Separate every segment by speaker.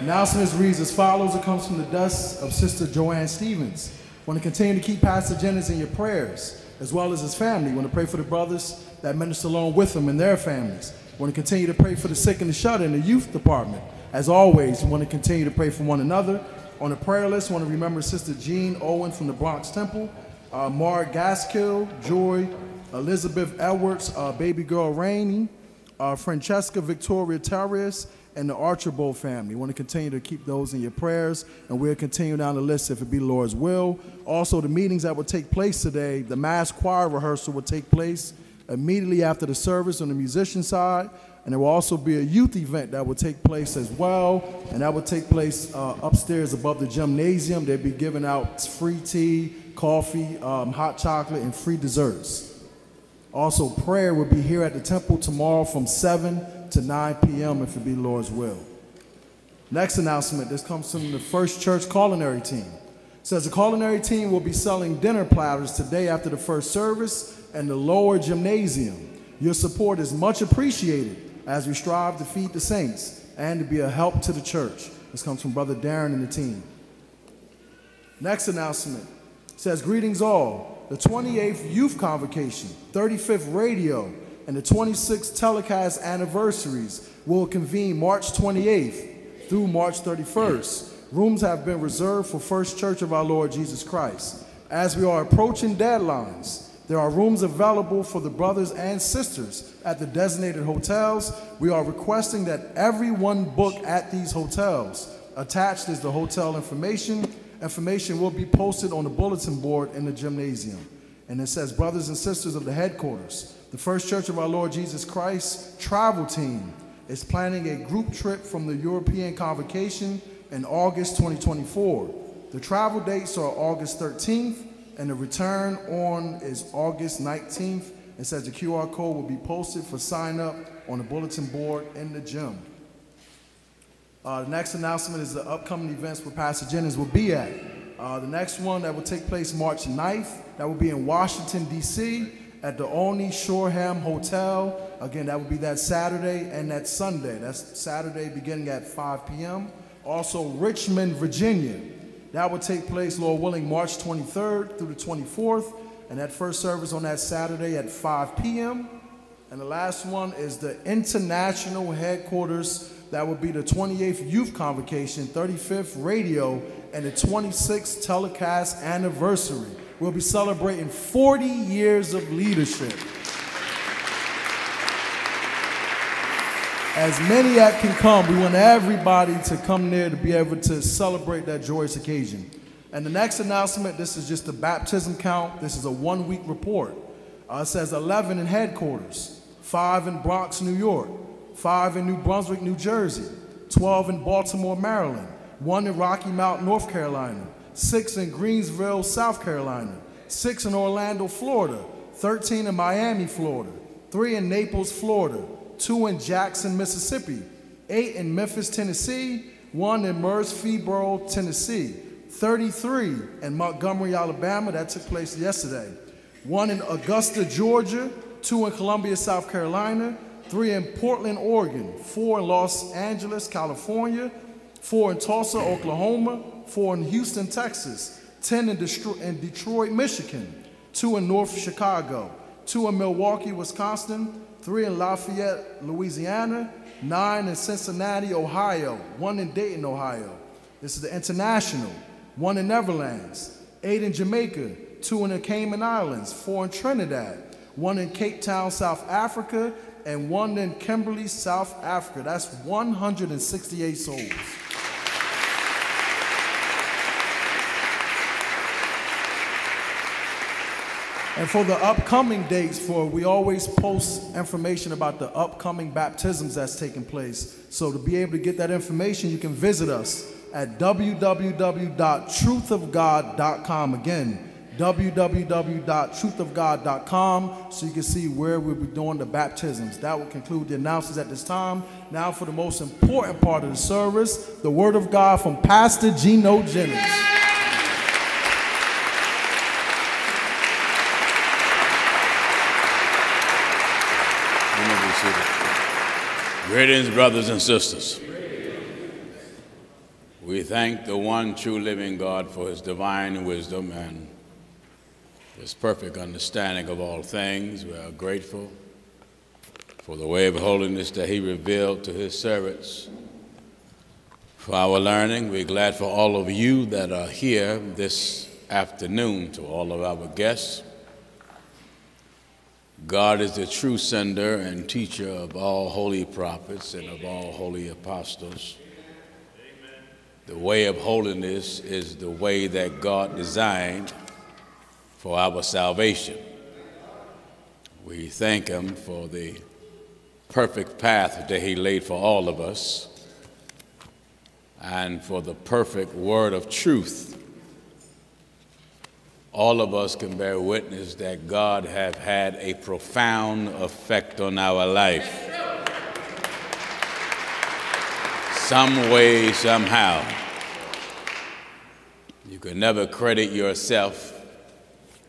Speaker 1: Announcements reads as follows. It comes from the dust of Sister Joanne Stevens. Want to continue to keep Pastor Jennings in your prayers, as well as his family. Want to pray for the brothers that minister along with him and their families. Want to continue to pray for the sick and the shut in the youth department. As always, want to continue to pray for one another. On the prayer list, want to remember Sister Jean Owen from the Bronx Temple, uh, Mark Gaskill, Joy, Elizabeth Edwards, uh, baby girl Rainey, uh, Francesca Victoria Terriers, and the Archibald family. We want to continue to keep those in your prayers, and we'll continue down the list if it be Lord's will. Also, the meetings that will take place today, the mass choir rehearsal will take place immediately after the service on the musician side, and there will also be a youth event that will take place as well, and that will take place uh, upstairs above the gymnasium. They'll be giving out free tea, coffee, um, hot chocolate, and free desserts. Also, prayer will be here at the temple tomorrow from 7 to 9 p.m. if it be Lord's will. Next announcement, this comes from the First Church Culinary Team. It says the culinary team will be selling dinner platters today after the first service and the lower gymnasium. Your support is much appreciated as we strive to feed the saints and to be a help to the church. This comes from Brother Darren and the team. Next announcement says, Greetings all. The 28th Youth Convocation, 35th Radio, and the 26th telecast anniversaries will convene March 28th through March 31st. Rooms have been reserved for First Church of our Lord Jesus Christ. As we are approaching deadlines, there are rooms available for the brothers and sisters at the designated hotels. We are requesting that everyone book at these hotels. Attached is the hotel information. Information will be posted on the bulletin board in the gymnasium. And it says, Brothers and sisters of the headquarters, the First Church of our Lord Jesus Christ travel team is planning a group trip from the European Convocation in August 2024. The travel dates are August 13th, and the return on is August 19th. It says the QR code will be posted for sign up on the bulletin board in the gym. Uh, the next announcement is the upcoming events where Pastor Jennings will be at. Uh, the next one that will take place March 9th, that will be in Washington, D.C at the Omni Shoreham Hotel. Again, that will be that Saturday and that Sunday. That's Saturday beginning at 5 p.m. Also, Richmond, Virginia. That will take place, Lord willing, March 23rd through the 24th. And that first service on that Saturday at 5 p.m. And the last one is the international headquarters. That will be the 28th Youth Convocation, 35th Radio, and the 26th telecast anniversary. We'll be celebrating 40 years of leadership. As many as can come, we want everybody to come there to be able to celebrate that joyous occasion. And the next announcement, this is just a baptism count. This is a one week report. Uh, it says 11 in headquarters, 5 in Bronx, New York, 5 in New Brunswick, New Jersey, 12 in Baltimore, Maryland, 1 in Rocky Mount, North Carolina, six in Greenville, South Carolina, six in Orlando, Florida, 13 in Miami, Florida, three in Naples, Florida, two in Jackson, Mississippi, eight in Memphis, Tennessee, one in Murfreesboro, Tennessee, 33 in Montgomery, Alabama, that took place yesterday, one in Augusta, Georgia, two in Columbia, South Carolina, three in Portland, Oregon, four in Los Angeles, California, four in Tulsa, Oklahoma, four in Houston, Texas, 10 in, Destro in Detroit, Michigan, two in North Chicago, two in Milwaukee, Wisconsin, three in Lafayette, Louisiana, nine in Cincinnati, Ohio, one in Dayton, Ohio. This is the international, one in Netherlands, eight in Jamaica, two in the Cayman Islands, four in Trinidad, one in Cape Town, South Africa, and one in Kimberley, South Africa. That's 168 souls. And for the upcoming dates, for we always post information about the upcoming baptisms that's taking place. So to be able to get that information, you can visit us at www.truthofgod.com. Again, www.truthofgod.com so you can see where we'll be doing the baptisms. That will conclude the announcements at this time. Now for the most important part of the service, the word of God from Pastor Gino Jennings.
Speaker 2: Greetings, brothers and sisters. We thank the one true living God for his divine wisdom and his perfect understanding of all things. We are grateful for the way of holiness that he revealed to his servants. For our learning, we're glad for all of you that are here this afternoon, to all of our guests. God is the true sender and teacher of all holy prophets and of all holy apostles. The way of holiness is the way that God designed for our salvation. We thank Him for the perfect path that He laid for all of us and for the perfect word of truth all of us can bear witness that God have had a profound effect on our life. Some way, somehow. You can never credit yourself.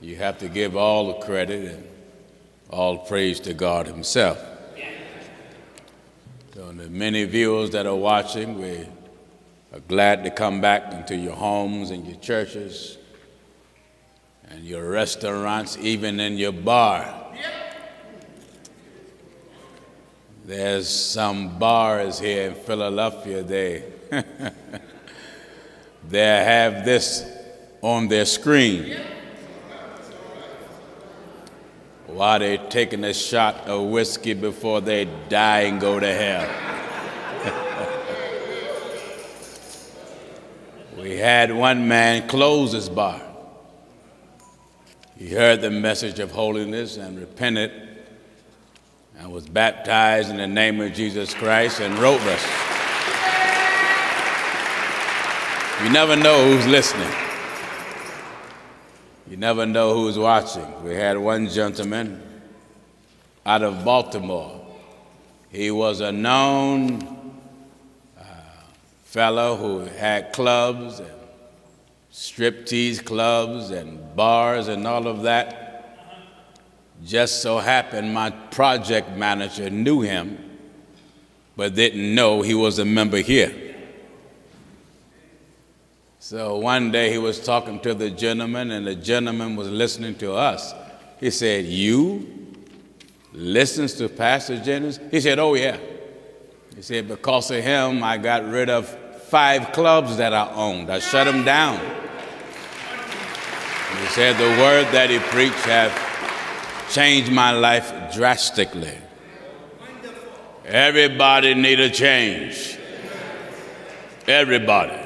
Speaker 2: You have to give all the credit and all praise to God Himself. So, the many viewers that are watching, we are glad to come back into your homes and your churches and your restaurants, even in your bar. There's some bars here in Philadelphia, they, they have this on their screen while they're taking a shot of whiskey before they die and go to hell. we had one man close his bar. He heard the message of holiness and repented and was baptized in the name of Jesus Christ and wrote us. You never know who's listening. You never know who's watching. We had one gentleman out of Baltimore. He was a known uh, fellow who had clubs and striptease clubs and bars and all of that. Just so happened my project manager knew him, but didn't know he was a member here. So one day he was talking to the gentleman, and the gentleman was listening to us. He said, You listens to Pastor Jennings? He said, Oh, yeah. He said, Because of him, I got rid of five clubs that I owned. I shut them down. He said, The word that he preached have changed my life drastically. Everybody need a change. Everybody.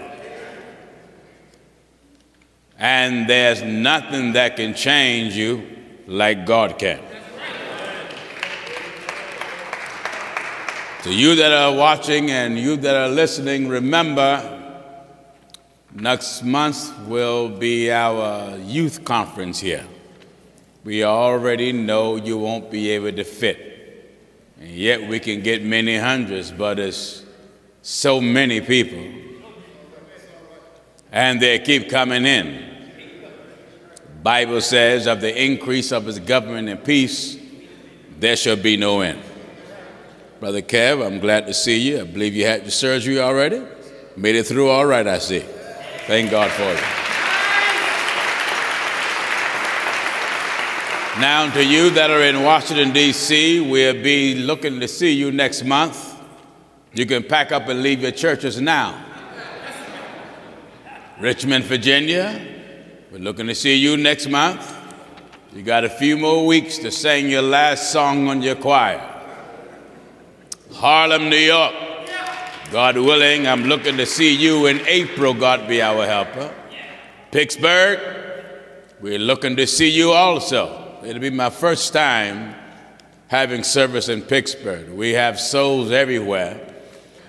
Speaker 2: And there's nothing that can change you like God can. To you that are watching and you that are listening, remember Next month will be our youth conference here. We already know you won't be able to fit. And yet we can get many hundreds, but it's so many people. And they keep coming in. Bible says of the increase of his government and peace, there shall be no end. Brother Kev, I'm glad to see you. I believe you had your surgery already. Made it through all right, I see. Thank God for you. Now, to you that are in Washington, D.C., we'll be looking to see you next month. You can pack up and leave your churches now. Richmond, Virginia, we're looking to see you next month. You got a few more weeks to sing your last song on your choir. Harlem, New York, God willing, I'm looking to see you in April, God be our helper. Pittsburgh, we're looking to see you also. It'll be my first time having service in Pittsburgh. We have souls everywhere,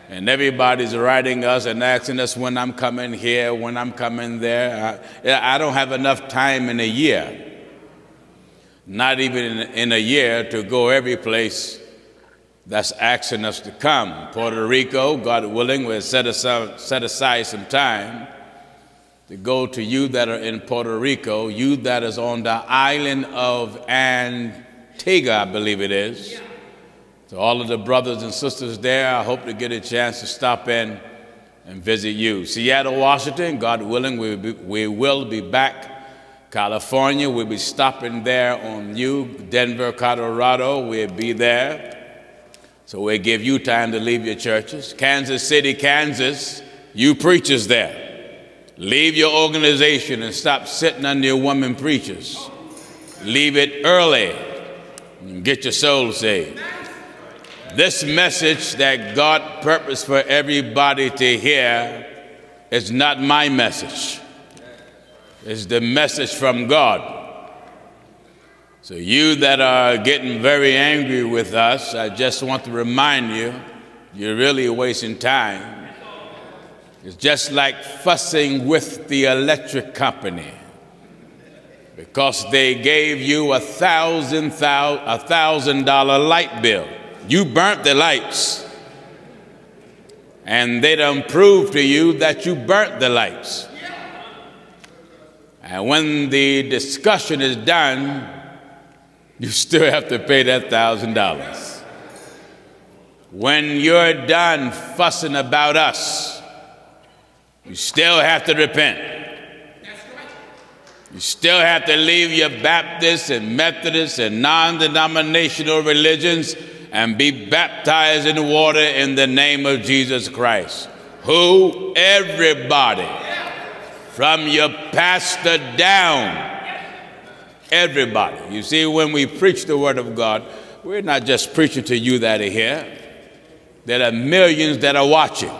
Speaker 2: and everybody's writing us and asking us when I'm coming here, when I'm coming there. I, I don't have enough time in a year, not even in, in a year, to go every place that's asking us to come. Puerto Rico, God willing, we'll set aside, set aside some time to go to you that are in Puerto Rico, you that is on the island of Antigua, I believe it is. To all of the brothers and sisters there, I hope to get a chance to stop in and visit you. Seattle, Washington, God willing, we will be, we will be back. California, we'll be stopping there on you. Denver, Colorado, we'll be there. So we'll give you time to leave your churches. Kansas City, Kansas, you preachers there. Leave your organization and stop sitting under your women preachers. Leave it early and get your soul saved. This message that God purposed for everybody to hear is not my message. It's the message from God. So, you that are getting very angry with us, I just want to remind you you're really wasting time. It's just like fussing with the electric company because they gave you a thousand, a thousand dollar light bill. You burnt the lights. And they done proved to you that you burnt the lights. And when the discussion is done, you still have to pay that thousand dollars. When you're done fussing about us, you still have to repent. You still have to leave your Baptist and Methodist and non denominational religions and be baptized in water in the name of Jesus Christ. Who? Everybody. From your pastor down. Everybody. You see, when we preach the Word of God, we're not just preaching to you that are here, there are millions that are watching.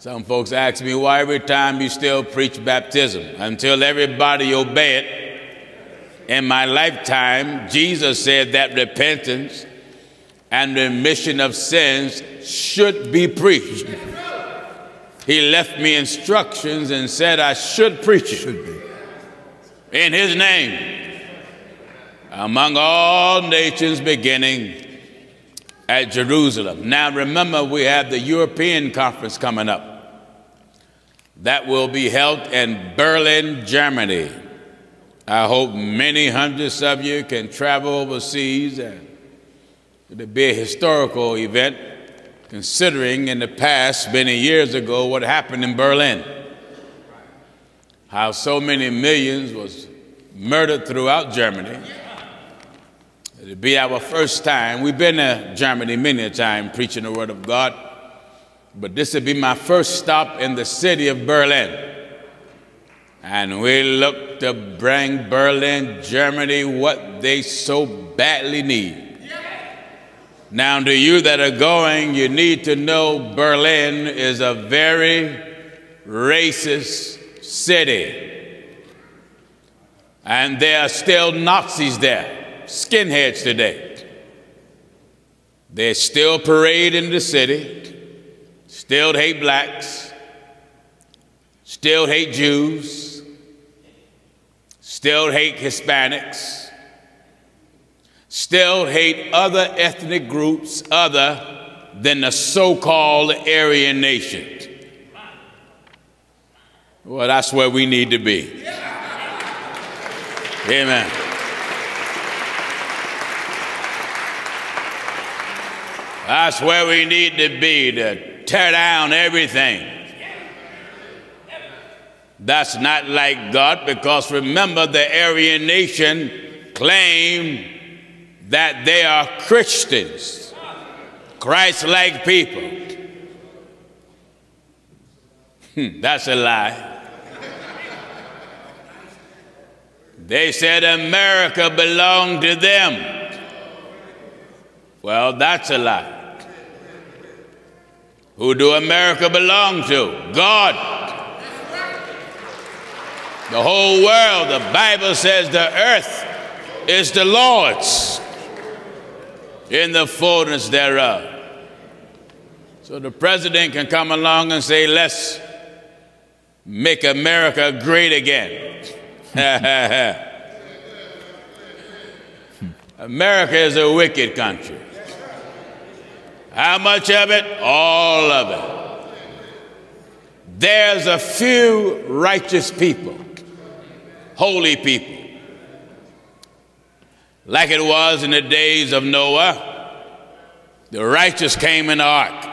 Speaker 2: Some folks ask me why every time you still preach baptism until everybody obey it. In my lifetime, Jesus said that repentance and remission of sins should be preached. He left me instructions and said I should preach it. Should be. In his name. Among all nations beginning at Jerusalem. Now remember, we have the European conference coming up. That will be held in Berlin, Germany. I hope many hundreds of you can travel overseas and It'll be a historical event, considering in the past, many years ago, what happened in Berlin. How so many millions was murdered throughout Germany. It'll be our first time. We've been to Germany many a time preaching the Word of God, but this will be my first stop in the city of Berlin. And we look to bring Berlin, Germany, what they so badly need. Now, to you that are going, you need to know Berlin is a very racist city. And there are still Nazis there, skinheads today. They still parade in the city, still hate blacks, still hate Jews, still hate Hispanics still hate other ethnic groups other than the so called Aryan nation. Well, that's where we need to be. Amen. That's where we need to be to tear down everything. That's not like God because remember, the Aryan nation claim that they are Christians, Christ like people. Hmm, that's a lie. They said America belonged to them. Well, that's a lie. Who do America belong to? God. The whole world, the Bible says the earth is the Lord's in the fullness thereof. So the president can come along and say, let's make America great again. America is a wicked country. How much of it? All of it. There's a few righteous people, holy people like it was in the days of Noah. The righteous came in the ark.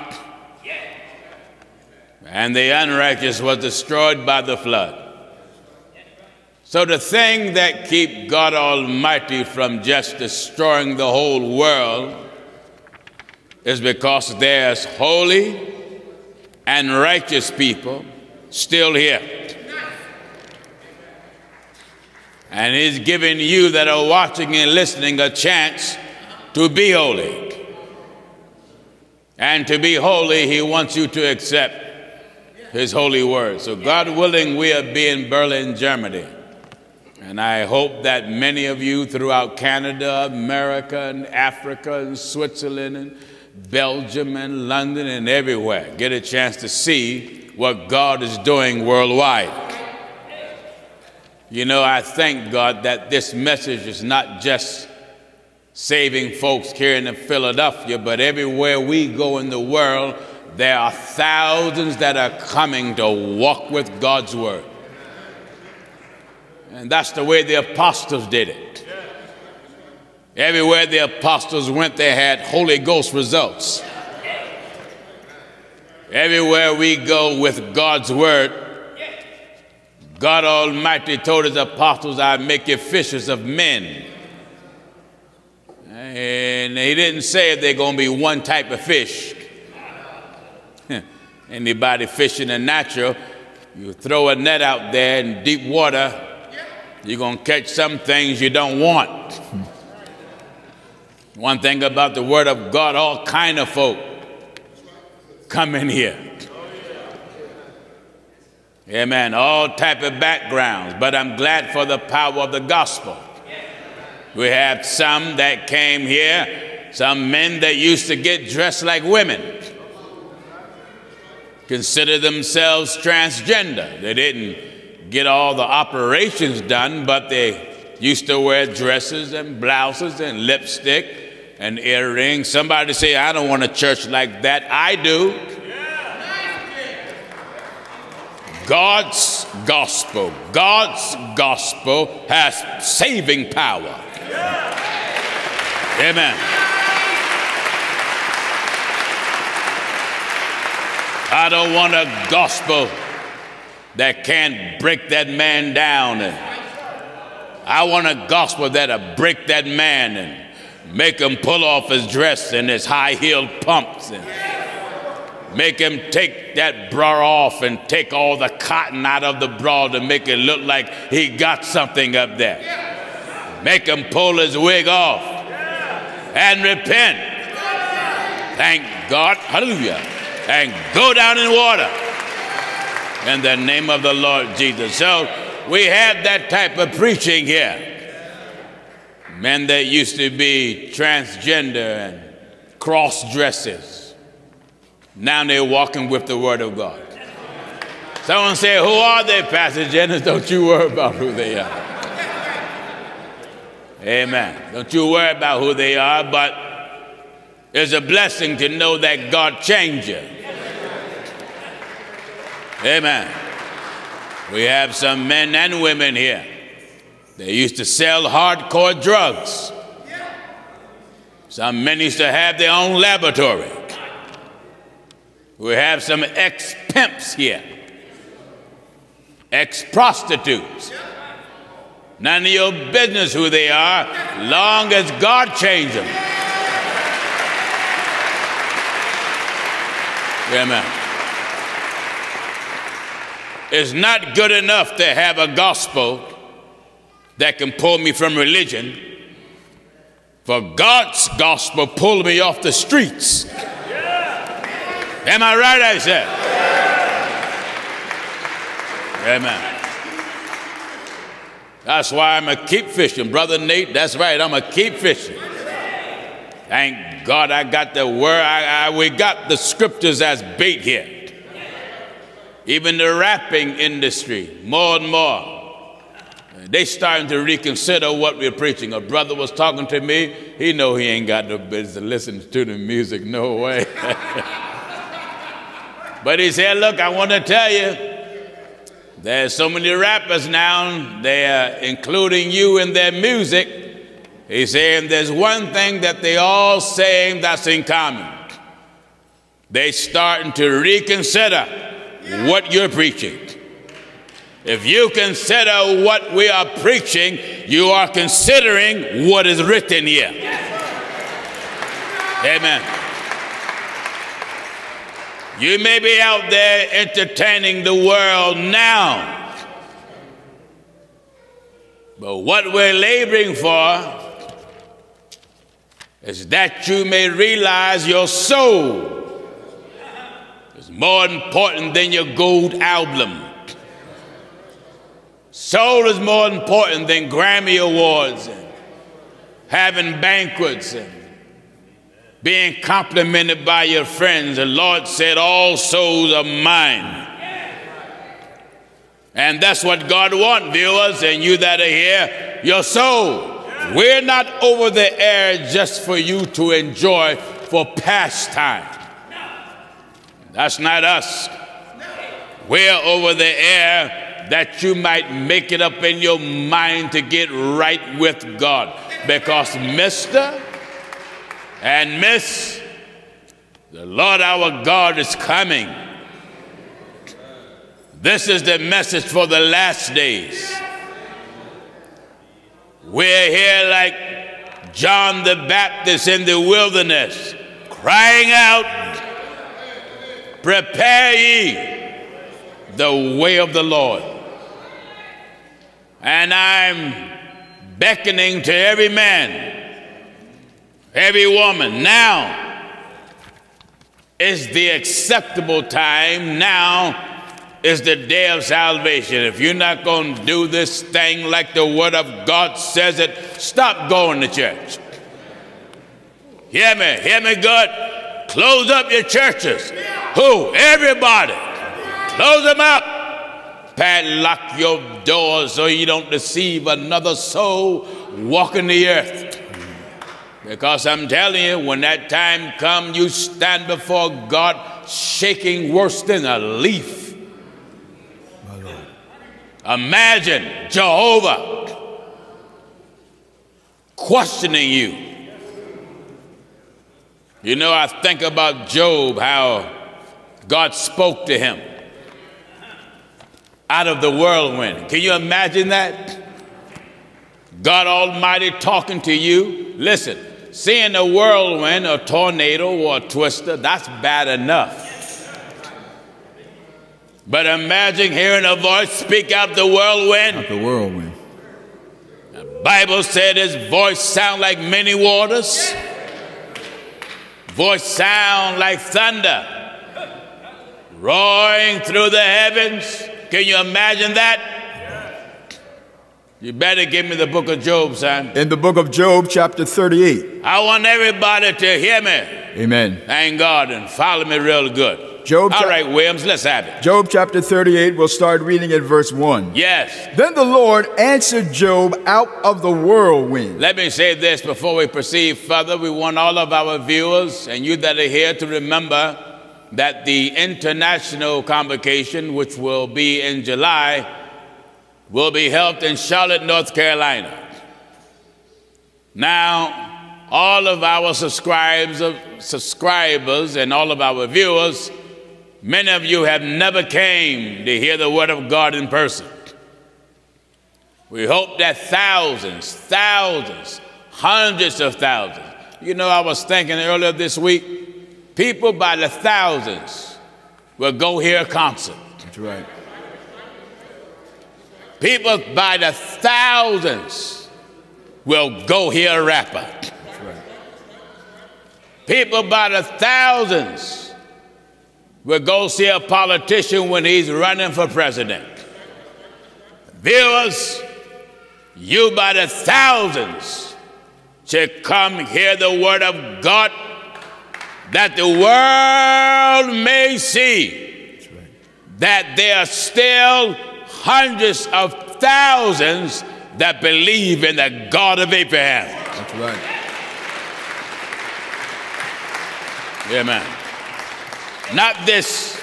Speaker 2: and the unrighteous was destroyed by the flood. So the thing that keep God Almighty from just destroying the whole world is because there's holy and righteous people still here. And he's giving you that are watching and listening a chance to be holy. And to be holy, he wants you to accept his holy word. So, God willing, we are be in Berlin, Germany. And I hope that many of you throughout Canada, America, and Africa, and Switzerland, and Belgium, and London, and everywhere get a chance to see what God is doing worldwide. You know, I thank God that this message is not just saving folks here in Philadelphia, but everywhere we go in the world, there are thousands that are coming to walk with God's word. And that's the way the apostles did it. Everywhere the apostles went, they had Holy Ghost results. Everywhere we go with God's word, God Almighty told his apostles, I make you fishers of men. And he didn't say they're going to be one type of fish. Anybody fishing in natural, you throw a net out there in deep water, you're going to catch some things you don't want. One thing about the Word of God, all kind of folk come in here. Amen. All type of backgrounds, but I'm glad for the power of the gospel. We have some that came here, some men that used to get dressed like women, consider themselves transgender. They didn't get all the operations done, but they used to wear dresses and blouses and lipstick and earrings. Somebody say, I don't want a church like that. I do. God's gospel, God's gospel has saving power. Amen. I don't want a gospel that can't break that man down. I want a gospel that'll break that man and make him pull off his dress and his high heeled pumps and make him take that bra off and take all the cotton out of the bra to make it look like he got something up there. Make him pull his wig off and repent. Thank God, hallelujah, and go down in water in the name of the Lord Jesus. So we have that type of preaching here. Men that used to be transgender and cross dresses. Now they're walking with the Word of God. Someone say, Who are they, Pastor Jennings? Don't you worry about who they are. Amen. Don't you worry about who they are, but it's a blessing to know that God changes. Amen. We have some men and women here. They used to sell hardcore drugs. Some men used to have their own laboratory. We have some ex pimps here, ex prostitutes. None of your business who they are, long as God changes them. Amen. It's not good enough to have a gospel that can pull me from religion. For God's gospel pulled me off the streets. Am I right, I said? Amen. That's why I'm going to keep fishing. Brother Nate, that's right, I'm going to keep fishing. Thank God I got the word. I, I, we got the scriptures as bait here. Even the rapping industry, more and more, they starting to reconsider what we're preaching. A brother was talking to me. He know he ain't got no business listening to the music. No way. but he said, look, I want to tell you, there's so many rappers now, they are including you in their music. He's saying there's one thing that they all saying that's in common. They starting to reconsider what you're preaching. If you consider what we are preaching, you are considering what is written here. Amen. You may be out there entertaining the world now, but what we're laboring for is that you may realize your soul more important than your gold album. Soul is more important than Grammy Awards and having banquets and being complimented by your friends. The Lord said, All souls are mine. And that's what God wants, viewers, and you that are here, your soul. We're not over the air just for you to enjoy for pastime. That's not us. We're over the air that you might make it up in your mind to get right with God. Because, Mr. and Miss, the Lord our God is coming. This is the message for the last days. We're here like John the Baptist in the wilderness, crying out, Prepare ye the way of the Lord. And I'm beckoning to every man, every woman. Now is the acceptable time. Now is the day of salvation. If you're not going to do this thing like the Word of God says it, stop going to church. Hear me, hear me good. Close up your churches. Who? Everybody. Close them up. Padlock your doors so you don't deceive another soul walking the earth. Because I'm telling you, when that time comes, you stand before God shaking worse than a leaf. Imagine Jehovah questioning you. You know, I think about Job, how God spoke to him out of the whirlwind. Can you imagine that? God Almighty talking to you. Listen, seeing a whirlwind, a tornado, or a twister, that's bad enough. But imagine hearing a voice speak out the whirlwind.
Speaker 3: Out the whirlwind.
Speaker 2: The Bible said his voice sound like many waters. Voice sound like thunder. Roaring through the heavens. Can you imagine that? You better give me the book of Job, son.
Speaker 3: In the book of Job, chapter 38.
Speaker 2: I want everybody to hear me.
Speaker 3: Amen.
Speaker 2: Thank God and follow me real good.
Speaker 3: Job
Speaker 2: All right, Williams, let's have it.
Speaker 3: Job chapter 38, we'll start reading at verse 1.
Speaker 2: Yes.
Speaker 3: Then the Lord answered Job out of the whirlwind.
Speaker 2: Let me say this before we proceed further. We want all of our viewers and you that are here to remember that the international convocation, which will be in July, will be held in Charlotte, North Carolina. Now, all of our subscribers, of subscribers and all of our viewers, many of you have never came to hear the word of God in person. We hope that thousands, thousands, hundreds of thousands. You know, I was thinking earlier this week, People by the thousands will go hear a concert.
Speaker 3: That's right.
Speaker 2: People by the thousands will go hear a rapper.
Speaker 3: That's right.
Speaker 2: People by the thousands will go see a politician when he's running for president. Viewers, you by the thousands should come hear the word of God that the world may see that there are still hundreds of thousands that believe in the God of Abraham.
Speaker 3: That's right.
Speaker 2: Yeah, man. Not this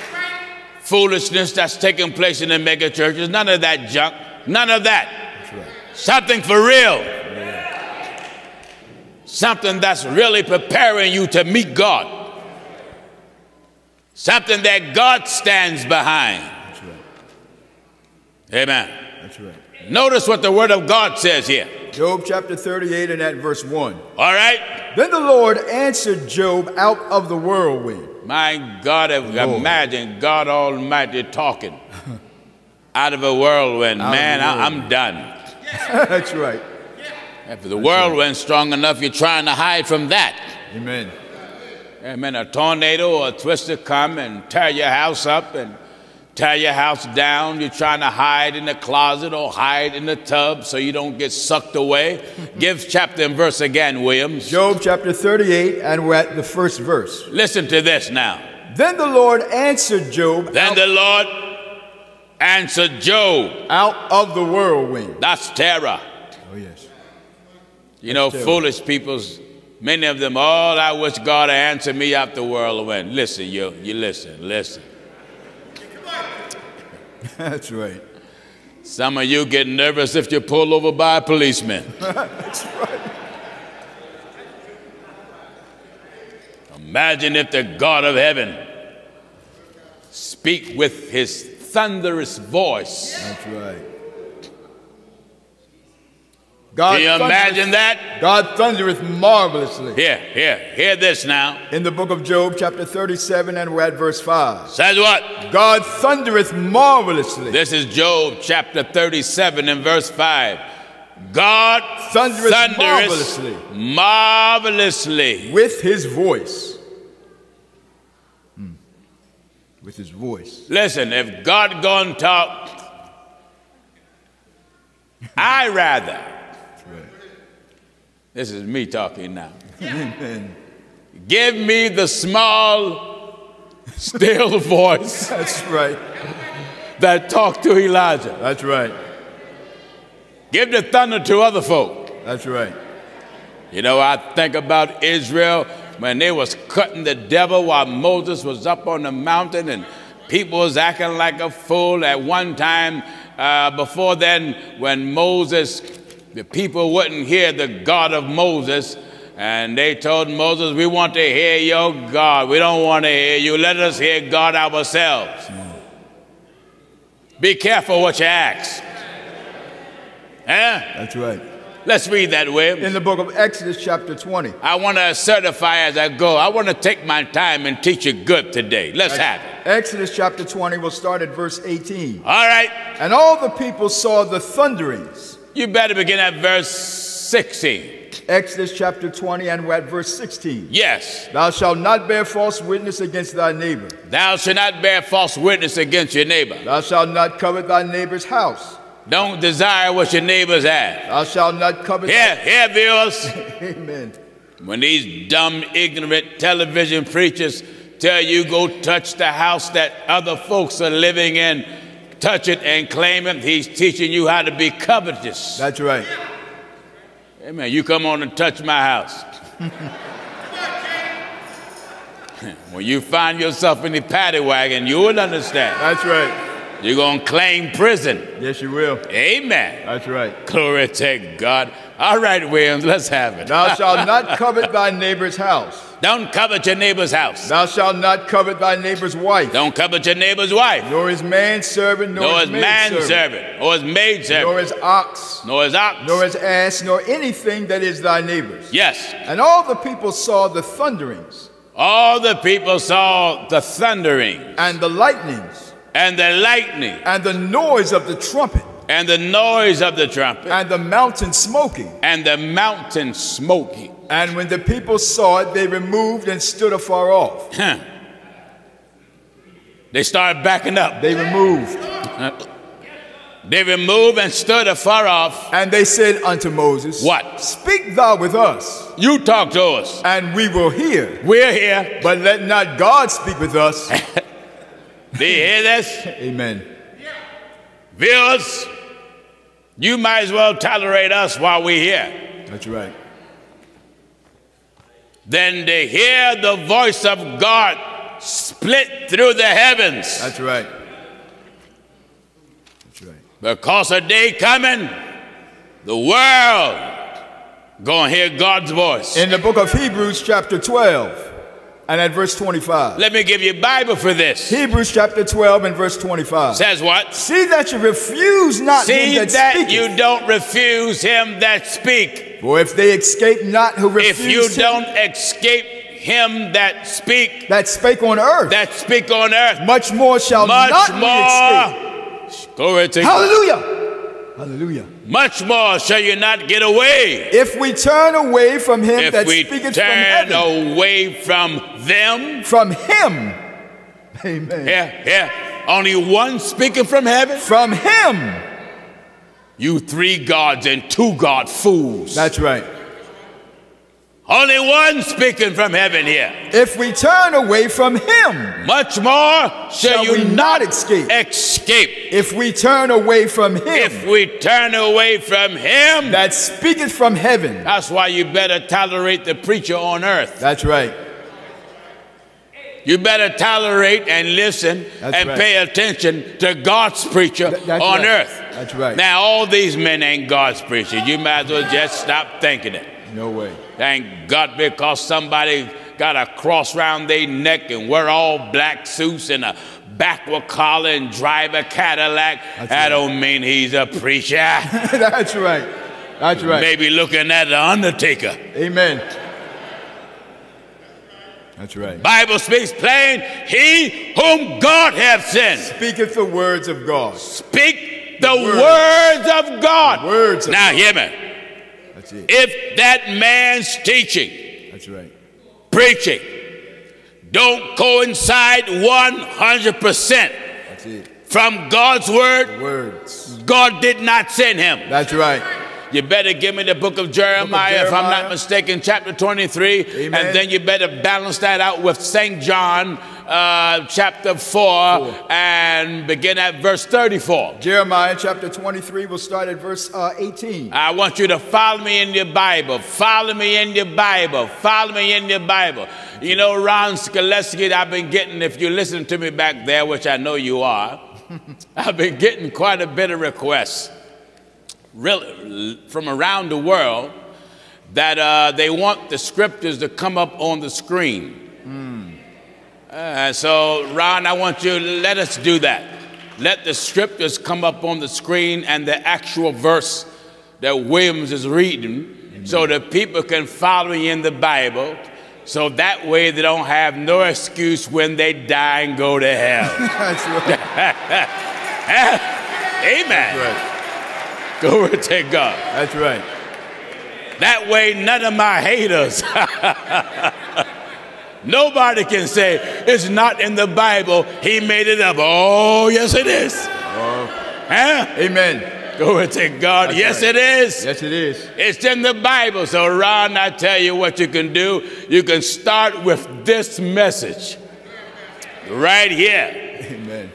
Speaker 2: foolishness that's taking place in the mega churches, none of that junk, none of that. Right. Something for real. Yeah. Something that's really preparing you to meet God. Something that God stands behind.
Speaker 3: That's right.
Speaker 2: Amen.
Speaker 3: That's right.
Speaker 2: Notice what the Word of God says here.
Speaker 3: Job chapter 38 and at verse 1.
Speaker 2: All right?
Speaker 3: Then the Lord answered Job out of the whirlwind.
Speaker 2: My God, imagine God Almighty talking out of a whirlwind.
Speaker 3: Out
Speaker 2: Man, I, I'm done.
Speaker 3: That's right.
Speaker 2: If the whirlwind's strong enough, you're trying to hide from that.
Speaker 3: Amen.
Speaker 2: Amen. A tornado or a twister come and tear your house up and tear your house down. You're trying to hide in the closet or hide in the tub so you don't get sucked away. Give chapter and verse again, Williams.
Speaker 3: Job chapter 38 and we're at the first verse.
Speaker 2: Listen to this now.
Speaker 3: Then the Lord answered Job
Speaker 2: Then the Lord answered Job.
Speaker 3: out of the whirlwind.
Speaker 2: That's terror.
Speaker 3: Oh, yes.
Speaker 2: You know,
Speaker 3: terror.
Speaker 2: foolish peoples, many of them, all I wish God had answer me the whirlwind. Listen, you, you listen, listen.
Speaker 3: That's right.
Speaker 2: Some of you get nervous if you're pulled over by a policeman.
Speaker 3: That's right.
Speaker 2: Imagine if the God of heaven speak with his thunderous voice.
Speaker 3: That's right. God
Speaker 2: Can you imagine that?
Speaker 3: God thundereth marvelously.
Speaker 2: Here, here, hear this now.
Speaker 3: In the book of Job, chapter 37, and we're at verse 5.
Speaker 2: Says what?
Speaker 3: God thundereth marvelously.
Speaker 2: This is Job chapter 37 and verse 5. God
Speaker 3: Thundereth
Speaker 2: thundereth
Speaker 3: marvelously.
Speaker 2: marvelously.
Speaker 3: with his voice. Hmm. With his voice.
Speaker 2: Listen, if God gonna talk, I rather. This is me talking now. Give me the small, still voice
Speaker 3: That's right.
Speaker 2: that talked to Elijah.
Speaker 3: That's right.
Speaker 2: Give the thunder to other folk.
Speaker 3: That's right.
Speaker 2: You know, I think about Israel when they was cutting the devil while Moses was up on the mountain and people was acting like a fool at one time. Uh, before then, when Moses, the people wouldn't hear the God of Moses, and they told Moses, "We want to hear your God. We don't want to hear you. Let us hear God ourselves." Be careful what you ask. Huh?
Speaker 3: That's right.
Speaker 2: Let's read that, Williams.
Speaker 3: In the book of Exodus, chapter 20.
Speaker 2: I want to certify as I go. I want to take my time and teach you good today. Let's have it.
Speaker 3: Exodus chapter 20, we'll start at verse 18.
Speaker 2: All right.
Speaker 3: And all the people saw the thunderings.
Speaker 2: You better begin at verse 16.
Speaker 3: Exodus chapter 20, and we're at verse 16.
Speaker 2: Yes.
Speaker 3: Thou shalt not bear false witness against thy neighbor.
Speaker 2: Thou shalt not bear false witness against your neighbor.
Speaker 3: Thou shalt not covet thy neighbor's house.
Speaker 2: Don't desire what your neighbors have.
Speaker 3: Thou shalt not covet.
Speaker 2: Here, here, viewers.
Speaker 3: Amen.
Speaker 2: When these dumb, ignorant television preachers tell you go touch the house that other folks are living in, touch it and claim it, he's teaching you how to be covetous.
Speaker 3: That's right.
Speaker 2: Amen. You come on and touch my house. when you find yourself in the paddy wagon, you will understand.
Speaker 3: That's right.
Speaker 2: You're going to claim prison.
Speaker 3: Yes, you will.
Speaker 2: Amen.
Speaker 3: That's right.
Speaker 2: Glory to God. All right, Williams, let's have it.
Speaker 3: Thou shalt not covet thy neighbor's house.
Speaker 2: Don't covet your neighbor's house.
Speaker 3: Thou shalt not covet thy neighbor's wife,
Speaker 2: Don't covet your neighbor's wife,
Speaker 3: nor his manservant, nor,
Speaker 2: nor
Speaker 3: his
Speaker 2: manservant, nor his maidservant,
Speaker 3: nor his ox,
Speaker 2: nor his ox.
Speaker 3: nor his ass, nor anything that is thy neighbor's.
Speaker 2: Yes.
Speaker 3: And all the people saw the thunderings
Speaker 2: All the people saw the thundering
Speaker 3: and the lightnings
Speaker 2: and the lightning
Speaker 3: and the noise of the trumpet
Speaker 2: and the noise of the trumpet
Speaker 3: and the mountain smoking.
Speaker 2: and the mountain smoking.
Speaker 3: And when the people saw it, they removed and stood afar off.
Speaker 2: They started backing up.
Speaker 3: They removed.
Speaker 2: They removed and stood afar off.
Speaker 3: And they said unto Moses,
Speaker 2: What?
Speaker 3: Speak thou with us,
Speaker 2: You talk to us.
Speaker 3: and we will hear.
Speaker 2: We're here.
Speaker 3: But let not God speak with us.
Speaker 2: Do you hear this?
Speaker 3: Amen.
Speaker 2: Viewers, you might as well tolerate us while we're here.
Speaker 3: That's right.
Speaker 2: Then to hear the voice of God split through the heavens.
Speaker 3: That's right. That's right.
Speaker 2: Because a day coming, the world gonna hear God's voice.
Speaker 3: In the book of Hebrews, chapter 12, and at verse 25.
Speaker 2: Let me give you a Bible for this.
Speaker 3: Hebrews chapter 12 and verse 25.
Speaker 2: Says what?
Speaker 3: See that you refuse not
Speaker 2: See
Speaker 3: him that,
Speaker 2: that
Speaker 3: speaketh.
Speaker 2: you don't refuse him that speak.
Speaker 3: For if they escape not who refuse
Speaker 2: If you
Speaker 3: him
Speaker 2: don't escape him that speak,
Speaker 3: that spake on earth,
Speaker 2: that speak on earth,
Speaker 3: much more shall
Speaker 2: much
Speaker 3: not
Speaker 2: more. Glory to God.
Speaker 3: Hallelujah. Hallelujah.
Speaker 2: Much more shall you not get away.
Speaker 3: If we turn away from him
Speaker 2: If
Speaker 3: that
Speaker 2: we
Speaker 3: speaketh from
Speaker 2: turn
Speaker 3: heaven,
Speaker 2: away from them,
Speaker 3: from him, amen,
Speaker 2: yeah, yeah, only one speaking from heaven.
Speaker 3: from him,
Speaker 2: You three gods and two god fools.
Speaker 3: that's right.
Speaker 2: Only one speaking from heaven here.
Speaker 3: If we turn away from him,
Speaker 2: Much more shall,
Speaker 3: Shall
Speaker 2: you
Speaker 3: we
Speaker 2: not
Speaker 3: escape?
Speaker 2: escape.
Speaker 3: if we turn away from him
Speaker 2: If we turn away from him,
Speaker 3: that speaketh from heaven,
Speaker 2: that's why you better tolerate the preacher on earth.
Speaker 3: that's right.
Speaker 2: You better tolerate and listen
Speaker 3: That's
Speaker 2: and
Speaker 3: right.
Speaker 2: pay attention to God's preacher
Speaker 3: Th-
Speaker 2: on
Speaker 3: right.
Speaker 2: earth.
Speaker 3: That's right.
Speaker 2: Now, all these men ain't God's preachers. You might as well just stop thinking it.
Speaker 3: No way.
Speaker 2: Thank God because somebody got a cross round their neck and wear all black suits and a backward collar and drive a Cadillac.
Speaker 3: That's
Speaker 2: that
Speaker 3: right.
Speaker 2: don't mean he's a preacher.
Speaker 3: that's right. That's right.
Speaker 2: Maybe looking at the undertaker.
Speaker 3: Amen. That's right.
Speaker 2: Bible speaks plain, he whom God hath sent.
Speaker 3: Speaketh the words of God.
Speaker 2: Speak the
Speaker 3: words.
Speaker 2: words of God.
Speaker 3: Words of
Speaker 2: now
Speaker 3: God.
Speaker 2: hear me. If that man's teaching,
Speaker 3: That's right.
Speaker 2: preaching, don't coincide 100%
Speaker 3: That's it.
Speaker 2: from God's word,
Speaker 3: Words.
Speaker 2: God did not send him.
Speaker 3: That's right.
Speaker 2: You better give me the book of Jeremiah, if I'm not mistaken, chapter 23.
Speaker 3: Amen.
Speaker 2: And then you better balance that out with St. John, uh, chapter 4, and begin at verse 34.
Speaker 3: Jeremiah chapter 23, we'll start at verse uh, 18.
Speaker 2: I want you to follow me in your Bible. Follow me in your Bible. Follow me in your Bible. You know, Ron Skaleski, I've been getting, if you listen to me back there, which I know you are, I've been getting quite a bit of requests really, from around the world that uh, they want the scriptures to come up on the screen. Uh, so, Ron, I want you to let us do that. Let the scriptures come up on the screen and the actual verse that Williams is reading so that people can follow me in the Bible. So that way they don't have no excuse when they die and go to hell.
Speaker 3: That's right.
Speaker 2: Amen.
Speaker 3: right.
Speaker 2: Glory to God.
Speaker 3: That's right.
Speaker 2: That way, none of my haters, nobody can say it's not in the Bible. He made it up. Oh, yes, it is. Huh?
Speaker 3: Amen.
Speaker 2: Glory to God.
Speaker 3: That's
Speaker 2: yes,
Speaker 3: right.
Speaker 2: it is.
Speaker 3: Yes, it is.
Speaker 2: It's in the Bible. So, Ron, I tell you what you can do. You can start with this message right here.
Speaker 3: Amen.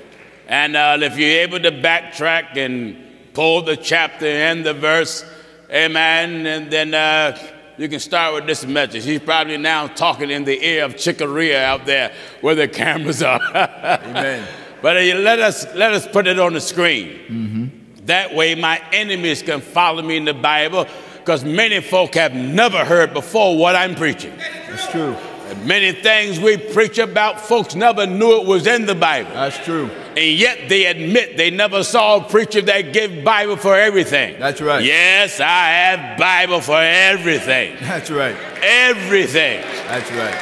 Speaker 2: And uh, if you're able to backtrack and pull the chapter and the verse, amen, and then uh, you can start with this message. He's probably now talking in the ear of Chicoria out there where the cameras are.
Speaker 3: Amen.
Speaker 2: but uh, let, us, let us put it on the screen. That way my enemies can follow me in the Bible because many folk have never heard before what I'm preaching.
Speaker 3: That's true.
Speaker 2: And many things we preach about, folks never knew it was in the Bible.
Speaker 3: That's true.
Speaker 2: And yet they admit they never saw a preacher that gave Bible for everything.
Speaker 3: That's right.
Speaker 2: Yes, I have Bible for everything.
Speaker 3: That's right.
Speaker 2: Everything.
Speaker 3: That's right.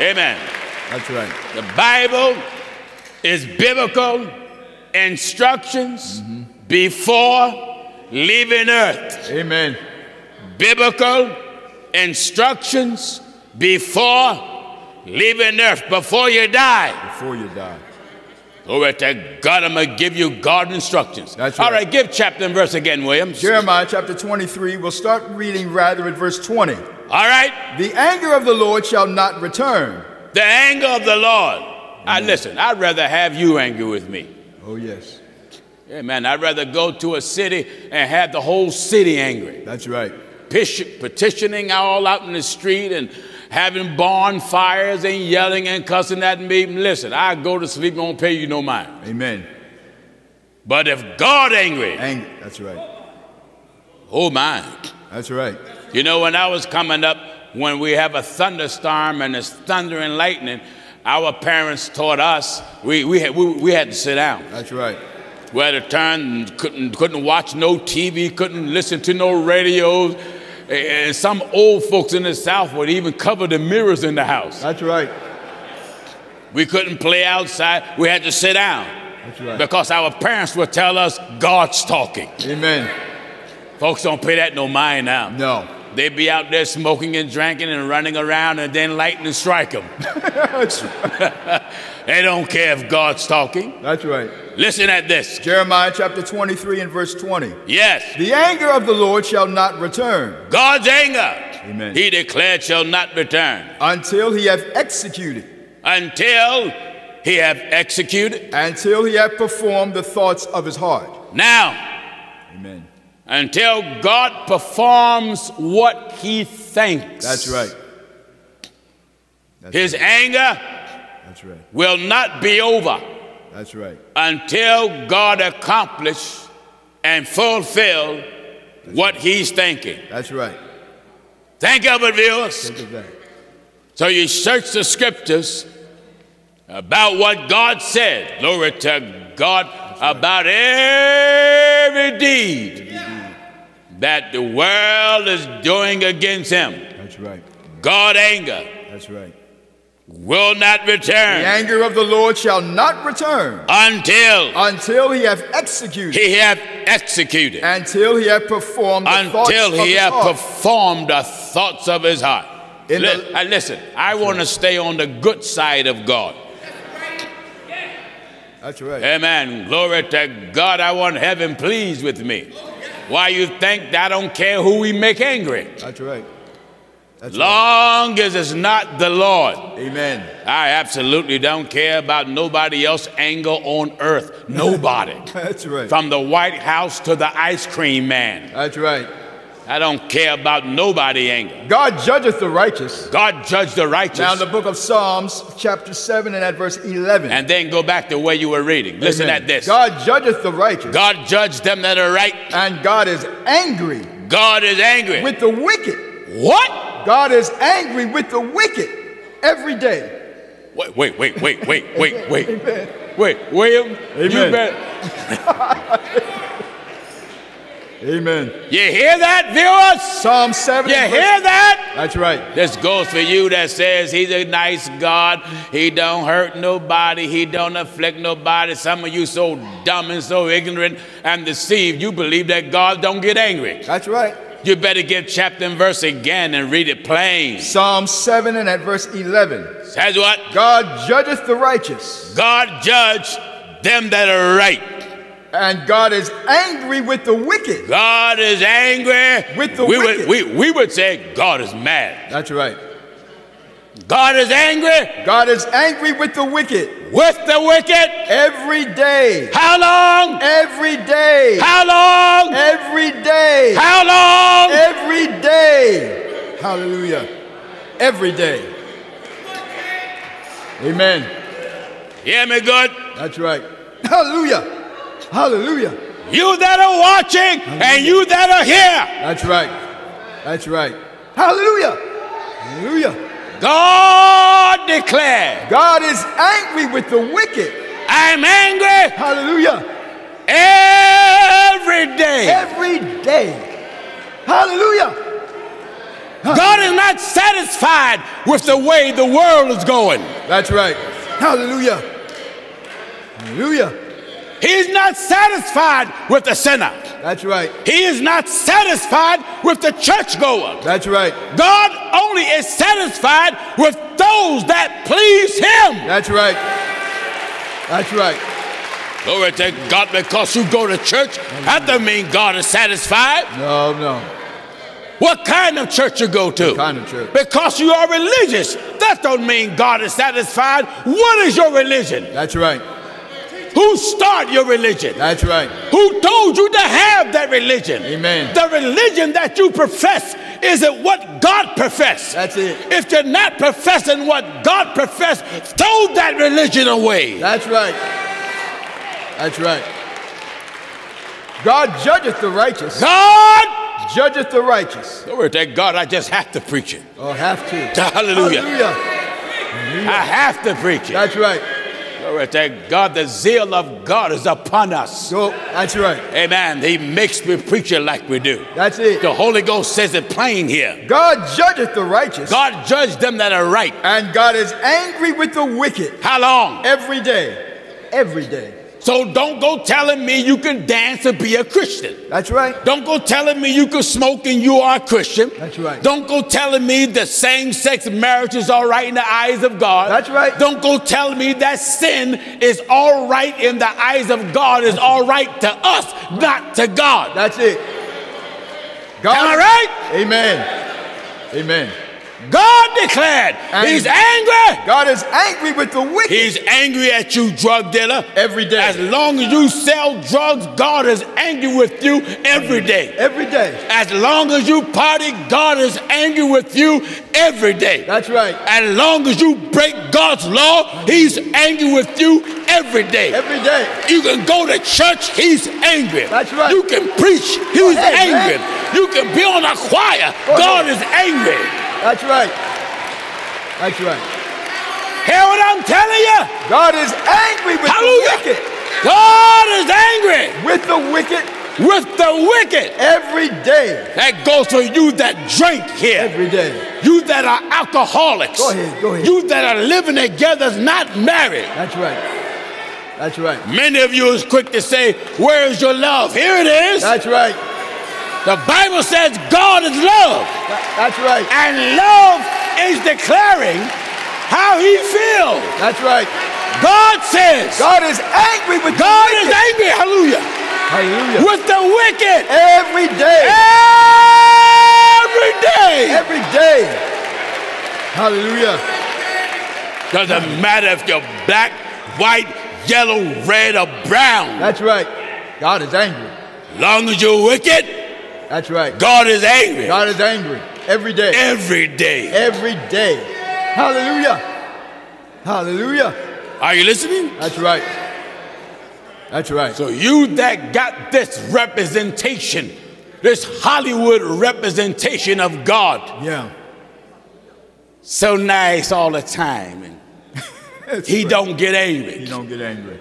Speaker 2: Amen.
Speaker 3: That's right.
Speaker 2: The Bible is biblical instructions before leaving earth.
Speaker 3: Amen.
Speaker 2: Biblical instructions before leaving earth, before you die.
Speaker 3: Before you die.
Speaker 2: Oh, Glory to God, I'm going to give you God instructions.
Speaker 3: That's
Speaker 2: All
Speaker 3: right.
Speaker 2: right, give chapter and verse again, Williams.
Speaker 3: Jeremiah chapter 23, we'll start reading rather at verse 20.
Speaker 2: All right,
Speaker 3: The anger of the Lord shall not return.
Speaker 2: the anger of the Lord. I listen, I'd rather have you angry with me.
Speaker 3: Oh, yes.
Speaker 2: Yeah, man, I'd rather go to a city and have the whole city angry.
Speaker 3: That's right.
Speaker 2: Petitioning all out in the street and having bonfires and yelling and cussing at me. Listen, I go to sleep and won't pay you no mind.
Speaker 3: Amen.
Speaker 2: But if God angry,
Speaker 3: Anger. That's right.
Speaker 2: oh my.
Speaker 3: That's right.
Speaker 2: You know, when I was coming up, when we have a thunderstorm and it's thunder and lightning, our parents taught us we, we, had, we, we had to sit down.
Speaker 3: That's right.
Speaker 2: We had to turn, couldn't, couldn't watch no TV, couldn't listen to no radios. And some old folks in the South would even cover the mirrors in the house.
Speaker 3: That's right.
Speaker 2: We couldn't play outside. We had to sit down.
Speaker 3: That's right.
Speaker 2: Because our parents would tell us God's talking.
Speaker 3: Amen.
Speaker 2: Folks don't pay that no mind now.
Speaker 3: No.
Speaker 2: they'd be out there smoking and drinking and running around and then lightning strike them. They don't care if God's talking.
Speaker 3: That's right.
Speaker 2: Listen at this.
Speaker 3: Jeremiah chapter 23 and verse 20.
Speaker 2: Yes,
Speaker 3: The anger of the Lord shall not return
Speaker 2: God's anger,
Speaker 3: Amen.
Speaker 2: he declared, shall not return
Speaker 3: until he have executed,
Speaker 2: until he have executed.
Speaker 3: until he have performed the thoughts of his heart.
Speaker 2: Now,
Speaker 3: Amen.
Speaker 2: until God performs what he thinks.
Speaker 3: That's right. That's
Speaker 2: His
Speaker 3: right.
Speaker 2: anger
Speaker 3: That's right.
Speaker 2: will not be over
Speaker 3: That's right.
Speaker 2: until God accomplish and fulfill what he's thinking.
Speaker 3: That's right.
Speaker 2: Think of it, viewers.
Speaker 3: Think of that.
Speaker 2: So you search the scriptures about what God said, glory to God, about every deed that the world is doing against him.
Speaker 3: That's right.
Speaker 2: God anger
Speaker 3: That's right.
Speaker 2: Will not return.
Speaker 3: The anger of the Lord shall not return
Speaker 2: until
Speaker 3: until he have executed,
Speaker 2: he have executed,
Speaker 3: until he have performed the thoughts
Speaker 2: until
Speaker 3: of
Speaker 2: he
Speaker 3: his
Speaker 2: have
Speaker 3: heart.
Speaker 2: performed the thoughts of his heart.
Speaker 3: In
Speaker 2: Li-
Speaker 3: the-
Speaker 2: uh, listen, I want to stay on the good side of God.
Speaker 3: That's right.
Speaker 2: Amen. Glory to God. I want heaven pleased with me. Why you think that I don't care who we make angry?
Speaker 3: That's right. That's
Speaker 2: Long as it's not the Lord.
Speaker 3: Amen.
Speaker 2: I absolutely don't care about nobody else anger on earth. Nobody.
Speaker 3: That's right.
Speaker 2: From the White House to the ice cream man.
Speaker 3: That's right.
Speaker 2: I don't care about nobody anger.
Speaker 3: God judgeth the righteous.
Speaker 2: God judged the righteous.
Speaker 3: Now in the book of Psalms, chapter 7 and at verse 11.
Speaker 2: and then go back to where you were reading. Listen
Speaker 3: Amen.
Speaker 2: at this.
Speaker 3: God judgeth the righteous,
Speaker 2: God judged them that are right.
Speaker 3: and God is angry
Speaker 2: God is angry.
Speaker 3: with the wicked.
Speaker 2: what?
Speaker 3: God is angry with the wicked every day.
Speaker 2: Wait, wait, wait, wait, wait, wait, wait. Wait, William, you
Speaker 3: Amen.
Speaker 2: better.
Speaker 3: Amen.
Speaker 2: You hear that, viewers?
Speaker 3: Psalm 7.
Speaker 2: You
Speaker 3: verse-
Speaker 2: hear that?
Speaker 3: That's right.
Speaker 2: This goes for you that says he's a nice God. He don't hurt nobody. He don't afflict nobody. Some of you so dumb and so ignorant and deceived, you believe that God don't get angry.
Speaker 3: That's right.
Speaker 2: You better get chapter and verse again and read it plain.
Speaker 3: Psalm 7 and at verse 11.
Speaker 2: Says what?
Speaker 3: God judgeth the righteous,
Speaker 2: God judge them that are right.
Speaker 3: and God is angry with the wicked.
Speaker 2: God is angry.
Speaker 3: With the
Speaker 2: we
Speaker 3: wicked.
Speaker 2: Would, we, we would say God is mad.
Speaker 3: That's right.
Speaker 2: God is angry
Speaker 3: God is angry with the wicked
Speaker 2: with the wicked.
Speaker 3: every day.
Speaker 2: How long?
Speaker 3: Every day.
Speaker 2: How long?
Speaker 3: Every day.
Speaker 2: How long?
Speaker 3: Every day. Hallelujah. Every day. Amen.
Speaker 2: Hear me good?
Speaker 3: That's right. Hallelujah. Hallelujah.
Speaker 2: You that are watching and you that are here.
Speaker 3: That's right. That's right. Hallelujah. Hallelujah.
Speaker 2: God declared,
Speaker 3: God is angry with the wicked.
Speaker 2: I'm angry
Speaker 3: Hallelujah.
Speaker 2: every day.
Speaker 3: Every day. Hallelujah.
Speaker 2: God is not satisfied with the way the world is going.
Speaker 3: That's right. Hallelujah. Hallelujah.
Speaker 2: He's not satisfied with the sinner.
Speaker 3: That's right.
Speaker 2: He is not satisfied with the churchgoer.
Speaker 3: That's right.
Speaker 2: God only is satisfied with those that please Him.
Speaker 3: That's right. That's right.
Speaker 2: Glory to God, because you go to church, that doesn't mean God is satisfied.
Speaker 3: No, no.
Speaker 2: What kind of church you go to?
Speaker 3: kind of church?
Speaker 2: Because you are religious. That don't mean God is satisfied. What is your religion?
Speaker 3: That's right.
Speaker 2: Who started your religion?
Speaker 3: That's right.
Speaker 2: Who told you to have that religion?
Speaker 3: Amen.
Speaker 2: The religion that you profess is it what God professed?
Speaker 3: That's it.
Speaker 2: If you're not professing what God professed, throw that religion away.
Speaker 3: That's right. That's right. God judgeth the righteous,
Speaker 2: God
Speaker 3: judgeth the righteous.
Speaker 2: Glory to God, I just have to preach it.
Speaker 3: Oh, have to.
Speaker 2: Hallelujah.
Speaker 3: Hallelujah.
Speaker 2: I have to preach it.
Speaker 3: That's right.
Speaker 2: Glory to God, the zeal of God is upon us.
Speaker 3: Go. That's right.
Speaker 2: Amen. He makes me preach it like we do.
Speaker 3: That's it.
Speaker 2: The Holy Ghost says it plain here.
Speaker 3: God judgeth the righteous,
Speaker 2: God judged them that are right.
Speaker 3: and God is angry with the wicked
Speaker 2: How long?
Speaker 3: every day. Every day.
Speaker 2: So don't go telling me you can dance and be a Christian.
Speaker 3: That's right.
Speaker 2: Don't go telling me you can smoke and you are a Christian.
Speaker 3: That's right.
Speaker 2: Don't go telling me that same sex marriage is all right in the eyes of God.
Speaker 3: That's right.
Speaker 2: Don't go telling me that sin is all right in the eyes of God, is all right to us, not to God.
Speaker 3: That's it. God.
Speaker 2: Am I right?
Speaker 3: Amen. Amen.
Speaker 2: God declared He's angry.
Speaker 3: God is angry with the wicked
Speaker 2: He's angry at you, drug dealer.
Speaker 3: every day.
Speaker 2: As long as you sell drugs, God is angry with you every day.
Speaker 3: every day.
Speaker 2: As long as you party, God is angry with you every day.
Speaker 3: That's right.
Speaker 2: As long as you break God's law, He's angry with you every day.
Speaker 3: Every day.
Speaker 2: You can go to church, He's angry.
Speaker 3: That's right.
Speaker 2: You can preach, He's
Speaker 3: ahead,
Speaker 2: angry.
Speaker 3: man.
Speaker 2: You can be on a choir,
Speaker 3: Go
Speaker 2: God
Speaker 3: ahead.
Speaker 2: is angry.
Speaker 3: That's right. That's right.
Speaker 2: Hear what I'm telling you?
Speaker 3: God is angry with
Speaker 2: Hallelujah.
Speaker 3: the wicked.
Speaker 2: God is angry
Speaker 3: With the wicked
Speaker 2: with the wicked.
Speaker 3: every day.
Speaker 2: That goes for you that drink here.
Speaker 3: Every day.
Speaker 2: You that are alcoholics.
Speaker 3: Go ahead, go ahead.
Speaker 2: You that are living together, not married.
Speaker 3: That's right. That's right.
Speaker 2: Many of you is quick to say, Where is your love? Here it is.
Speaker 3: That's right.
Speaker 2: The Bible says God is love.
Speaker 3: That's right.
Speaker 2: And love is declaring how he feels.
Speaker 3: That's right.
Speaker 2: God says,
Speaker 3: God is angry with
Speaker 2: God
Speaker 3: the
Speaker 2: is angry, hallelujah,
Speaker 3: Hallelujah.
Speaker 2: with the wicked
Speaker 3: Every day.
Speaker 2: every day.
Speaker 3: Every day. Hallelujah.
Speaker 2: Doesn't matter if you're black, white, yellow, red, or brown.
Speaker 3: That's right. God is angry.
Speaker 2: Long as you're wicked,
Speaker 3: That's right.
Speaker 2: God is angry
Speaker 3: God is angry. Every day.
Speaker 2: every day.
Speaker 3: Every day. Hallelujah. Hallelujah.
Speaker 2: Are you listening?
Speaker 3: That's right. That's right.
Speaker 2: So you that got this representation, this Hollywood representation of God,
Speaker 3: Yeah.
Speaker 2: so nice all the time, and he
Speaker 3: right.
Speaker 2: don't get angry.
Speaker 3: He don't get angry.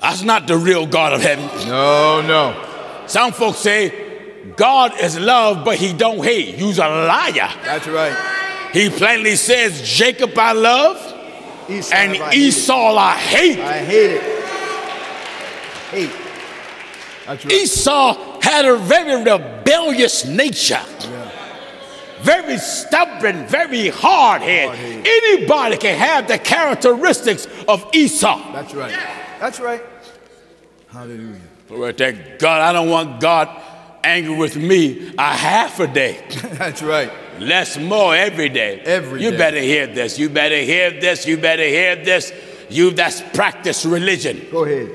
Speaker 2: That's not the real God of heaven.
Speaker 3: No, no.
Speaker 2: Some folks say God is love, but he don't hate. You's a liar.
Speaker 3: That's right.
Speaker 2: He plainly says, Jacob I love,
Speaker 3: Esau,
Speaker 2: and
Speaker 3: I.
Speaker 2: Esau I hate.
Speaker 3: I hate it. Hate. That's right.
Speaker 2: Esau had a very rebellious nature. Very stubborn, very hard head. Anybody can have the characteristics of Esau.
Speaker 3: That's right. That's right. Hallelujah.
Speaker 2: Glory to God. I don't want God angry with me a half a day.
Speaker 3: That's right.
Speaker 2: Less more every day.
Speaker 3: Every
Speaker 2: you
Speaker 3: day.
Speaker 2: better hear this. You better hear this. You better hear this. You that's practice religion.
Speaker 3: Go ahead.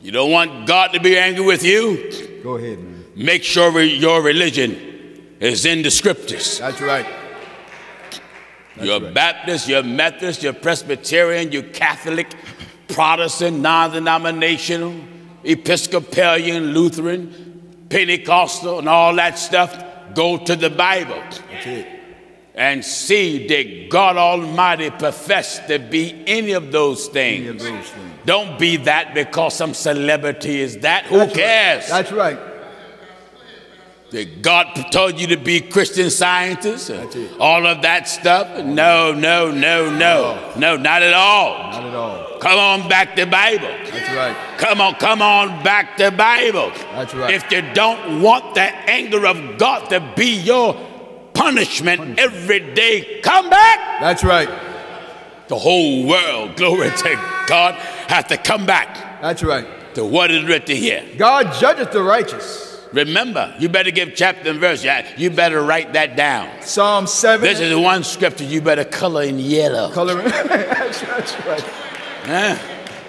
Speaker 2: You don't want God to be angry with you?
Speaker 3: Go ahead, man.
Speaker 2: Make sure re- your religion is in the scriptures.
Speaker 3: That's right.
Speaker 2: you're
Speaker 3: right.
Speaker 2: Baptist, you're Methodist, you're Presbyterian, you're Catholic, Protestant, non denominational, Episcopalian, Lutheran, Pentecostal, and all that stuff. Go to the Bible and see did God Almighty profess to be any of those
Speaker 3: Any of
Speaker 2: things.
Speaker 3: those things.
Speaker 2: Don't be that because some celebrity is that. Who
Speaker 3: That's right.
Speaker 2: cares?
Speaker 3: That's right.
Speaker 2: Did God told you to be Christian scientists?
Speaker 3: It.
Speaker 2: All of that stuff? No, no, no, no. No, not at all.
Speaker 3: Not at all.
Speaker 2: Come on back to Bible.
Speaker 3: That's right.
Speaker 2: Come on, come on back to Bible.
Speaker 3: That's right.
Speaker 2: If you don't want the anger of God to be your punishment, every day, come back.
Speaker 3: That's right.
Speaker 2: The whole world, glory to God, has to come back
Speaker 3: That's right.
Speaker 2: to what is written here.
Speaker 3: God judgeth the righteous.
Speaker 2: Remember, you better give chapter and verse. Yeah, You better write that down.
Speaker 3: Psalm 7.
Speaker 2: This is one scripture you better color in yellow.
Speaker 3: Color. that's, that's right.
Speaker 2: Huh?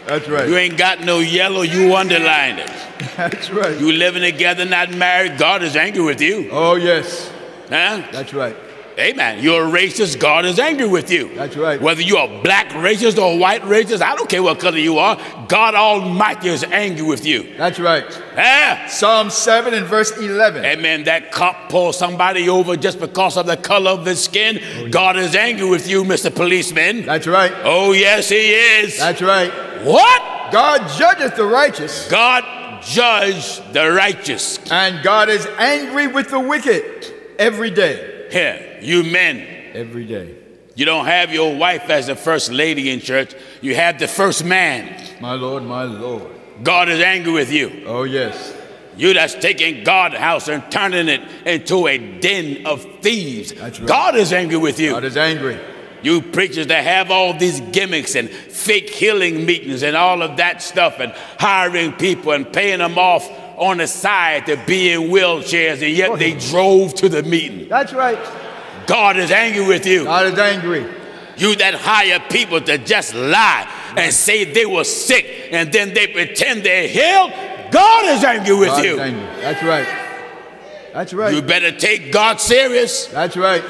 Speaker 3: That's right.
Speaker 2: You ain't got no yellow, you underlined it.
Speaker 3: That's right.
Speaker 2: You living together, not married, God is angry with you.
Speaker 3: Oh, yes.
Speaker 2: Huh?
Speaker 3: That's right.
Speaker 2: Amen. You're a racist, God is angry with you.
Speaker 3: That's right.
Speaker 2: Whether you're a black racist or white racist, I don't care what color you are, God Almighty is angry with you.
Speaker 3: That's right.
Speaker 2: Yeah.
Speaker 3: Psalm 7 and verse 11.
Speaker 2: Amen. That cop pulls somebody over just because of the color of the skin. Oh, God is angry with you, Mr. Policeman.
Speaker 3: That's right.
Speaker 2: Oh, yes, he is.
Speaker 3: That's right.
Speaker 2: what?
Speaker 3: God judgeth the righteous,
Speaker 2: God judge the righteous.
Speaker 3: and God is angry with the wicked every day.
Speaker 2: Here, you men,
Speaker 3: Every day.
Speaker 2: you don't have your wife as the first lady in church. You have the first man.
Speaker 3: My Lord, my Lord.
Speaker 2: God is angry with you.
Speaker 3: Oh, yes.
Speaker 2: You that's taking God's house and turning it into a den of thieves.
Speaker 3: That's right.
Speaker 2: God is angry with you.
Speaker 3: God is angry.
Speaker 2: You preachers that have all these gimmicks and fake healing meetings and all of that stuff and hiring people and paying them off on the side to be in wheelchairs and yet they drove to the meeting.
Speaker 3: That's right.
Speaker 2: God is angry with you.
Speaker 3: God is angry.
Speaker 2: You that hire people to just lie and say they were sick and then they pretend they're healed. God is angry with
Speaker 3: God
Speaker 2: you.
Speaker 3: is angry. That's right. That's right.
Speaker 2: You better take God serious.
Speaker 3: That's right.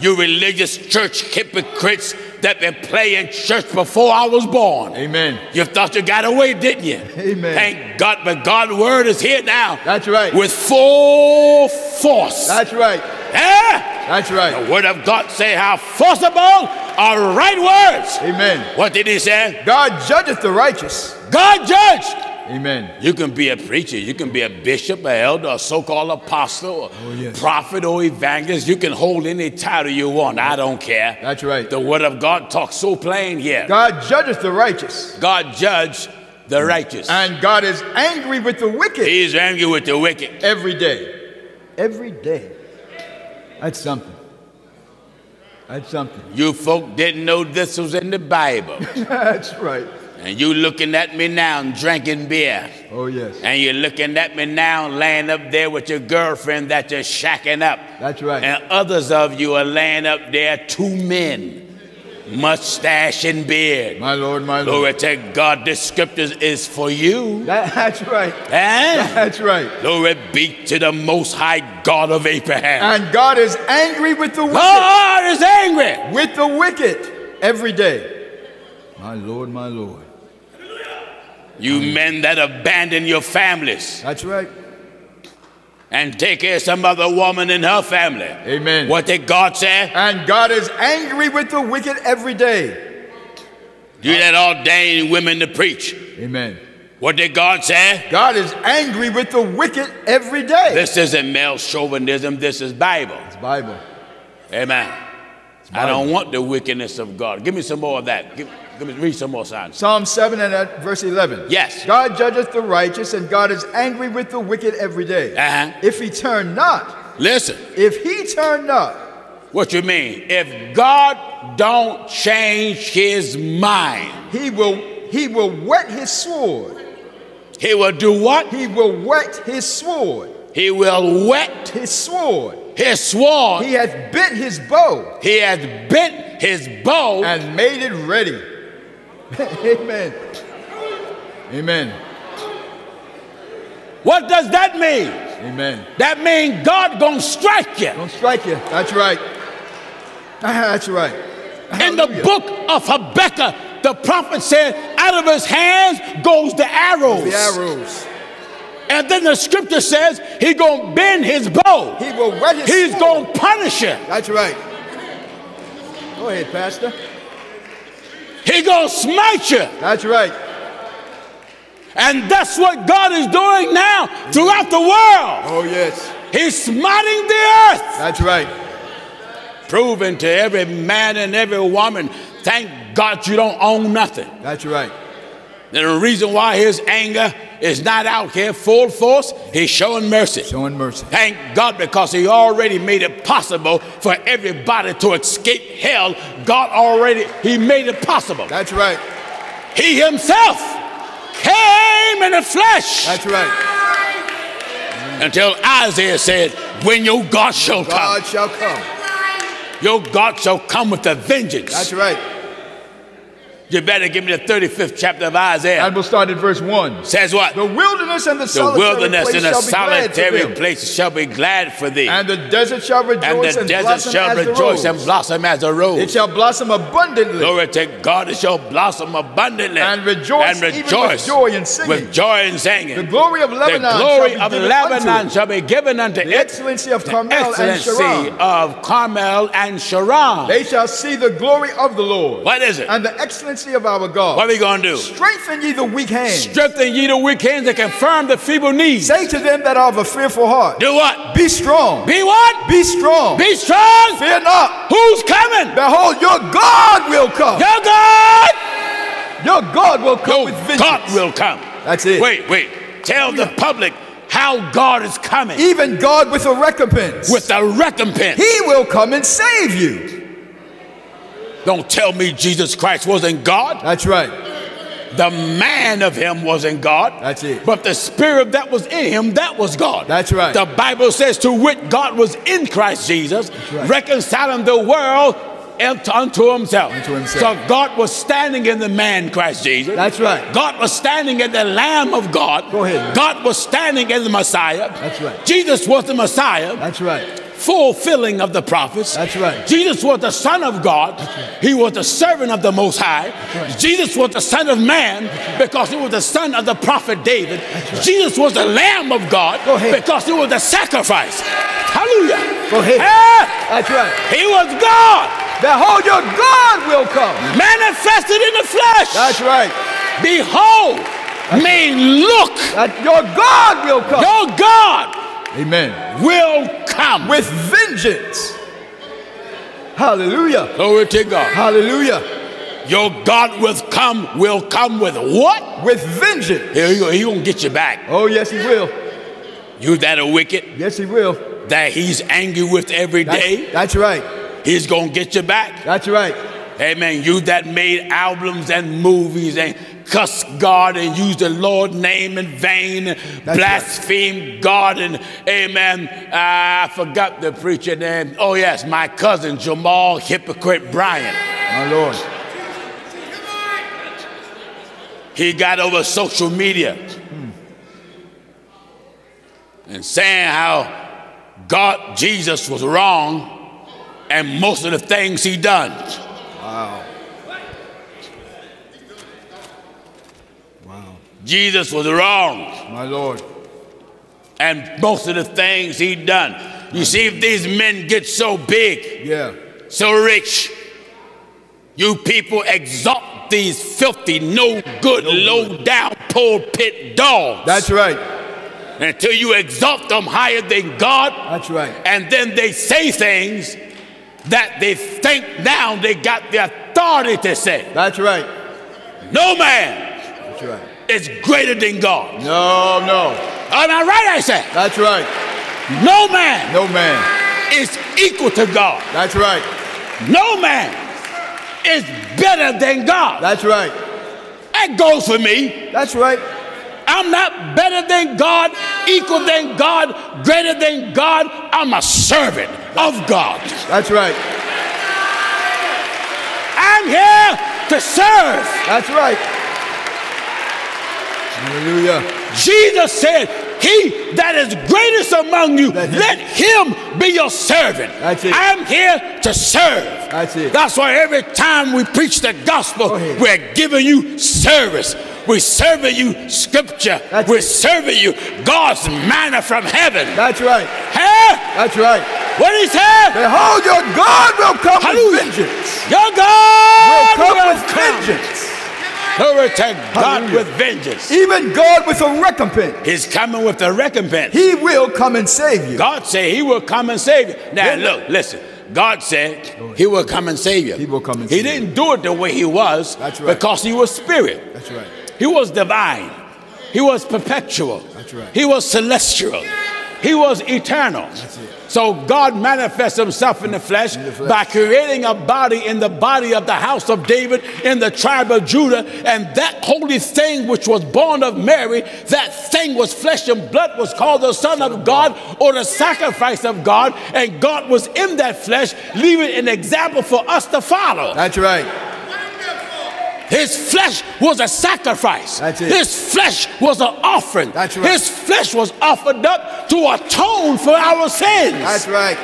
Speaker 2: You religious church hypocrites that been playing church before I was born.
Speaker 3: Amen.
Speaker 2: You thought you got away, didn't you?
Speaker 3: Amen.
Speaker 2: Thank God, but God's word is here now.
Speaker 3: That's right.
Speaker 2: With full force.
Speaker 3: That's right.
Speaker 2: yeah?
Speaker 3: That's right.
Speaker 2: The word of God say how forcible are right words.
Speaker 3: Amen.
Speaker 2: What did he say?
Speaker 3: God judgeth the righteous.
Speaker 2: God judged.
Speaker 3: Amen.
Speaker 2: You can be a preacher, you can be a bishop, an elder, a so-called apostle, or
Speaker 3: Oh, yes.
Speaker 2: prophet or evangelist. You can hold any title you want. I don't care.
Speaker 3: That's right.
Speaker 2: The word of God talks so plain here.
Speaker 3: God judgeth the righteous,
Speaker 2: God judge the righteous.
Speaker 3: and God is angry with the wicked
Speaker 2: He is angry with the wicked.
Speaker 3: every day. Every day. That's something. That's something.
Speaker 2: You folk didn't know this was in the Bible.
Speaker 3: That's right.
Speaker 2: And you looking at me now drinking beer.
Speaker 3: Oh, yes.
Speaker 2: And you're looking at me now laying up there with your girlfriend that you're shacking up.
Speaker 3: That's right.
Speaker 2: And others of you are laying up there, two men, mustache and beard.
Speaker 3: My Lord, my Lord.
Speaker 2: Glory to God, this scriptures is for you.
Speaker 3: That- that's right.
Speaker 2: And
Speaker 3: That's right.
Speaker 2: glory be to the most high God of Abraham.
Speaker 3: And God is angry with the wicked.
Speaker 2: God is angry.
Speaker 3: With the wicked every day. My Lord, my Lord.
Speaker 2: You men that abandon your families
Speaker 3: That's right.
Speaker 2: and take care of some other woman in her family.
Speaker 3: Amen.
Speaker 2: What did God say?
Speaker 3: And God is angry with the wicked every day.
Speaker 2: You that ordain women to preach.
Speaker 3: Amen.
Speaker 2: What did God say?
Speaker 3: God is angry with the wicked every day.
Speaker 2: This isn't male chauvinism, this is Bible.
Speaker 3: It's Bible.
Speaker 2: Amen. I don't want the wickedness of God. Give me some more of that. Give, read some more signs.
Speaker 3: Psalm 7 and at verse 11.
Speaker 2: Yes.
Speaker 3: God judgeth the righteous, and God is angry with the wicked every day.
Speaker 2: Uh-huh.
Speaker 3: If he turn not,
Speaker 2: Listen,
Speaker 3: if he turn not,
Speaker 2: what you mean? If God don't change his mind,
Speaker 3: he will he will wet his sword.
Speaker 2: he will do what?
Speaker 3: He will wet his sword.
Speaker 2: He will wet
Speaker 3: His sword.
Speaker 2: his sword.
Speaker 3: He hath bent his bow
Speaker 2: He has bent his bow.
Speaker 3: and made it ready. Amen. Amen.
Speaker 2: What does that mean?
Speaker 3: Amen.
Speaker 2: That means God gonna strike you.
Speaker 3: Don't strike you. That's right. That's right.
Speaker 2: In the book of Habakkuk, the prophet said, out of his hands goes the arrows.
Speaker 3: The arrows.
Speaker 2: And then the scripture says he gonna bend his bow.
Speaker 3: He will
Speaker 2: He's
Speaker 3: sword.
Speaker 2: gonna punish you.
Speaker 3: That's right. Go ahead, Pastor.
Speaker 2: He gonna smite you.
Speaker 3: That's right.
Speaker 2: And that's what God is doing now throughout the world.
Speaker 3: Oh, yes.
Speaker 2: He's smiting the earth,
Speaker 3: That's right.
Speaker 2: proving to every man and every woman, thank God you don't own nothing.
Speaker 3: That's right.
Speaker 2: And the reason why his anger is not out here full force, he's showing mercy.
Speaker 3: Showing mercy.
Speaker 2: Thank God because he already made it possible for everybody to escape hell. God already, he made it possible.
Speaker 3: That's right.
Speaker 2: He himself came in the flesh
Speaker 3: That's right.
Speaker 2: until Isaiah said, when your God shall come,
Speaker 3: God shall come.
Speaker 2: your God shall come with a vengeance.
Speaker 3: That's right.
Speaker 2: You better give me the 35th chapter of Isaiah.
Speaker 3: And we'll start at verse 1.
Speaker 2: Says what?
Speaker 3: The wilderness and the
Speaker 2: The
Speaker 3: solitary
Speaker 2: wilderness
Speaker 3: place
Speaker 2: and the
Speaker 3: shall be glad
Speaker 2: solitary place shall be glad for thee.
Speaker 3: And the desert shall rejoice
Speaker 2: And
Speaker 3: and,
Speaker 2: desert
Speaker 3: blossom
Speaker 2: shall
Speaker 3: as the
Speaker 2: rejoice and
Speaker 3: rose.
Speaker 2: blossom as a rose.
Speaker 3: It shall blossom abundantly.
Speaker 2: Glory to God, it shall blossom abundantly.
Speaker 3: And rejoice
Speaker 2: and
Speaker 3: even with joy and singing.
Speaker 2: With joy and singing.
Speaker 3: The glory of
Speaker 2: The
Speaker 3: Lebanon
Speaker 2: glory
Speaker 3: shall be given unto
Speaker 2: Lebanon shall be given unto
Speaker 3: The
Speaker 2: it.
Speaker 3: excellency of
Speaker 2: The
Speaker 3: Carmel and Sharon.
Speaker 2: of Carmel and Sharon.
Speaker 3: They shall see the glory of the Lord.
Speaker 2: What is it?
Speaker 3: And the excellency of our God.
Speaker 2: What are we going to do?
Speaker 3: Strengthen ye the weak hands.
Speaker 2: Strengthen ye the weak hands and confirm the feeble knees.
Speaker 3: Say to them that are of a fearful heart,
Speaker 2: Do what?
Speaker 3: Be strong.
Speaker 2: Be what?
Speaker 3: Be strong.
Speaker 2: Be strong.
Speaker 3: Fear not.
Speaker 2: Who's coming?
Speaker 3: Behold, your God will come.
Speaker 2: Your God.
Speaker 3: Your God will come
Speaker 2: Your
Speaker 3: with vengeance.
Speaker 2: God will come.
Speaker 3: That's it.
Speaker 2: Wait, wait. Tell the public how God is coming
Speaker 3: Even God with a recompense.
Speaker 2: with a recompense.
Speaker 3: he will come and save you.
Speaker 2: Don't tell me Jesus Christ wasn't God.
Speaker 3: That's right.
Speaker 2: The man of him wasn't God.
Speaker 3: That's it.
Speaker 2: But the spirit that was in him, that was God.
Speaker 3: That's right.
Speaker 2: The Bible says to wit, God was in Christ Jesus,
Speaker 3: right.
Speaker 2: reconciling the world unto- himself.
Speaker 3: Unto himself.
Speaker 2: So God was standing in the man Christ Jesus.
Speaker 3: That's right.
Speaker 2: God was standing in the Lamb of God.
Speaker 3: Go ahead.
Speaker 2: God was standing in the Messiah.
Speaker 3: That's right.
Speaker 2: Jesus was the Messiah
Speaker 3: That's right.
Speaker 2: Fulfilling of the prophets.
Speaker 3: That's right.
Speaker 2: Jesus was the Son of God. He was the servant of the Most High.
Speaker 3: right.
Speaker 2: Jesus was the Son of Man because he was the son of the prophet David. Jesus was the Lamb of God because he was the sacrifice. Hallelujah.
Speaker 3: Go ahead.
Speaker 2: Ah,
Speaker 3: That's right.
Speaker 2: he was God
Speaker 3: Behold, your God will come.
Speaker 2: manifested in the flesh.
Speaker 3: That's right.
Speaker 2: Behold, mean look,
Speaker 3: That your God will come.
Speaker 2: your God
Speaker 3: Amen.
Speaker 2: will come.
Speaker 3: With vengeance. Hallelujah.
Speaker 2: Glory to God.
Speaker 3: Hallelujah.
Speaker 2: Your God will come, will come with what?
Speaker 3: With vengeance.
Speaker 2: Here you go. He gonna get you back.
Speaker 3: Oh, yes, he will.
Speaker 2: You that are wicked,
Speaker 3: Yes, he will.
Speaker 2: that he's angry with every
Speaker 3: That's,
Speaker 2: day,
Speaker 3: that's right.
Speaker 2: he's gonna get you back.
Speaker 3: That's right.
Speaker 2: Amen. You that made albums and movies and cuss God and use the Lord name in vain, blaspheme God and amen. I forgot the preacher name. Oh yes, my cousin Jamal Hypocrite Bryant.
Speaker 3: My Lord.
Speaker 2: He got over social media hmm. and saying how God, Jesus was wrong and most of the things he done.
Speaker 3: Wow. Wow.
Speaker 2: Jesus was wrong
Speaker 3: My Lord.
Speaker 2: and most of the things he done. You see, if these men get so big,
Speaker 3: Yeah.
Speaker 2: so rich, you people exalt these filthy, no good, low down pulpit dogs
Speaker 3: That's right.
Speaker 2: until you exalt them higher than God.
Speaker 3: That's right.
Speaker 2: and then they say things that they think now they got the authority to say.
Speaker 3: That's right.
Speaker 2: No man
Speaker 3: That's right.
Speaker 2: Is greater than God.
Speaker 3: No, no.
Speaker 2: Am I right? I said,
Speaker 3: That's right.
Speaker 2: no man
Speaker 3: No man.
Speaker 2: is equal to God.
Speaker 3: That's right.
Speaker 2: No man is better than God.
Speaker 3: That's right.
Speaker 2: That goes for me.
Speaker 3: That's right.
Speaker 2: I'm not better than God, equal than God, greater than God. I'm a servant of God.
Speaker 3: That's right.
Speaker 2: I'm here to serve.
Speaker 3: That's right. Hallelujah.
Speaker 2: Jesus said, He that is greatest among you,
Speaker 3: Let him-
Speaker 2: him be your servant.
Speaker 3: That's it.
Speaker 2: I'm here to serve.
Speaker 3: That's it.
Speaker 2: That's why every time we preach the gospel,
Speaker 3: Go
Speaker 2: we're giving you service. We're serving you scripture.
Speaker 3: That's
Speaker 2: we're
Speaker 3: it.
Speaker 2: serving you God's manna from heaven.
Speaker 3: That's right.
Speaker 2: Huh?
Speaker 3: That's right.
Speaker 2: What he said?
Speaker 3: Behold, your God will come
Speaker 2: Hallelujah.
Speaker 3: with vengeance.
Speaker 2: Your God Will
Speaker 3: come
Speaker 2: will
Speaker 3: with
Speaker 2: come.
Speaker 3: vengeance.
Speaker 2: Glory to God with vengeance.
Speaker 3: Even God with a recompense.
Speaker 2: He's coming with a recompense.
Speaker 3: He will come and save you.
Speaker 2: God said he will come and save you. Now
Speaker 3: Yeah.
Speaker 2: look, listen. God said he will come and save you.
Speaker 3: He will come and
Speaker 2: He didn't do it the way he was
Speaker 3: That's right.
Speaker 2: because he was spirit.
Speaker 3: That's right.
Speaker 2: He was divine. He was perpetual.
Speaker 3: That's right.
Speaker 2: He was celestial. He was eternal. So God manifests himself in the, flesh
Speaker 3: the flesh.
Speaker 2: by creating a body in the body of the house of David in the tribe of Judah. And that holy thing which was born of Mary, that thing was flesh and blood, was called the Son of God or the sacrifice of God. And God was in that flesh, leaving an example for us to follow.
Speaker 3: That's right.
Speaker 2: His flesh was a sacrifice.
Speaker 3: That's it.
Speaker 2: His flesh was an offering.
Speaker 3: That's right.
Speaker 2: His flesh was offered up to atone for our sins.
Speaker 3: That's right.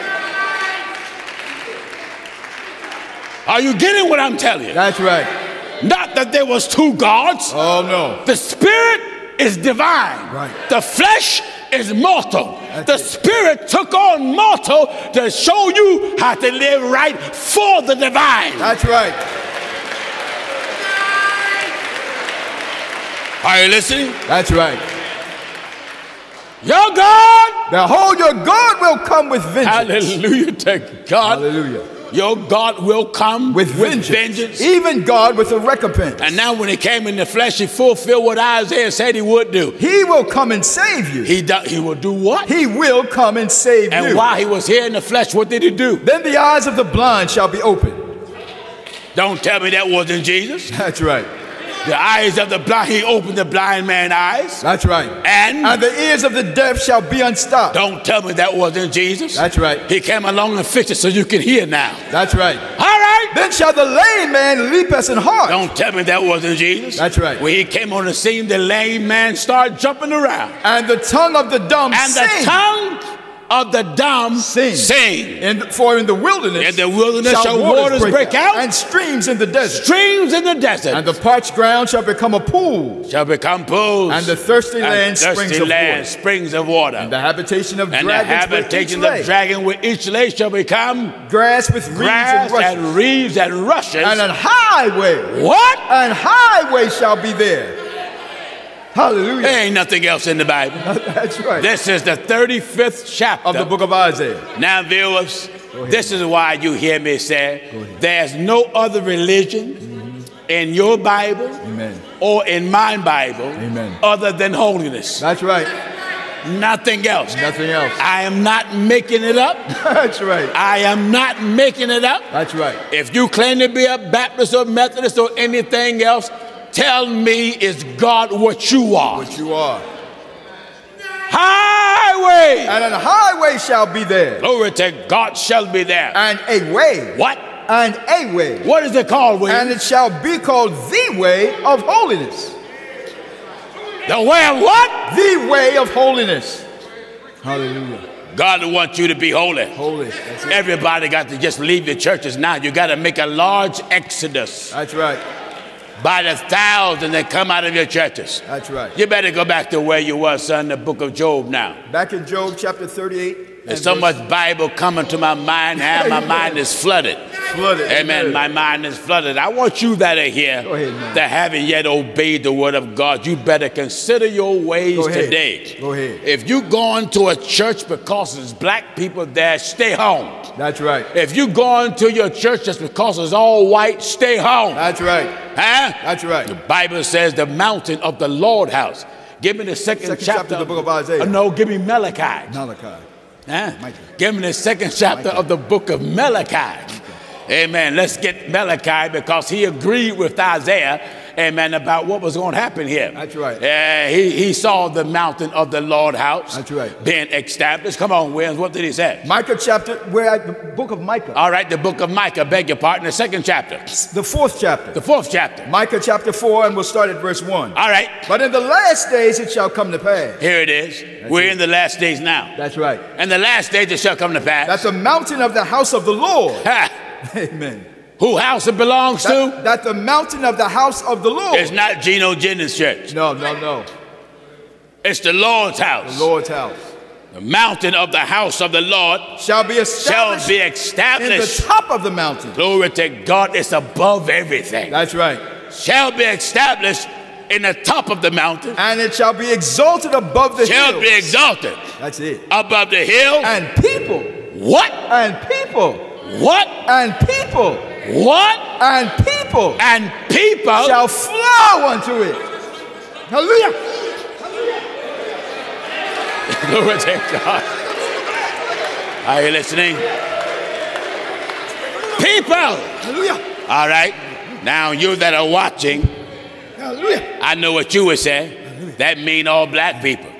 Speaker 2: Are you getting what I'm telling you?
Speaker 3: That's right.
Speaker 2: Not that there was two gods.
Speaker 3: Oh no.
Speaker 2: The spirit is divine.
Speaker 3: Right.
Speaker 2: The flesh is mortal.
Speaker 3: That's
Speaker 2: the
Speaker 3: it.
Speaker 2: spirit took on mortal to show you how to live right for the divine.
Speaker 3: That's right.
Speaker 2: Are you listening?
Speaker 3: That's right.
Speaker 2: Your God.
Speaker 3: Behold, your God will come with vengeance.
Speaker 2: Hallelujah to God.
Speaker 3: Hallelujah.
Speaker 2: Your God will come
Speaker 3: With vengeance.
Speaker 2: vengeance.
Speaker 3: Even God with a recompense.
Speaker 2: And now, when he came in the flesh, he fulfilled what Isaiah said he would do.
Speaker 3: He will come and save you.
Speaker 2: He, do, he will do what?
Speaker 3: He will come and save
Speaker 2: And
Speaker 3: you.
Speaker 2: And while he was here in the flesh, what did he do?
Speaker 3: Then the eyes of the blind shall be opened.
Speaker 2: Don't tell me that wasn't Jesus.
Speaker 3: That's right.
Speaker 2: The eyes of the blind, he opened the blind man's eyes.
Speaker 3: That's right.
Speaker 2: And
Speaker 3: And the ears of the deaf shall be unstopped.
Speaker 2: don't tell me that wasn't Jesus.
Speaker 3: That's right.
Speaker 2: He came along and fixed it so you can hear now.
Speaker 3: That's right.
Speaker 2: All right.
Speaker 3: Then shall the lame man leap as an hart.
Speaker 2: Don't tell me that wasn't Jesus.
Speaker 3: That's right.
Speaker 2: When he came on the scene, the lame man started jumping around.
Speaker 3: And the tongue of the dumb
Speaker 2: And
Speaker 3: sing.
Speaker 2: the tongue of the dumb
Speaker 3: Sing.
Speaker 2: sing.
Speaker 3: In the- for in the wilderness,
Speaker 2: In the wilderness shall waters break out.
Speaker 3: and streams in the desert.
Speaker 2: Streams in the desert
Speaker 3: And the parched ground shall become a pool,
Speaker 2: shall become pools.
Speaker 3: and the thirsty
Speaker 2: and
Speaker 3: land
Speaker 2: thirsty
Speaker 3: springs of
Speaker 2: land,
Speaker 3: water.
Speaker 2: springs of water.
Speaker 3: And the habitation of
Speaker 2: And
Speaker 3: dragons with each
Speaker 2: habitation of dragon with each lay shall become
Speaker 3: grass with reeds and rushes.
Speaker 2: and reeds and rushes.
Speaker 3: And an highway,
Speaker 2: what?
Speaker 3: and highway shall be there. Hallelujah.
Speaker 2: There ain't nothing else in the Bible.
Speaker 3: That's right.
Speaker 2: This is the 35th chapter.
Speaker 3: of the book of Isaiah.
Speaker 2: Now, viewers, this is why you hear me say there's no other religion mm-hmm. in your Bible
Speaker 3: Amen.
Speaker 2: or in my Bible
Speaker 3: Amen.
Speaker 2: other than holiness.
Speaker 3: That's right.
Speaker 2: Nothing else.
Speaker 3: Nothing else.
Speaker 2: I am not making it up.
Speaker 3: That's right.
Speaker 2: I am not making it up.
Speaker 3: That's right.
Speaker 2: If you claim to be a Baptist or Methodist or anything else, tell me is God what you are?
Speaker 3: What you are.
Speaker 2: Highway.
Speaker 3: And an highway shall be there.
Speaker 2: Glory to God shall be there.
Speaker 3: And a way.
Speaker 2: What?
Speaker 3: And a way.
Speaker 2: What is it called, William?
Speaker 3: And it shall be called the way of holiness.
Speaker 2: the way of what?
Speaker 3: The way of holiness. Hallelujah.
Speaker 2: God wants you to be holy.
Speaker 3: Holy.
Speaker 2: Everybody got to just leave your churches now. You got to make a large exodus
Speaker 3: That's right.
Speaker 2: By the thousand that come out of your churches.
Speaker 3: That's right.
Speaker 2: You better go back to where you were, son, the book of Job now.
Speaker 3: Back in Job chapter 38.
Speaker 2: There's so much Bible coming to my mind now, my mind is flooded.
Speaker 3: Flooded.
Speaker 2: Amen. My mind is flooded. I want you that are here
Speaker 3: ahead,
Speaker 2: that haven't yet obeyed the word of God. You better consider your ways
Speaker 3: Go
Speaker 2: today.
Speaker 3: Go ahead.
Speaker 2: If you going to a church because there's black people there, stay home.
Speaker 3: That's right.
Speaker 2: If you going to your church just because it's all white, stay home.
Speaker 3: That's right.
Speaker 2: Huh?
Speaker 3: That's right.
Speaker 2: The Bible says the mountain of the Lord house. Give me the second,
Speaker 3: Second
Speaker 2: chapter,
Speaker 3: chapter of the book of Isaiah.
Speaker 2: Uh, no, give me Malachi.
Speaker 3: Malachi.
Speaker 2: Huh? Give me the second chapter of the book of Malachi. Amen. Let's get Malachi because he agreed with Isaiah, amen, about what was going to happen here.
Speaker 3: That's right.
Speaker 2: Uh, he, he saw the mountain of the Lord house
Speaker 3: That's right.
Speaker 2: being established. Come on, Williams, what did he say?
Speaker 3: Micah chapter, where I, the book of Micah,
Speaker 2: All right, the book of Micah, beg your pardon, the second chapter,
Speaker 3: the fourth chapter.
Speaker 2: the fourth chapter.
Speaker 3: Micah chapter 4, and we'll start at verse 1.
Speaker 2: All right,
Speaker 3: But in the last days it shall come to pass.
Speaker 2: here it is. We're in the last days now.
Speaker 3: That's right.
Speaker 2: And the last days it shall come to pass.
Speaker 3: That's the mountain of the house of the Lord,
Speaker 2: Ha!
Speaker 3: amen.
Speaker 2: Who house it belongs to?
Speaker 3: That, that the mountain of the house of the Lord.
Speaker 2: It's not Gino Jennings Church.
Speaker 3: No, no, no.
Speaker 2: It's the Lord's house.
Speaker 3: The Lord's house
Speaker 2: The mountain of the house of the Lord
Speaker 3: shall be established, shall
Speaker 2: be established
Speaker 3: in the top of the mountain.
Speaker 2: Glory to God, it's above everything.
Speaker 3: That's right.
Speaker 2: Shall be established in the top of the mountain.
Speaker 3: And it shall be exalted above the
Speaker 2: Shall
Speaker 3: hills.
Speaker 2: be exalted
Speaker 3: That's it.
Speaker 2: above the hill.
Speaker 3: And people,
Speaker 2: What?
Speaker 3: and people,
Speaker 2: What?
Speaker 3: and people,
Speaker 2: What?
Speaker 3: and people
Speaker 2: And people
Speaker 3: shall flow unto it. Hallelujah.
Speaker 2: Glory to God. Are you listening? People.
Speaker 3: Hallelujah.
Speaker 2: All right. Now you that are watching,
Speaker 3: Hallelujah.
Speaker 2: I know what you would say. That mean all black people.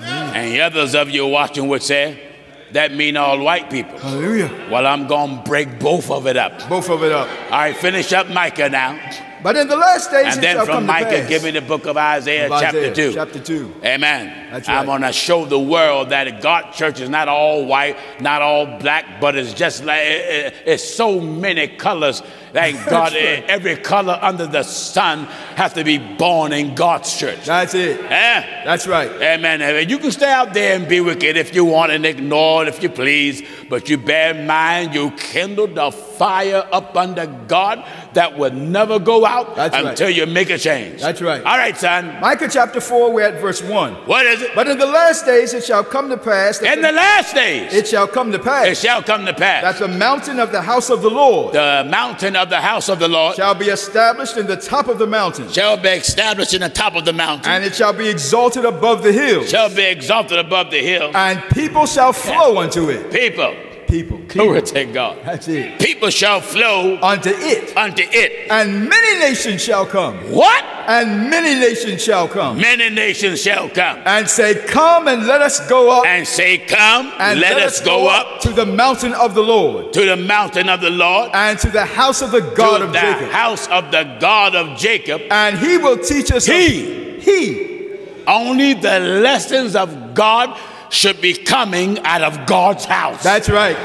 Speaker 2: And the others of you watching would say, that mean all white people.
Speaker 3: Hallelujah.
Speaker 2: Well, I'm going to break both of it up.
Speaker 3: Both of it up.
Speaker 2: All right, finish up Micah now.
Speaker 3: But in the last days
Speaker 2: And then from Micah, give me the book of Isaiah,
Speaker 3: Of
Speaker 2: chapter
Speaker 3: Isaiah,
Speaker 2: 2.
Speaker 3: Chapter 2.
Speaker 2: Amen.
Speaker 3: That's
Speaker 2: I'm going to show the world that God church is not all white, not all black, but it's just like it- it- it's so many colors. Thank God,
Speaker 3: right.
Speaker 2: every color under the sun has to be born in God's church.
Speaker 3: That's it.
Speaker 2: Eh?
Speaker 3: That's right.
Speaker 2: Amen. Amen. You can stay out there and be wicked if you want and ignore it if you please, but you bear in mind you kindled a fire up under God that will never go out
Speaker 3: That's right.
Speaker 2: until you make a change.
Speaker 3: That's right.
Speaker 2: All right, son.
Speaker 3: Micah chapter 4, we're at verse 1.
Speaker 2: What is it?
Speaker 3: But in the last days it shall come to pass that
Speaker 2: In the last days,
Speaker 3: it shall come to pass.
Speaker 2: it shall come to pass.
Speaker 3: that the mountain of the house of the Lord
Speaker 2: the mountain of the house of the Lord
Speaker 3: shall be established in the top of the mountain,
Speaker 2: shall be established in the top of the mountain,
Speaker 3: and it shall be exalted above the hills,
Speaker 2: shall be exalted above the hill.
Speaker 3: and people shall flow unto it.
Speaker 2: People,
Speaker 3: People.
Speaker 2: glory to God.
Speaker 3: That's it.
Speaker 2: People shall flow
Speaker 3: Unto it.
Speaker 2: unto it.
Speaker 3: And many nations shall come.
Speaker 2: What?
Speaker 3: And many nations shall come.
Speaker 2: Many nations shall come
Speaker 3: And say, Come and let us go up.
Speaker 2: and say, Come,
Speaker 3: and
Speaker 2: let, us go up
Speaker 3: to the mountain of the Lord
Speaker 2: to the mountain of the Lord,
Speaker 3: and to the house of the God
Speaker 2: to
Speaker 3: of
Speaker 2: the
Speaker 3: Jacob.
Speaker 2: house of the God of Jacob.
Speaker 3: And he will teach us.
Speaker 2: He.
Speaker 3: He.
Speaker 2: Only the lessons of God should be coming out of God's house.
Speaker 3: That's right.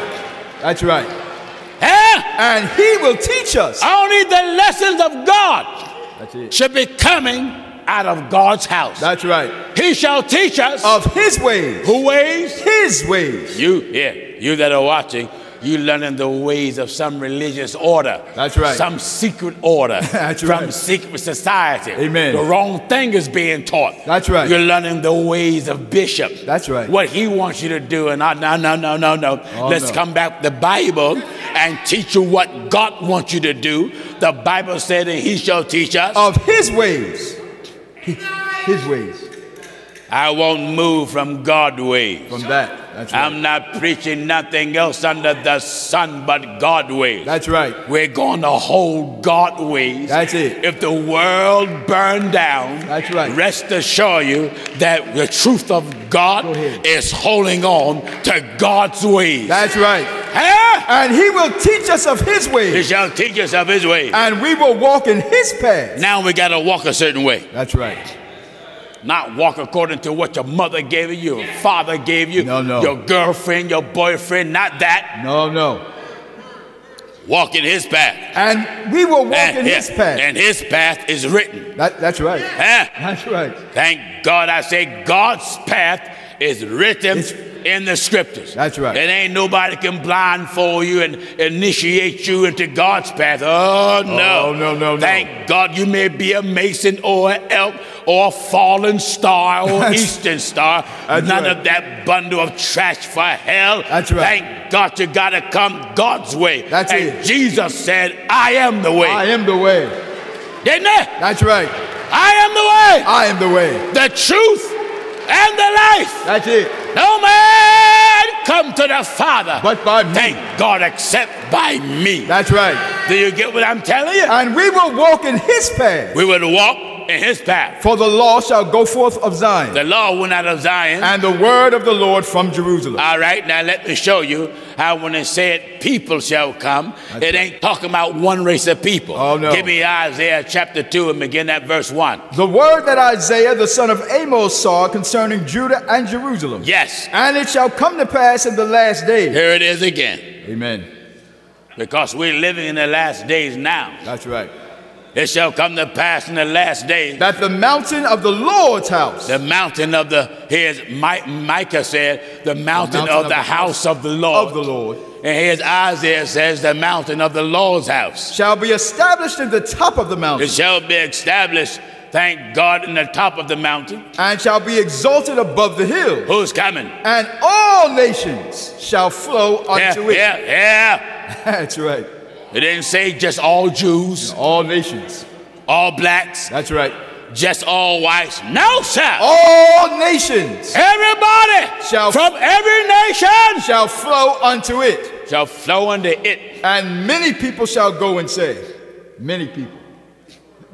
Speaker 3: That's right.
Speaker 2: Eh?
Speaker 3: And he will teach us.
Speaker 2: Only the lessons of God
Speaker 3: That's it.
Speaker 2: should be coming out of God's house.
Speaker 3: That's right.
Speaker 2: he shall teach us
Speaker 3: Of his ways.
Speaker 2: who ways?
Speaker 3: His ways.
Speaker 2: You, yeah, you that are watching, you learning the ways of some religious order.
Speaker 3: That's right.
Speaker 2: Some secret order.
Speaker 3: That's
Speaker 2: from
Speaker 3: right.
Speaker 2: secret society.
Speaker 3: Amen.
Speaker 2: The wrong thing is being taught.
Speaker 3: That's right.
Speaker 2: You're learning the ways of Bishop.
Speaker 3: That's right.
Speaker 2: What he wants you to do. And I, no, no, no, no, no.
Speaker 3: Oh,
Speaker 2: Let's
Speaker 3: no.
Speaker 2: come back to the Bible and teach you what God wants you to do. The Bible said and he shall teach us.
Speaker 3: Of his ways. His ways.
Speaker 2: I won't move from God's ways.
Speaker 3: From that. That's right.
Speaker 2: I'm not preaching nothing else under the sun but God ways.
Speaker 3: That's right.
Speaker 2: We're going to hold God ways.
Speaker 3: That's it.
Speaker 2: If the world burned down,
Speaker 3: That's right.
Speaker 2: rest assured you that the truth of God
Speaker 3: Go
Speaker 2: is holding on to God's ways.
Speaker 3: That's right.
Speaker 2: Huh?
Speaker 3: And he will teach us of his
Speaker 2: He shall teach us of his ways.
Speaker 3: And we will walk in his path.
Speaker 2: Now we got to walk a certain way.
Speaker 3: That's right.
Speaker 2: Not walk according to what your mother gave you, your father gave you,
Speaker 3: No, no.
Speaker 2: your girlfriend, your boyfriend, not that.
Speaker 3: No, no.
Speaker 2: Walk in his path.
Speaker 3: And we will walk
Speaker 2: and,
Speaker 3: in his path.
Speaker 2: and his path is written.
Speaker 3: That, that's right.
Speaker 2: Huh?
Speaker 3: That's right.
Speaker 2: Thank God I say God's path is written
Speaker 3: It's-
Speaker 2: in the scriptures.
Speaker 3: That's right.
Speaker 2: It ain't nobody can blindfold you and initiate you into God's path. Oh no.
Speaker 3: Oh, no, no, no.
Speaker 2: Thank God you may be a Mason or an elk or a fallen star or
Speaker 3: That's-
Speaker 2: eastern star. None
Speaker 3: right.
Speaker 2: of that bundle of trash for hell.
Speaker 3: That's right.
Speaker 2: Thank God you gotta come God's way.
Speaker 3: That's
Speaker 2: and
Speaker 3: it.
Speaker 2: Jesus said, I am the way.
Speaker 3: I am the way.
Speaker 2: Didn't it?
Speaker 3: That's right.
Speaker 2: I am the way
Speaker 3: I am the way.
Speaker 2: the truth and the life.
Speaker 3: That's it.
Speaker 2: No man come to the Father
Speaker 3: But by me.
Speaker 2: thank God except by me.
Speaker 3: That's right.
Speaker 2: Do you get what I'm telling you?
Speaker 3: And we will walk in his path.
Speaker 2: We will walk in his path.
Speaker 3: For the law shall go forth of Zion,
Speaker 2: The law went out of Zion.
Speaker 3: and the word of the Lord from Jerusalem.
Speaker 2: All right, now let me show you how when it said people shall come, it ain't talking about one race of people.
Speaker 3: Oh, no.
Speaker 2: Give me Isaiah chapter 2 and begin at verse 1.
Speaker 3: The word that Isaiah the son of Amos saw concerning Judah and Jerusalem.
Speaker 2: Yes,
Speaker 3: And it shall come to pass in the last days.
Speaker 2: here it is again.
Speaker 3: Amen.
Speaker 2: Because we're living in the last days now.
Speaker 3: That's right.
Speaker 2: It shall come to pass in the last days
Speaker 3: That the mountain of the Lord's house
Speaker 2: The mountain of the, here's Micah said, the mountain, of, the house of the Lord.
Speaker 3: of the Lord
Speaker 2: And here's Isaiah says, the mountain of the Lord's house.
Speaker 3: shall be established in the top of the mountain
Speaker 2: It shall be established, thank God, in the top of the mountain.
Speaker 3: and shall be exalted above the hill.
Speaker 2: Who's coming?
Speaker 3: And all nations shall flow
Speaker 2: Yeah,
Speaker 3: unto it.
Speaker 2: yeah, yeah.
Speaker 3: That's right.
Speaker 2: It didn't say just all Jews,
Speaker 3: All nations.
Speaker 2: all blacks,
Speaker 3: That's right.
Speaker 2: just all whites. No, sir.
Speaker 3: All nations
Speaker 2: Everybody
Speaker 3: Shall-
Speaker 2: from every nation
Speaker 3: shall flow unto it.
Speaker 2: shall flow unto it.
Speaker 3: And many people shall go and say, Many people.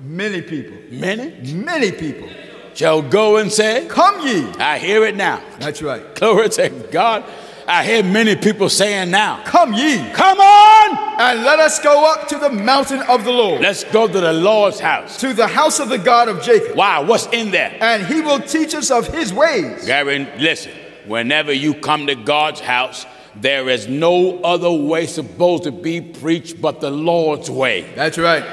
Speaker 3: Many people.
Speaker 2: Many
Speaker 3: Many people.
Speaker 2: shall go and say,
Speaker 3: Come ye.
Speaker 2: I hear it now.
Speaker 3: That's right.
Speaker 2: Glory to God. I hear many people saying now,
Speaker 3: Come ye,
Speaker 2: Come on,
Speaker 3: and let us go up to the mountain of the Lord,
Speaker 2: let's go to the Lord's house.
Speaker 3: to the house of the God of Jacob,
Speaker 2: Why? What's in there?
Speaker 3: and he will teach us of his ways.
Speaker 2: Gary, listen, whenever you come to God's house, there is no other way supposed to be preached but the Lord's way.
Speaker 3: That's right.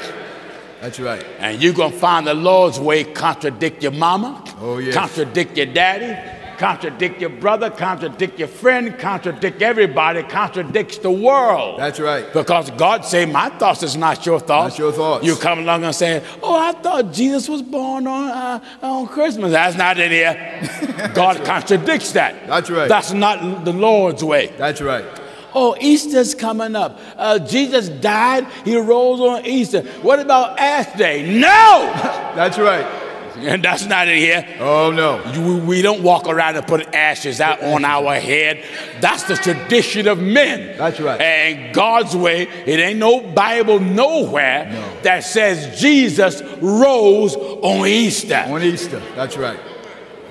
Speaker 3: That's right.
Speaker 2: And you're going to find the Lord's way contradict your mama,
Speaker 3: Oh, yes.
Speaker 2: contradict your daddy, contradict your brother, contradict your friend, contradict everybody, contradicts the world.
Speaker 3: That's right.
Speaker 2: Because God say, my thoughts is not your thoughts.
Speaker 3: Not your thoughts.
Speaker 2: You come along and say, oh, I thought Jesus was born on, uh, on Christmas. That's not in here. God contradicts that.
Speaker 3: That's right.
Speaker 2: That's not the Lord's way.
Speaker 3: That's right.
Speaker 2: Oh, Easter's coming up. Uh, Jesus died. He rose on Easter. What about Ash Day? No!
Speaker 3: That's right.
Speaker 2: And that's not in here.
Speaker 3: Oh no.
Speaker 2: You- We don't walk around and put ashes out on our head. That's the tradition of men.
Speaker 3: That's right.
Speaker 2: And God's way, it ain't no Bible nowhere
Speaker 3: No.
Speaker 2: that says Jesus rose on Easter.
Speaker 3: On Easter. That's right.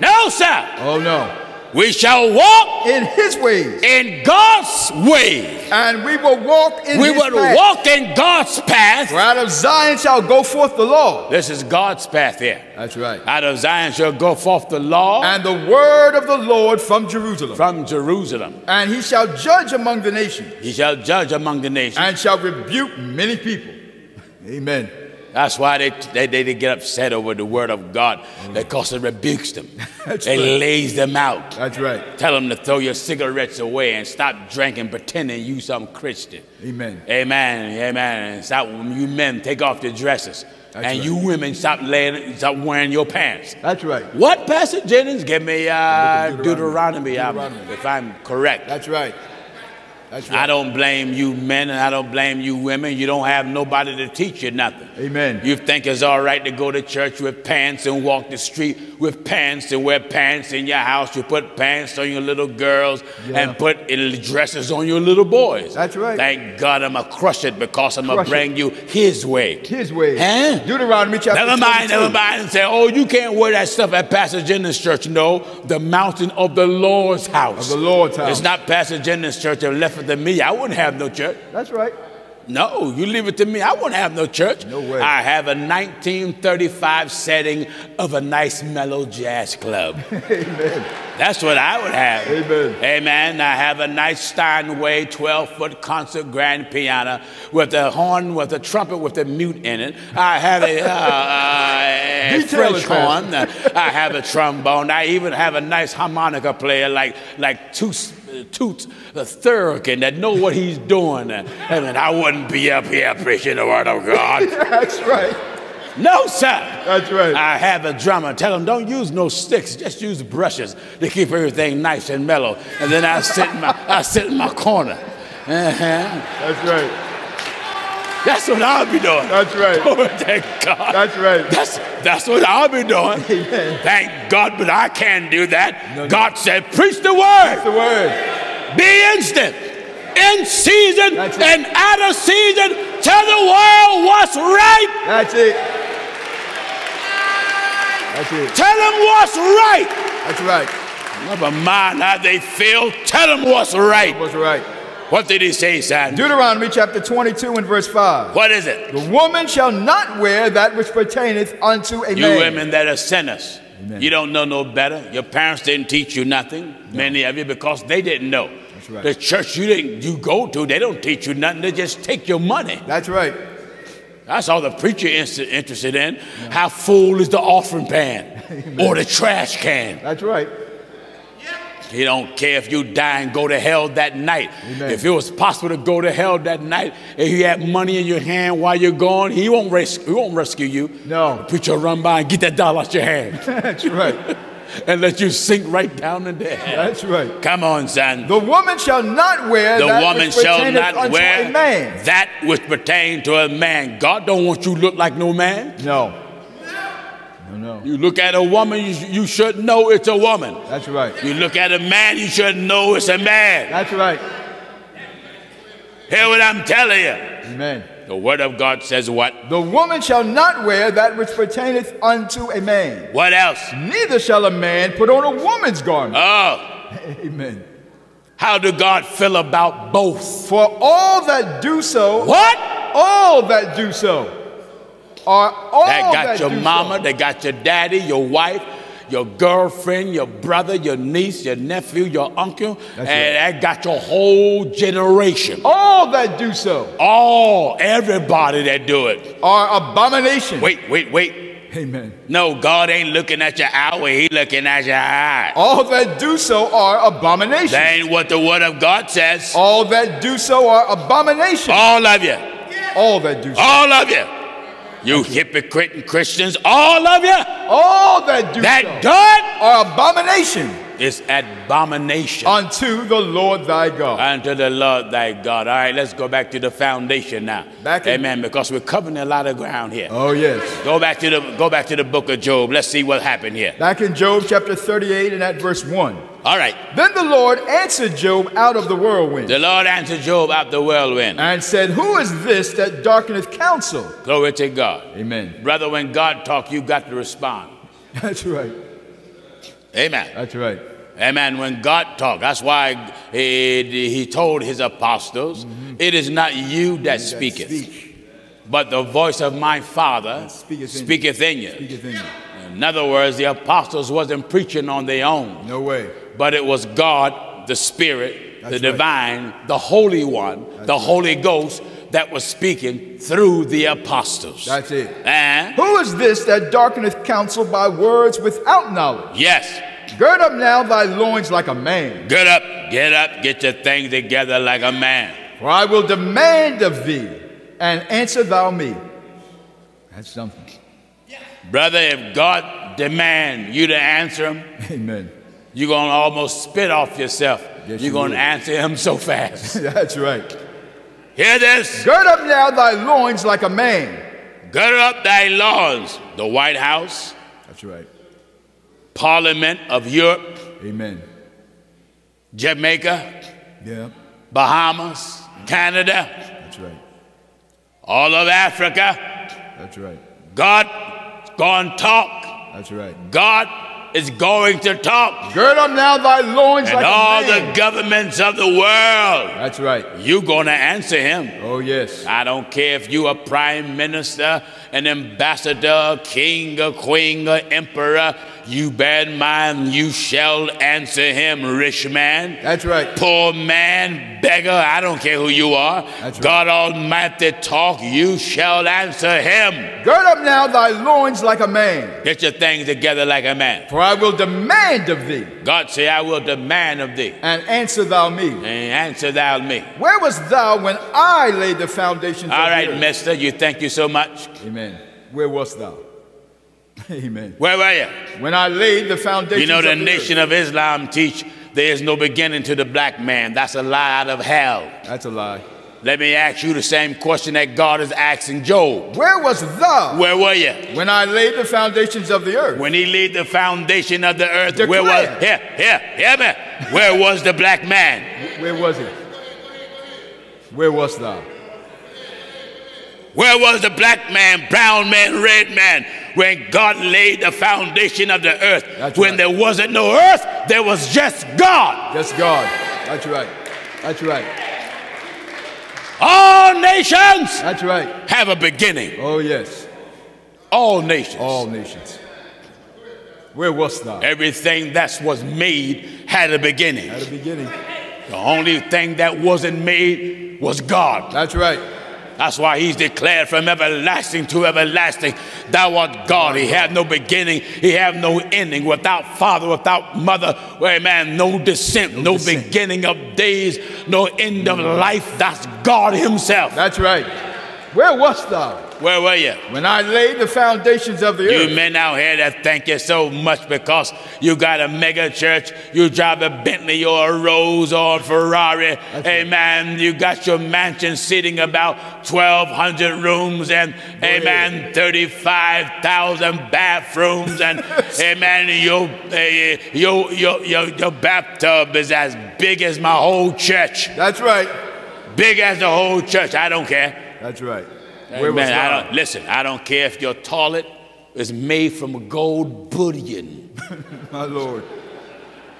Speaker 2: No, sir.
Speaker 3: Oh no.
Speaker 2: We shall walk
Speaker 3: In his ways.
Speaker 2: in God's way.
Speaker 3: And we will walk in
Speaker 2: We will
Speaker 3: path.
Speaker 2: walk in God's path.
Speaker 3: For out of Zion shall go forth the law.
Speaker 2: This is God's path here.
Speaker 3: That's right.
Speaker 2: Out of Zion shall go forth the law
Speaker 3: And the word of the Lord from Jerusalem.
Speaker 2: from Jerusalem.
Speaker 3: And he shall judge among the nations.
Speaker 2: He shall judge among the nations.
Speaker 3: And shall rebuke many people. Amen.
Speaker 2: That's why they, they, they, get upset over the word of God because it rebukes them.
Speaker 3: That's
Speaker 2: it
Speaker 3: right.
Speaker 2: lays them out.
Speaker 3: That's right.
Speaker 2: Tell them to throw your cigarettes away and stop drinking, pretending you some Christian.
Speaker 3: Amen.
Speaker 2: Amen. Amen. And stop, you men, take off your dresses.
Speaker 3: That's
Speaker 2: and
Speaker 3: right.
Speaker 2: you women, stop, laying, stop wearing your pants.
Speaker 3: That's right.
Speaker 2: What, Pastor Jennings? Give me uh, Deuteronomy,
Speaker 3: Deuteronomy.
Speaker 2: um,
Speaker 3: Deuteronomy.
Speaker 2: if I'm correct.
Speaker 3: That's right. That's
Speaker 2: I don't blame you men and I don't blame you women. You don't have nobody to teach you nothing.
Speaker 3: Amen.
Speaker 2: You think it's all right to go to church with pants and walk the street with pants and wear pants in your house. You put pants on your little girls
Speaker 3: Yeah.
Speaker 2: and put dresses on your little boys.
Speaker 3: That's right.
Speaker 2: Thank God I'm going to crush it because I'm going to bring
Speaker 3: it.
Speaker 2: you his way.
Speaker 3: His ways.
Speaker 2: Huh?
Speaker 3: Deuteronomy chapter
Speaker 2: Never mind,
Speaker 3: 22.
Speaker 2: never mind, and say, oh, you can't wear that stuff at Pastor Jennings' church. No, the mountain of the Lord's house.
Speaker 3: Of the Lord's house.
Speaker 2: It's not Pastor Jennings' church. If left it to me, I wouldn't have no church.
Speaker 3: That's right.
Speaker 2: No, you leave it to me. I wouldn't have no church.
Speaker 3: No way.
Speaker 2: I have a 1935 setting of a nice mellow jazz club.
Speaker 3: Amen.
Speaker 2: That's what I would have.
Speaker 3: Amen.
Speaker 2: Amen. I have a nice Steinway 12 foot concert grand piano with a horn, with a trumpet with a mute in it. I have a, uh, a French horn. Uh, I have a trombone. I even have a nice harmonica player like like uh, Toots the Thurkin that know what he's doing. Uh, I mean, I wouldn't be up here preaching the word of God.
Speaker 3: That's right.
Speaker 2: No, sir.
Speaker 3: That's right.
Speaker 2: I have a drummer. Tell him don't use no sticks, just use brushes to keep everything nice and mellow. And then I sit in my I sit in my corner. Uh-huh.
Speaker 3: That's right.
Speaker 2: That's what I'll be doing.
Speaker 3: That's right.
Speaker 2: Oh, thank God.
Speaker 3: That's right.
Speaker 2: That's that's what I'll be doing. Thank God, but I can't do that. God said, preach the word.
Speaker 3: Preach The word.
Speaker 2: Be instant. In season
Speaker 3: That's it.
Speaker 2: and out of season. Tell the world what's right.
Speaker 3: That's it. That's it.
Speaker 2: Tell them what's right.
Speaker 3: That's right.
Speaker 2: Never mind how they feel. Tell them what's right.
Speaker 3: What's right?
Speaker 2: What did he say, son?
Speaker 3: Deuteronomy chapter 22 and verse 5.
Speaker 2: What is it?
Speaker 3: The woman shall not wear that which pertaineth unto a
Speaker 2: You
Speaker 3: man.
Speaker 2: You women that are sinners. You don't know no better. Your parents didn't teach you nothing, many of you, because they didn't know.
Speaker 3: That's right.
Speaker 2: The church you didn't you go to, they don't teach you nothing. They just take your money.
Speaker 3: That's right.
Speaker 2: That's all the preacher is interested in. How full is the offering pan or the trash can?
Speaker 3: That's right.
Speaker 2: He don't care if you die and go to hell that night.
Speaker 3: Amen.
Speaker 2: If it was possible to go to hell that night, if you had money in your hand while you're gone, he won't rescue, he won't rescue you.
Speaker 3: No.
Speaker 2: Preacher run by and get that dollar out your hand
Speaker 3: That's right.
Speaker 2: and let you sink right down in there.
Speaker 3: That's right.
Speaker 2: Come on, son.
Speaker 3: The woman shall not wear
Speaker 2: The
Speaker 3: that
Speaker 2: woman
Speaker 3: which
Speaker 2: shall not wear
Speaker 3: a man.
Speaker 2: that which pertains to a man. God don't want you to look like no man.
Speaker 3: No. No.
Speaker 2: You look at a woman, you, you should know it's a woman.
Speaker 3: That's right.
Speaker 2: You look at a man, you should know it's a man.
Speaker 3: That's right.
Speaker 2: Hear what I'm telling you.
Speaker 3: Amen.
Speaker 2: The word of God says what?
Speaker 3: The woman shall not wear that which pertaineth unto a man.
Speaker 2: What else?
Speaker 3: Neither shall a man put on a woman's garment.
Speaker 2: Oh,
Speaker 3: Amen.
Speaker 2: How do God feel about both?
Speaker 3: For all that do so,
Speaker 2: What?
Speaker 3: all that do so, are all
Speaker 2: That got your
Speaker 3: do
Speaker 2: mama,
Speaker 3: so.
Speaker 2: that got your daddy, your wife, your girlfriend, your brother, your niece, your nephew, your uncle,
Speaker 3: That's
Speaker 2: and that got your whole generation.
Speaker 3: All that do so
Speaker 2: All, everybody that do it.
Speaker 3: are abomination.
Speaker 2: Wait, wait, wait.
Speaker 3: Amen.
Speaker 2: No, God ain't looking at your hour, He looking at your eye.
Speaker 3: All that do so are abomination.
Speaker 2: That ain't what the Word of God says.
Speaker 3: All that do so are abomination.
Speaker 2: All of you.
Speaker 3: All that do so.
Speaker 2: All of you. You hypocrite and Christians, all of you.
Speaker 3: All that do
Speaker 2: That
Speaker 3: so
Speaker 2: God
Speaker 3: are abomination
Speaker 2: is abomination
Speaker 3: unto the Lord thy God.
Speaker 2: unto the Lord thy God. All right, let's go back to the foundation now.
Speaker 3: Back
Speaker 2: Amen. Because we're covering a lot of ground here.
Speaker 3: Oh yes.
Speaker 2: Go back to the go back to the book of Job. Let's see what happened here.
Speaker 3: Back in Job chapter 38 and at verse 1.
Speaker 2: All right.
Speaker 3: Then the Lord answered Job out of the whirlwind
Speaker 2: The Lord answered Job out of the whirlwind.
Speaker 3: and said, Who is this that darkeneth counsel?
Speaker 2: Glory to God.
Speaker 3: Amen.
Speaker 2: Brother, when God talk, you got to respond.
Speaker 3: That's right.
Speaker 2: Amen.
Speaker 3: That's right.
Speaker 2: Amen. When God talk, that's why he, he told his apostles, mm-hmm. "It is not you that speaketh,
Speaker 3: Speak.
Speaker 2: but the voice of my Father
Speaker 3: speaketh in you."
Speaker 2: speaketh in you."
Speaker 3: Speaketh in you.
Speaker 2: In other words, the apostles wasn't preaching on their own,
Speaker 3: No way.
Speaker 2: But it was God, the Spirit,
Speaker 3: That's
Speaker 2: the
Speaker 3: right.
Speaker 2: divine, the Holy One, the Holy Ghost that was speaking through the apostles.
Speaker 3: That's it.
Speaker 2: and
Speaker 3: Who is this that darkeneth counsel by words without knowledge?
Speaker 2: yes,
Speaker 3: Gird up now thy loins like a man,
Speaker 2: get up, get up, get your thing together like a man.
Speaker 3: for I will demand of thee, and answer thou me. That's something.
Speaker 2: Brother, if God demand you to answer him,
Speaker 3: Amen.
Speaker 2: You're going to almost spit off yourself.
Speaker 3: Yes,
Speaker 2: you're
Speaker 3: you
Speaker 2: going to answer him so fast.
Speaker 3: That's right.
Speaker 2: Hear this?
Speaker 3: Gird up now thy loins like a man.
Speaker 2: Gird up thy loins. The White House,
Speaker 3: That's right.
Speaker 2: Parliament of Europe,
Speaker 3: Amen.
Speaker 2: Jamaica,
Speaker 3: Yeah.
Speaker 2: Bahamas, Canada,
Speaker 3: That's right.
Speaker 2: all of Africa.
Speaker 3: That's right.
Speaker 2: God going to talk.
Speaker 3: That's right.
Speaker 2: God is going to talk.
Speaker 3: Gird up now thy loins
Speaker 2: And
Speaker 3: like
Speaker 2: all
Speaker 3: a man.
Speaker 2: the governments of the world,
Speaker 3: That's right.
Speaker 2: you're going to answer him.
Speaker 3: Oh yes.
Speaker 2: I don't care if you a prime minister, an ambassador, king, a queen, a emperor. You bad man, you shall answer him, rich man.
Speaker 3: That's right.
Speaker 2: Poor man, beggar, I don't care who you are.
Speaker 3: That's right.
Speaker 2: God Almighty talk, you shall answer him.
Speaker 3: Gird up now thy loins like a man,
Speaker 2: Get your things together like a man.
Speaker 3: for I will demand of thee,
Speaker 2: God say, I will demand of thee,
Speaker 3: and answer thou me.
Speaker 2: and answer thou me.
Speaker 3: Where was thou when I laid the foundations
Speaker 2: All
Speaker 3: of
Speaker 2: right, mister, you thank you so much.
Speaker 3: Amen. Where wast thou? Amen.
Speaker 2: Where were you?
Speaker 3: When I laid the foundations
Speaker 2: You know, the
Speaker 3: of the
Speaker 2: nation
Speaker 3: earth.
Speaker 2: of Islam teach there is no beginning to the black man. That's a lie out of hell.
Speaker 3: That's a lie.
Speaker 2: Let me ask you the same question that God is asking Job.
Speaker 3: Where was thou
Speaker 2: Where were you?
Speaker 3: when I laid the foundations of the earth?
Speaker 2: When he laid the foundation of the earth, where was here, here, hear me? Where was the black man?
Speaker 3: Where was it? Where was thou?
Speaker 2: Where was the black man, brown man, red man? When God laid the foundation of the earth.
Speaker 3: That's
Speaker 2: when
Speaker 3: right.
Speaker 2: there wasn't no earth, there was just God.
Speaker 3: Just God. That's right. That's right.
Speaker 2: All nations
Speaker 3: That's right.
Speaker 2: have a beginning.
Speaker 3: Oh yes.
Speaker 2: All nations.
Speaker 3: All nations. Where was thou?
Speaker 2: Everything that was made had a beginning.
Speaker 3: At the beginning.
Speaker 2: The only thing that wasn't made was God.
Speaker 3: That's right.
Speaker 2: That's why he's declared from everlasting to everlasting. Thou art God. He have no beginning. He have no ending. Without father, without mother. Where man, no descent, no,
Speaker 3: descent.
Speaker 2: beginning of days, no end of mm. life. That's God himself.
Speaker 3: That's right. Where wast thou?
Speaker 2: Where were you?
Speaker 3: When I laid the foundations of the
Speaker 2: You
Speaker 3: earth.
Speaker 2: You men out here that thank you so much because you got a mega church, you drive a Bentley or a Rolls or a Ferrari. Amen. You got your mansion sitting about 1,200 rooms and, amen, 35,000 bathrooms. And, amen, your, uh, your, your, your, your bathtub is as big as my whole church.
Speaker 3: That's right.
Speaker 2: Big as the whole church. I don't care.
Speaker 3: That's right.
Speaker 2: Amen. I don't, listen, I don't care if your toilet is made from gold bullion.
Speaker 3: My Lord.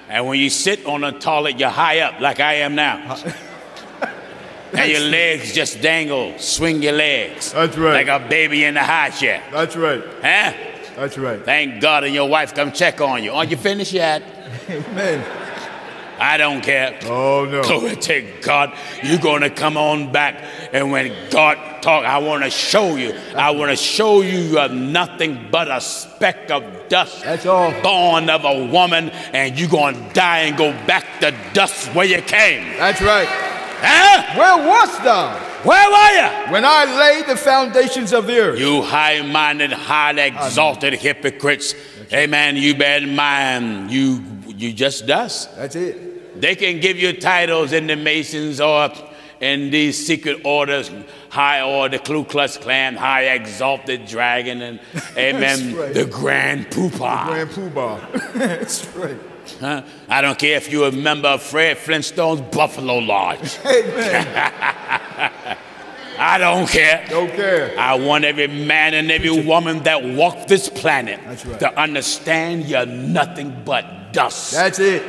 Speaker 2: And when you sit on a toilet, you're high up like I am now. and your legs just dangle, swing your legs.
Speaker 3: That's right.
Speaker 2: Like a baby in the high chair.
Speaker 3: That's right.
Speaker 2: Huh?
Speaker 3: That's right.
Speaker 2: Thank God and your wife come check on you. Aren't you finished yet?
Speaker 3: Amen.
Speaker 2: I don't care.
Speaker 3: Oh no.
Speaker 2: Glory to God. You're going to come on back. And when God talk, I want to show you. I want to show you you are nothing but a speck of dust.
Speaker 3: That's all.
Speaker 2: Born of a woman, and you're going to die and go back to dust where you came.
Speaker 3: That's right.
Speaker 2: Huh?
Speaker 3: Where wast thou
Speaker 2: Where were you?
Speaker 3: when I laid the foundations of the earth?
Speaker 2: You high minded, highly exalted hypocrites. Amen. You in mind, you, you just dust.
Speaker 3: That's it.
Speaker 2: They can give you titles in the Masons or in these secret orders, high order, Ku Klux Klan, high exalted dragon, and amen,
Speaker 3: right.
Speaker 2: the Grand Poobah.
Speaker 3: Grand Poobah. That's right.
Speaker 2: Huh? I don't care if you're a member of Fred Flintstone's Buffalo Lodge.
Speaker 3: Amen.
Speaker 2: I don't care.
Speaker 3: Don't care.
Speaker 2: I want every man and every woman that walk this planet
Speaker 3: right.
Speaker 2: to understand you're nothing but dust.
Speaker 3: That's it.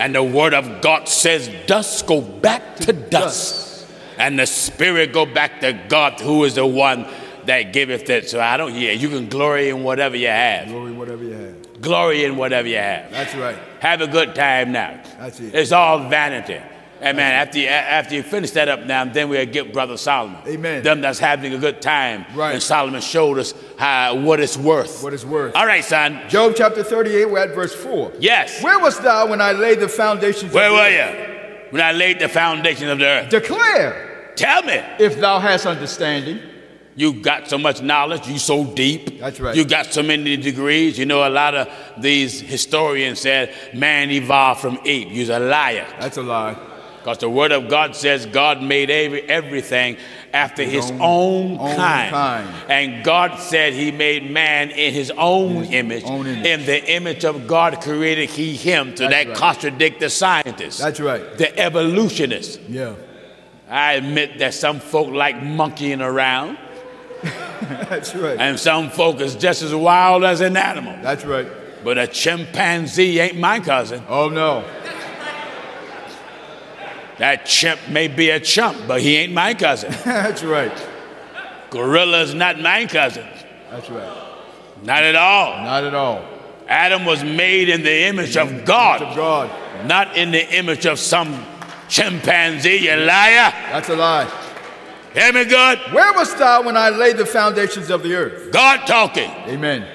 Speaker 2: And the word of God says, dust go back to, dust. And the spirit go back to God, who is the one that giveth it. So I don't hear. You can glory in whatever you have.
Speaker 3: Glory, in whatever you have.
Speaker 2: Glory in whatever you have.
Speaker 3: That's right.
Speaker 2: Have a good time now.
Speaker 3: That's it.
Speaker 2: It's all vanity. And man, after you, after you finish that up now, then we'll get Brother Solomon.
Speaker 3: Amen.
Speaker 2: Them that's having a good time.
Speaker 3: Right.
Speaker 2: And Solomon showed us how, what it's worth.
Speaker 3: What it's worth.
Speaker 2: All right, son.
Speaker 3: Job chapter 38, we're at verse 4.
Speaker 2: Yes.
Speaker 3: Where wast thou when I laid the foundations
Speaker 2: Where were you when I laid the foundation of the earth?
Speaker 3: Declare
Speaker 2: Tell me.
Speaker 3: if thou hast understanding.
Speaker 2: You got so much knowledge, you so deep.
Speaker 3: That's right.
Speaker 2: You got so many degrees. You know, a lot of these historians said man evolved from ape. You're a liar.
Speaker 3: That's a lie.
Speaker 2: Because the word of God says God made every, everything after his, own,
Speaker 3: own
Speaker 2: kind.
Speaker 3: kind.
Speaker 2: And God said he made man in his own,
Speaker 3: His
Speaker 2: image.
Speaker 3: own image.
Speaker 2: In the image of God created he him. To
Speaker 3: That's
Speaker 2: that
Speaker 3: right.
Speaker 2: contradict the scientists.
Speaker 3: That's right.
Speaker 2: the evolutionists.
Speaker 3: Yeah.
Speaker 2: I admit that some folk like monkeying around.
Speaker 3: That's right.
Speaker 2: And some folk is just as wild as an animal.
Speaker 3: That's right.
Speaker 2: But a chimpanzee ain't my cousin.
Speaker 3: Oh no.
Speaker 2: That chimp may be a chump, but he ain't my cousin.
Speaker 3: That's right.
Speaker 2: Gorilla's not my cousin.
Speaker 3: That's right.
Speaker 2: Not at all.
Speaker 3: Not at all.
Speaker 2: Adam was made in the image of God,
Speaker 3: Of God.
Speaker 2: not in the image of some chimpanzee, you liar.
Speaker 3: That's a lie.
Speaker 2: Hear me good?
Speaker 3: Where was thou when I laid the foundations of the earth?
Speaker 2: God talking.
Speaker 3: Amen.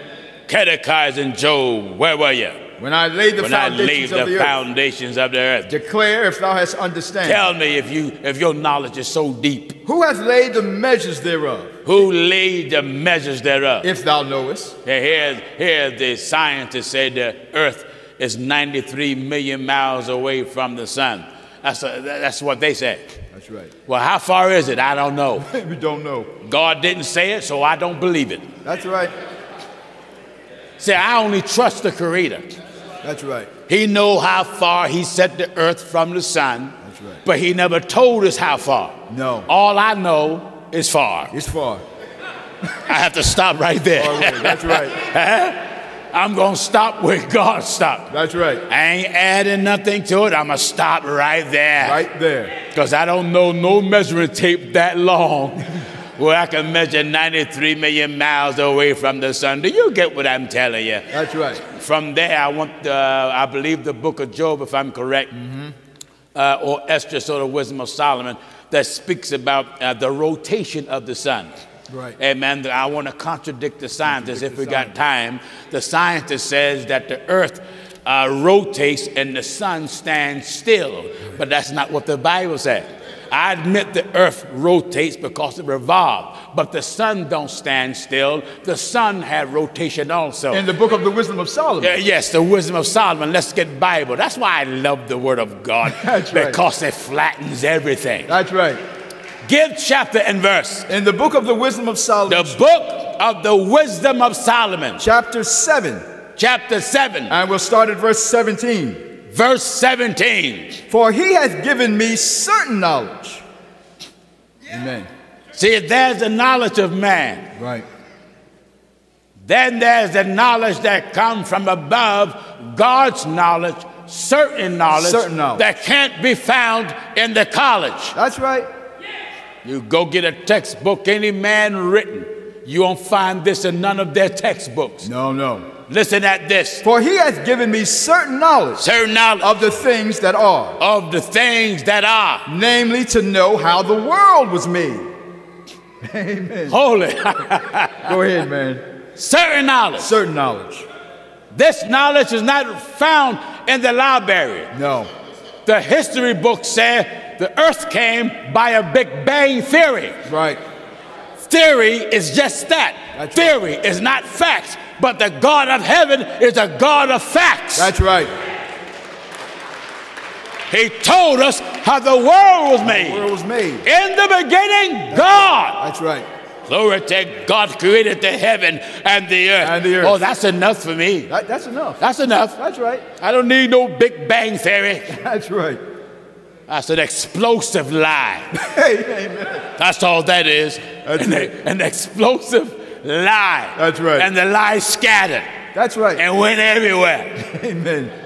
Speaker 2: Catechizing Job, where were you?
Speaker 3: When I lay the
Speaker 2: When I
Speaker 3: foundations
Speaker 2: laid
Speaker 3: of
Speaker 2: the
Speaker 3: the earth.
Speaker 2: foundations of the earth.
Speaker 3: Declare if thou hast understanding.
Speaker 2: Tell me if you if your knowledge is so deep.
Speaker 3: Who hath laid the measures thereof?
Speaker 2: Who laid the measures thereof?
Speaker 3: If thou knowest.
Speaker 2: Here, here, here the scientists say the Earth is 93 million miles away from the sun. That's, uh, a, that's what they say.
Speaker 3: That's right.
Speaker 2: Well, how far is it? I don't know.
Speaker 3: we don't know.
Speaker 2: God didn't say it, so I don't believe it.
Speaker 3: That's right.
Speaker 2: See, I only trust the Creator.
Speaker 3: That's right.
Speaker 2: He know how far He set the Earth from the sun,
Speaker 3: That's right.
Speaker 2: but He never told us how far.
Speaker 3: No.
Speaker 2: All I know is far.
Speaker 3: It's far.
Speaker 2: I have to stop right there.
Speaker 3: That's right.
Speaker 2: I'm gonna stop where God stopped.
Speaker 3: That's right.
Speaker 2: I ain't adding nothing to it. I'm gonna stop right there.
Speaker 3: Right there.
Speaker 2: Because I don't know no measuring tape that long where I can measure 93 million miles away from the sun. Do you get what I'm telling you?
Speaker 3: That's right.
Speaker 2: From there, I want, uh, I believe the book of Job, if I'm correct, uh, or Esther, or the wisdom of Solomon, that speaks about uh, the rotation of the sun.
Speaker 3: Right.
Speaker 2: Amen. I want to contradict the scientists if we got time. The scientist says that the earth uh, rotates and the sun stands still, but that's not what the Bible says. I admit the earth rotates because it revolves, but the sun don't stand still. The sun had rotation also.
Speaker 3: In the book of the wisdom of Solomon.
Speaker 2: Yeah, yes, the wisdom of Solomon. Let's get Bible. That's why I love the Word of God
Speaker 3: That's right.
Speaker 2: because it flattens everything.
Speaker 3: That's right.
Speaker 2: Give chapter and verse.
Speaker 3: In the book of the wisdom of Solomon,
Speaker 2: The book of the wisdom of Solomon,
Speaker 3: chapter 7,
Speaker 2: chapter 7,
Speaker 3: and we'll start at verse 17.
Speaker 2: Verse 17.
Speaker 3: For he hath given me certain knowledge. Amen.
Speaker 2: See, there's the knowledge of man.
Speaker 3: Right.
Speaker 2: Then there's the knowledge that comes from above, God's knowledge certain knowledge,
Speaker 3: Certain knowledge.
Speaker 2: that can't be found in the college.
Speaker 3: That's right.
Speaker 2: You go get a textbook, any man written. You won't find this in none of their textbooks.
Speaker 3: No, no.
Speaker 2: Listen at this.
Speaker 3: For he hath given me certain knowledge
Speaker 2: Certain knowledge
Speaker 3: of the things that are,
Speaker 2: of the things that are
Speaker 3: namely to know how the world was made. Amen.
Speaker 2: holy.
Speaker 3: Go ahead, man.
Speaker 2: certain knowledge.
Speaker 3: Certain knowledge.
Speaker 2: This knowledge is not found in the library.
Speaker 3: No.
Speaker 2: The history books say the earth came by a Big Bang theory.
Speaker 3: Right.
Speaker 2: Theory is just that.
Speaker 3: That's
Speaker 2: theory is not facts. But the God of heaven is a God of facts.
Speaker 3: That's right.
Speaker 2: he told us how the world was made.
Speaker 3: The world was made.
Speaker 2: In the beginning, God.
Speaker 3: That's right.
Speaker 2: Glory to God created the heaven and the earth.
Speaker 3: And the earth.
Speaker 2: Oh, that's enough for me.
Speaker 3: That- that's enough.
Speaker 2: That's enough.
Speaker 3: That's right.
Speaker 2: I don't need no Big Bang theory.
Speaker 3: That's right.
Speaker 2: That's an explosive lie.
Speaker 3: Hey, amen.
Speaker 2: That's all that is.
Speaker 3: That's
Speaker 2: an, an explosive lie.
Speaker 3: That's right.
Speaker 2: And the lie scattered
Speaker 3: That's right.
Speaker 2: and went everywhere.
Speaker 3: Amen.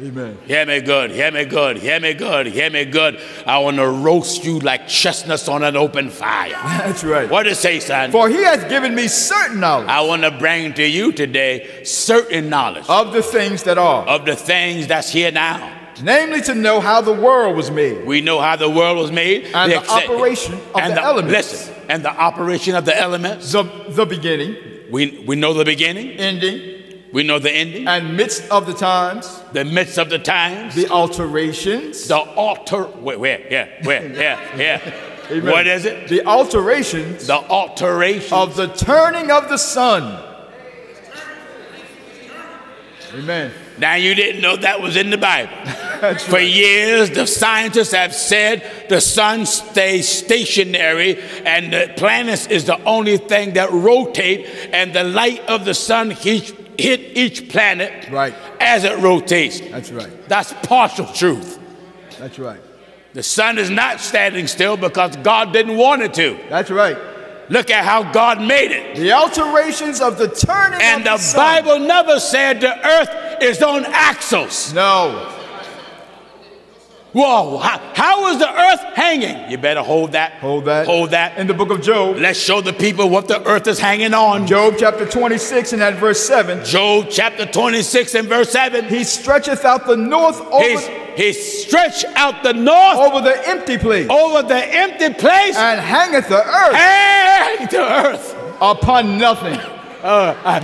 Speaker 3: Amen.
Speaker 2: Hear me good, hear me good, hear me good, hear me good. I want to roast you like chestnuts on an open fire.
Speaker 3: That's right.
Speaker 2: What did it say, son?
Speaker 3: For he has given me certain knowledge
Speaker 2: I want to bring to you today certain knowledge
Speaker 3: of the things that are,
Speaker 2: of the things that's here now.
Speaker 3: Namely to know how the world was made,
Speaker 2: We know how the world was made.
Speaker 3: And the
Speaker 2: except-
Speaker 3: operation of
Speaker 2: and
Speaker 3: the elements.
Speaker 2: Listen, and the operation of the elements.
Speaker 3: the, the beginning,
Speaker 2: We, we know the beginning,
Speaker 3: ending,
Speaker 2: we know the ending,
Speaker 3: and midst of the times,
Speaker 2: the midst of the times,
Speaker 3: the alterations.
Speaker 2: the alter. Where, where, yeah, where, yeah, yeah.
Speaker 3: Amen.
Speaker 2: What is it?
Speaker 3: The alterations
Speaker 2: The alterations.
Speaker 3: of the turning of the sun. Amen.
Speaker 2: Now you didn't know that was in the Bible.
Speaker 3: That's
Speaker 2: For
Speaker 3: right.
Speaker 2: years, the scientists have said the sun stays stationary and the planets is the only thing that rotate, and the light of the sun hit each planet
Speaker 3: Right.
Speaker 2: as it rotates.
Speaker 3: That's right.
Speaker 2: That's partial truth.
Speaker 3: That's right.
Speaker 2: The sun is not standing still because God didn't want it to.
Speaker 3: That's right.
Speaker 2: Look at how God made it.
Speaker 3: The alterations of the turning
Speaker 2: And
Speaker 3: of
Speaker 2: the
Speaker 3: the.
Speaker 2: Bible never said the earth is on axles.
Speaker 3: No.
Speaker 2: Whoa, how, how is the earth hanging? You better hold that.
Speaker 3: Hold that.
Speaker 2: Hold that.
Speaker 3: In the book of Job,
Speaker 2: Let's show the people what the earth is hanging on.
Speaker 3: Job chapter 26 and at verse 7,
Speaker 2: Job chapter 26 and verse 7.
Speaker 3: he stretcheth out the north over,
Speaker 2: He's, he stretched out the north
Speaker 3: over the empty place
Speaker 2: over the empty place
Speaker 3: and hangeth the earth
Speaker 2: and the earth.
Speaker 3: upon nothing.
Speaker 2: Uh, I,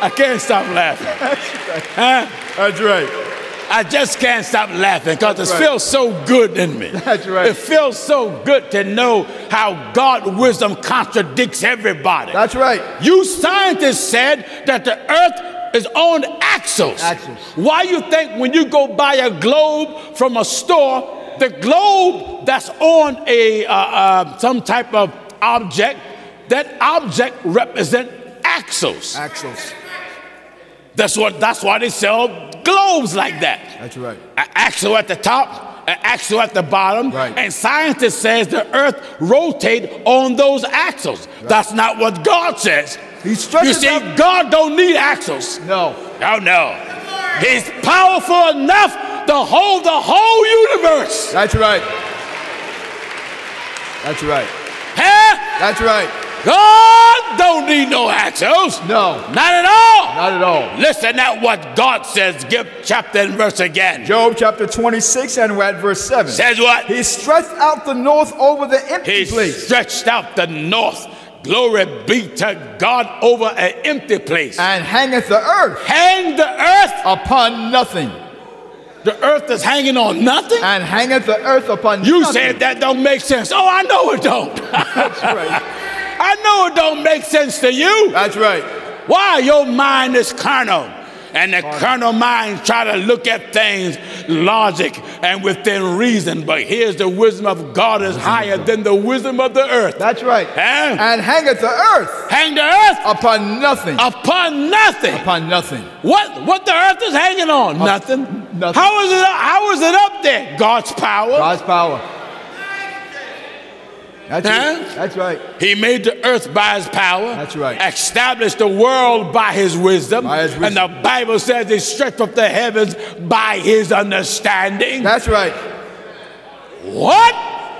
Speaker 2: I, I can't stop laughing. Huh?
Speaker 3: That's right.
Speaker 2: I just can't stop laughing because it
Speaker 3: right.
Speaker 2: feels so good in me.
Speaker 3: That's right.
Speaker 2: It feels so good to know how God wisdom contradicts everybody.
Speaker 3: That's right.
Speaker 2: You scientists said that the earth is on axles.
Speaker 3: Axles.
Speaker 2: Why you think when you go buy a globe from a store, the globe that's on a uh, uh, some type of object, that object represent axles.
Speaker 3: Axles.
Speaker 2: That's what. That's why they sell globes like that.
Speaker 3: That's right.
Speaker 2: An axle at the top, an axle at the bottom,
Speaker 3: Right.
Speaker 2: and scientists says the earth rotate on those axles. That's not what God says.
Speaker 3: He
Speaker 2: You see,
Speaker 3: out.
Speaker 2: God don't need axles.
Speaker 3: No.
Speaker 2: Oh no. He's powerful enough to hold the whole universe.
Speaker 3: That's right. That's right.
Speaker 2: Huh?
Speaker 3: That's right.
Speaker 2: God don't need no axles.
Speaker 3: No.
Speaker 2: Not at all.
Speaker 3: Not at all.
Speaker 2: Listen at what God says. Give chapter and verse again.
Speaker 3: Job chapter 26 and we're at verse 7.
Speaker 2: Says what?
Speaker 3: He stretched out the north over the empty
Speaker 2: He
Speaker 3: place He
Speaker 2: stretched out the north. Glory be to God over an empty place.
Speaker 3: and hangeth the earth
Speaker 2: Hang the earth.
Speaker 3: upon nothing.
Speaker 2: The earth is hanging on nothing.
Speaker 3: And hangeth the earth upon
Speaker 2: You
Speaker 3: nothing.
Speaker 2: said that don't make sense. Oh, I know it don't.
Speaker 3: That's right.
Speaker 2: I know it don't make sense to you.
Speaker 3: That's right.
Speaker 2: Why? Your mind is carnal. And the carnal mind try to look at things logic and within reason. But here's the wisdom of God is higher than the wisdom of the earth.
Speaker 3: That's right.
Speaker 2: Huh?
Speaker 3: And hangeth the earth
Speaker 2: Hang the earth
Speaker 3: upon nothing.
Speaker 2: upon nothing.
Speaker 3: Upon nothing.
Speaker 2: What what the earth is hanging on? Nothing.
Speaker 3: nothing.
Speaker 2: How is it how is it up there? God's power.
Speaker 3: God's power. That's
Speaker 2: Huh?
Speaker 3: it. That's right.
Speaker 2: He made the earth by his power.
Speaker 3: That's right.
Speaker 2: Established the world by his wisdom.
Speaker 3: By his wisdom.
Speaker 2: And the Bible says he stretched up the heavens by his understanding.
Speaker 3: That's right.
Speaker 2: what?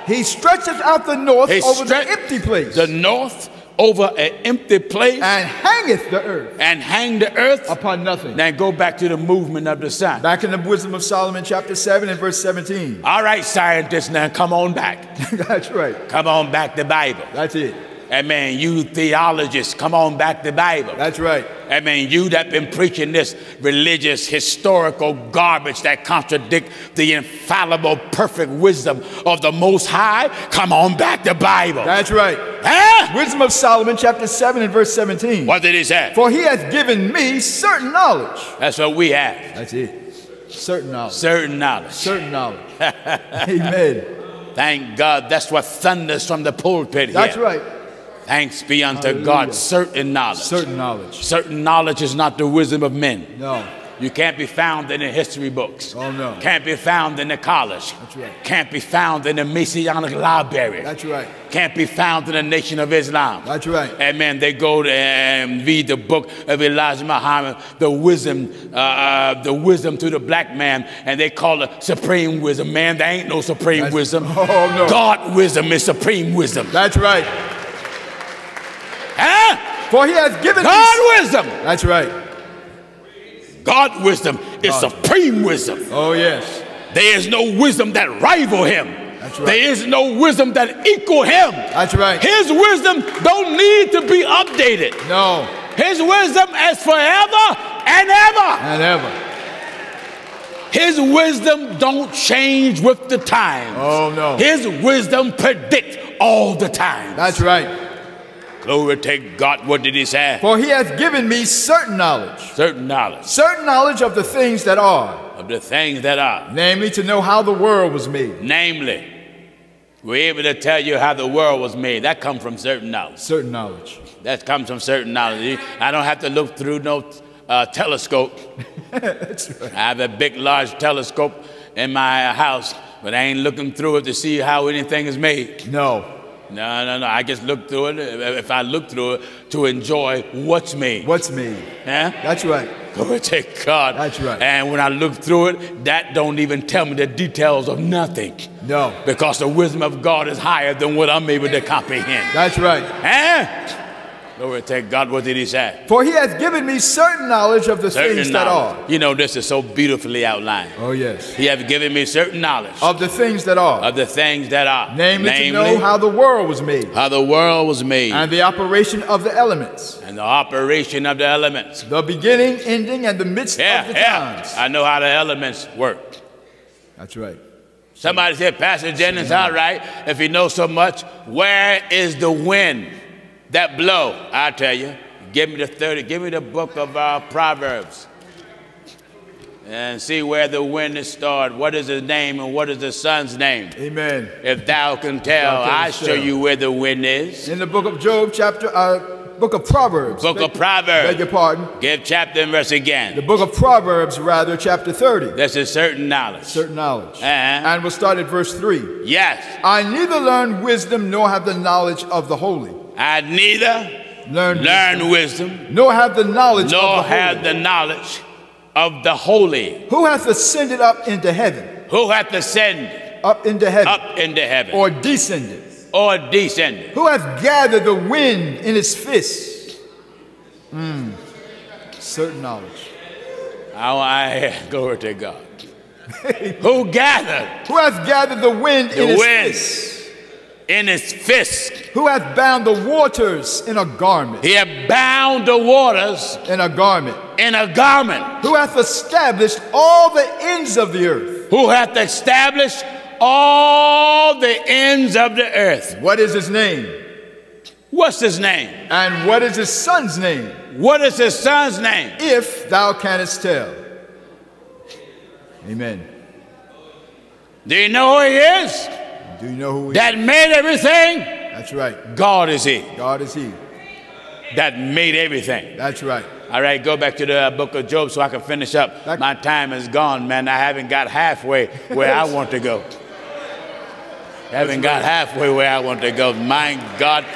Speaker 3: He stretches out the north
Speaker 2: He
Speaker 3: over the empty place
Speaker 2: The north over an empty place
Speaker 3: and hangeth the earth
Speaker 2: and hang the earth.
Speaker 3: upon nothing.
Speaker 2: Now go back to the movement of the sun.
Speaker 3: Back in the wisdom of Solomon, chapter 7 and verse 17.
Speaker 2: All right, scientists, now come on back.
Speaker 3: That's right.
Speaker 2: Come on back to the Bible.
Speaker 3: That's it.
Speaker 2: Amen. You theologists, come on back to the Bible.
Speaker 3: That's right.
Speaker 2: Amen. You that been preaching this religious, historical garbage that contradict the infallible, perfect wisdom of the Most High, come on back to the Bible.
Speaker 3: That's right.
Speaker 2: Huh?
Speaker 3: Wisdom of Solomon, chapter 7 and verse 17.
Speaker 2: What did he say?
Speaker 3: For he hath given me certain knowledge.
Speaker 2: That's what we have.
Speaker 3: That's it. Certain knowledge.
Speaker 2: Certain knowledge.
Speaker 3: Certain knowledge. Amen.
Speaker 2: Thank God. That's what thunders from the pulpit
Speaker 3: That's
Speaker 2: here.
Speaker 3: right.
Speaker 2: Thanks be unto
Speaker 3: Hallelujah.
Speaker 2: God. Certain knowledge.
Speaker 3: Certain knowledge.
Speaker 2: Certain knowledge is not the wisdom of men.
Speaker 3: No.
Speaker 2: You can't be found in the history books.
Speaker 3: Oh, no.
Speaker 2: Can't be found in the college.
Speaker 3: That's right.
Speaker 2: Can't be found in the Masonic library.
Speaker 3: That's right.
Speaker 2: Can't be found in the Nation of Islam.
Speaker 3: That's right.
Speaker 2: Amen. They go to, and read the book of Elijah Muhammad, the wisdom, uh, uh, the wisdom to the black man, and they call it supreme wisdom. Man, there ain't no supreme
Speaker 3: That's-
Speaker 2: wisdom.
Speaker 3: Oh, no.
Speaker 2: God wisdom is supreme wisdom.
Speaker 3: That's right.
Speaker 2: Huh?
Speaker 3: For he has given.
Speaker 2: God wisdom.
Speaker 3: That's right.
Speaker 2: God wisdom is
Speaker 3: God.
Speaker 2: supreme wisdom.
Speaker 3: Oh, yes.
Speaker 2: There is no wisdom that rival him.
Speaker 3: That's right.
Speaker 2: There is no wisdom that equal him.
Speaker 3: That's right.
Speaker 2: His wisdom don't need to be updated.
Speaker 3: No.
Speaker 2: His wisdom is forever and ever.
Speaker 3: And ever.
Speaker 2: His wisdom don't change with the times.
Speaker 3: Oh, no.
Speaker 2: His wisdom predict all the time.
Speaker 3: That's right.
Speaker 2: To God. What did he say?
Speaker 3: For he hath given me certain knowledge.
Speaker 2: Certain knowledge
Speaker 3: Certain knowledge of the things that are,
Speaker 2: of the things that are.
Speaker 3: namely to know how the world was made.
Speaker 2: Namely, we're able to tell you how the world was made. That comes from certain knowledge.
Speaker 3: Certain knowledge.
Speaker 2: That comes from certain knowledge. I don't have to look through no uh, telescope.
Speaker 3: That's right.
Speaker 2: I have a big, large telescope in my house, but I ain't looking through it to see how anything is made.
Speaker 3: No.
Speaker 2: No, no, no. I just look through it if I look through it to enjoy what's me.
Speaker 3: What's me?
Speaker 2: Huh?
Speaker 3: That's right.
Speaker 2: Glory to God.
Speaker 3: That's right.
Speaker 2: And when I look through it, that don't even tell me the details of nothing.
Speaker 3: No.
Speaker 2: Because the wisdom of God is higher than what I'm able to comprehend.
Speaker 3: That's right.
Speaker 2: Huh? Glory to God. What did he say?
Speaker 3: For he hath given me certain knowledge of the
Speaker 2: Certain
Speaker 3: things that
Speaker 2: knowledge.
Speaker 3: are.
Speaker 2: You know, this is so beautifully outlined.
Speaker 3: Oh, yes.
Speaker 2: He have given me certain knowledge
Speaker 3: Of the things that are.
Speaker 2: of the things that are.
Speaker 3: namely, to know how the world was made.
Speaker 2: how the world was made
Speaker 3: And the operation of the elements.
Speaker 2: and the operation of the elements.
Speaker 3: The beginning, ending, and the midst
Speaker 2: Yeah,
Speaker 3: of the
Speaker 2: yeah.
Speaker 3: times.
Speaker 2: I know how the elements work.
Speaker 3: That's right.
Speaker 2: Somebody said, Pastor Jennings, all right, if you know so much, where is the wind that blow? I'll tell you. Give me the 30, give me the book of uh, Proverbs and see where the wind is stored. What is his name and what is the son's name?
Speaker 3: Amen.
Speaker 2: If thou can tell, I show you where the wind is.
Speaker 3: In the book of Job, chapter, uh, book of Proverbs.
Speaker 2: Book of Proverbs.
Speaker 3: Beg your pardon.
Speaker 2: Give chapter and verse again.
Speaker 3: The book of Proverbs, rather, chapter 30.
Speaker 2: That's a certain knowledge.
Speaker 3: Certain knowledge.
Speaker 2: Uh-huh.
Speaker 3: And we'll start at verse 3.
Speaker 2: Yes,
Speaker 3: I neither learn wisdom nor have the knowledge of the holy.
Speaker 2: I neither
Speaker 3: Learn,
Speaker 2: learn wisdom
Speaker 3: nor have the knowledge
Speaker 2: nor
Speaker 3: of the
Speaker 2: have the knowledge of the holy.
Speaker 3: Who hath ascended up into heaven?
Speaker 2: Who hath ascended
Speaker 3: Up into heaven.
Speaker 2: up into heaven
Speaker 3: Or descended?
Speaker 2: or descended?
Speaker 3: Who hath gathered the wind in his fist? Mm. Certain knowledge.
Speaker 2: Oh, I glory to God. Who gathered
Speaker 3: Who hath gathered the wind
Speaker 2: The
Speaker 3: in his
Speaker 2: wind.
Speaker 3: fist?
Speaker 2: In his fist?
Speaker 3: Who hath bound the waters in a garment?
Speaker 2: He hath bound the waters
Speaker 3: In a garment.
Speaker 2: in a garment.
Speaker 3: Who hath established all the ends of the earth?
Speaker 2: Who hath established all the ends of the earth?
Speaker 3: What is his name?
Speaker 2: What's his name?
Speaker 3: And what is his son's name?
Speaker 2: What is his son's name?
Speaker 3: If thou canst tell. Amen.
Speaker 2: Do you know who he is?
Speaker 3: Do you know who he is?
Speaker 2: That made everything?
Speaker 3: That's right.
Speaker 2: God is he.
Speaker 3: God is he.
Speaker 2: That made everything.
Speaker 3: That's right.
Speaker 2: All right, go back to the uh, book of Job so I can finish up.
Speaker 3: That-
Speaker 2: My time is gone, man. I haven't got halfway where I want to go. Haven't got halfway where I want to go. My God.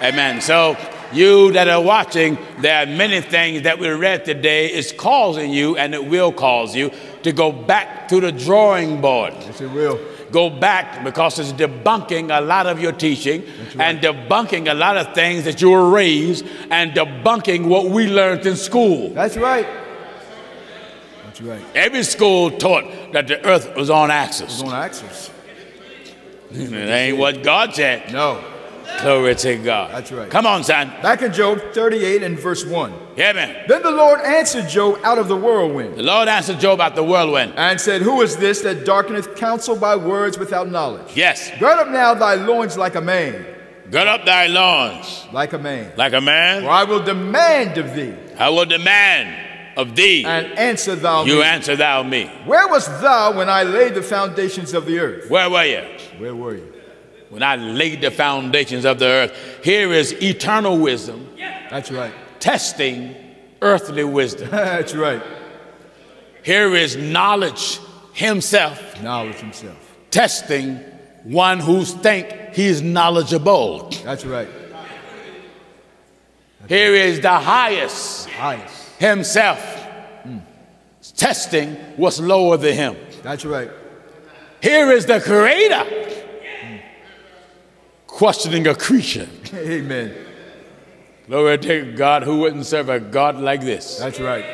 Speaker 2: Amen. So, you that are watching, there are many things that we read today is causing you, and it will cause you, to go back to the drawing board.
Speaker 3: Yes, it will.
Speaker 2: Go back because it's debunking a lot of your teaching and debunking a lot of things that you were raised and debunking what we learned in school.
Speaker 3: That's right. That's right.
Speaker 2: Every school taught that the earth was on axis.
Speaker 3: It's on axis.
Speaker 2: It ain't what God said.
Speaker 3: No.
Speaker 2: Glory to God.
Speaker 3: That's right.
Speaker 2: Come on, son.
Speaker 3: Back in Job 38 and verse 1.
Speaker 2: Yeah, man.
Speaker 3: Then the Lord answered Job out of the whirlwind
Speaker 2: The Lord answered Job about the whirlwind.
Speaker 3: and said, Who is this that darkeneth counsel by words without knowledge?
Speaker 2: Yes.
Speaker 3: Gird up now thy loins like a man,
Speaker 2: Gird up thy loins
Speaker 3: like a man.
Speaker 2: like a man. For.
Speaker 3: I will demand of thee,
Speaker 2: I will demand of thee.
Speaker 3: and answer thou
Speaker 2: You
Speaker 3: me.
Speaker 2: answer thou me.
Speaker 3: Where wast thou when I laid the foundations of the earth?
Speaker 2: Where were you?
Speaker 3: Where were you?
Speaker 2: When I laid the foundations of the earth. Here is eternal wisdom
Speaker 3: That's right.
Speaker 2: testing earthly wisdom.
Speaker 3: That's right.
Speaker 2: Here is knowledge himself
Speaker 3: Knowledge himself.
Speaker 2: testing one who think he's knowledgeable.
Speaker 3: That's right.
Speaker 2: Here is the highest
Speaker 3: Highest.
Speaker 2: himself testing what's lower than him.
Speaker 3: That's right.
Speaker 2: Here is the creator questioning a creature.
Speaker 3: Amen.
Speaker 2: Glory to God who wouldn't serve a God like this.
Speaker 3: That's right.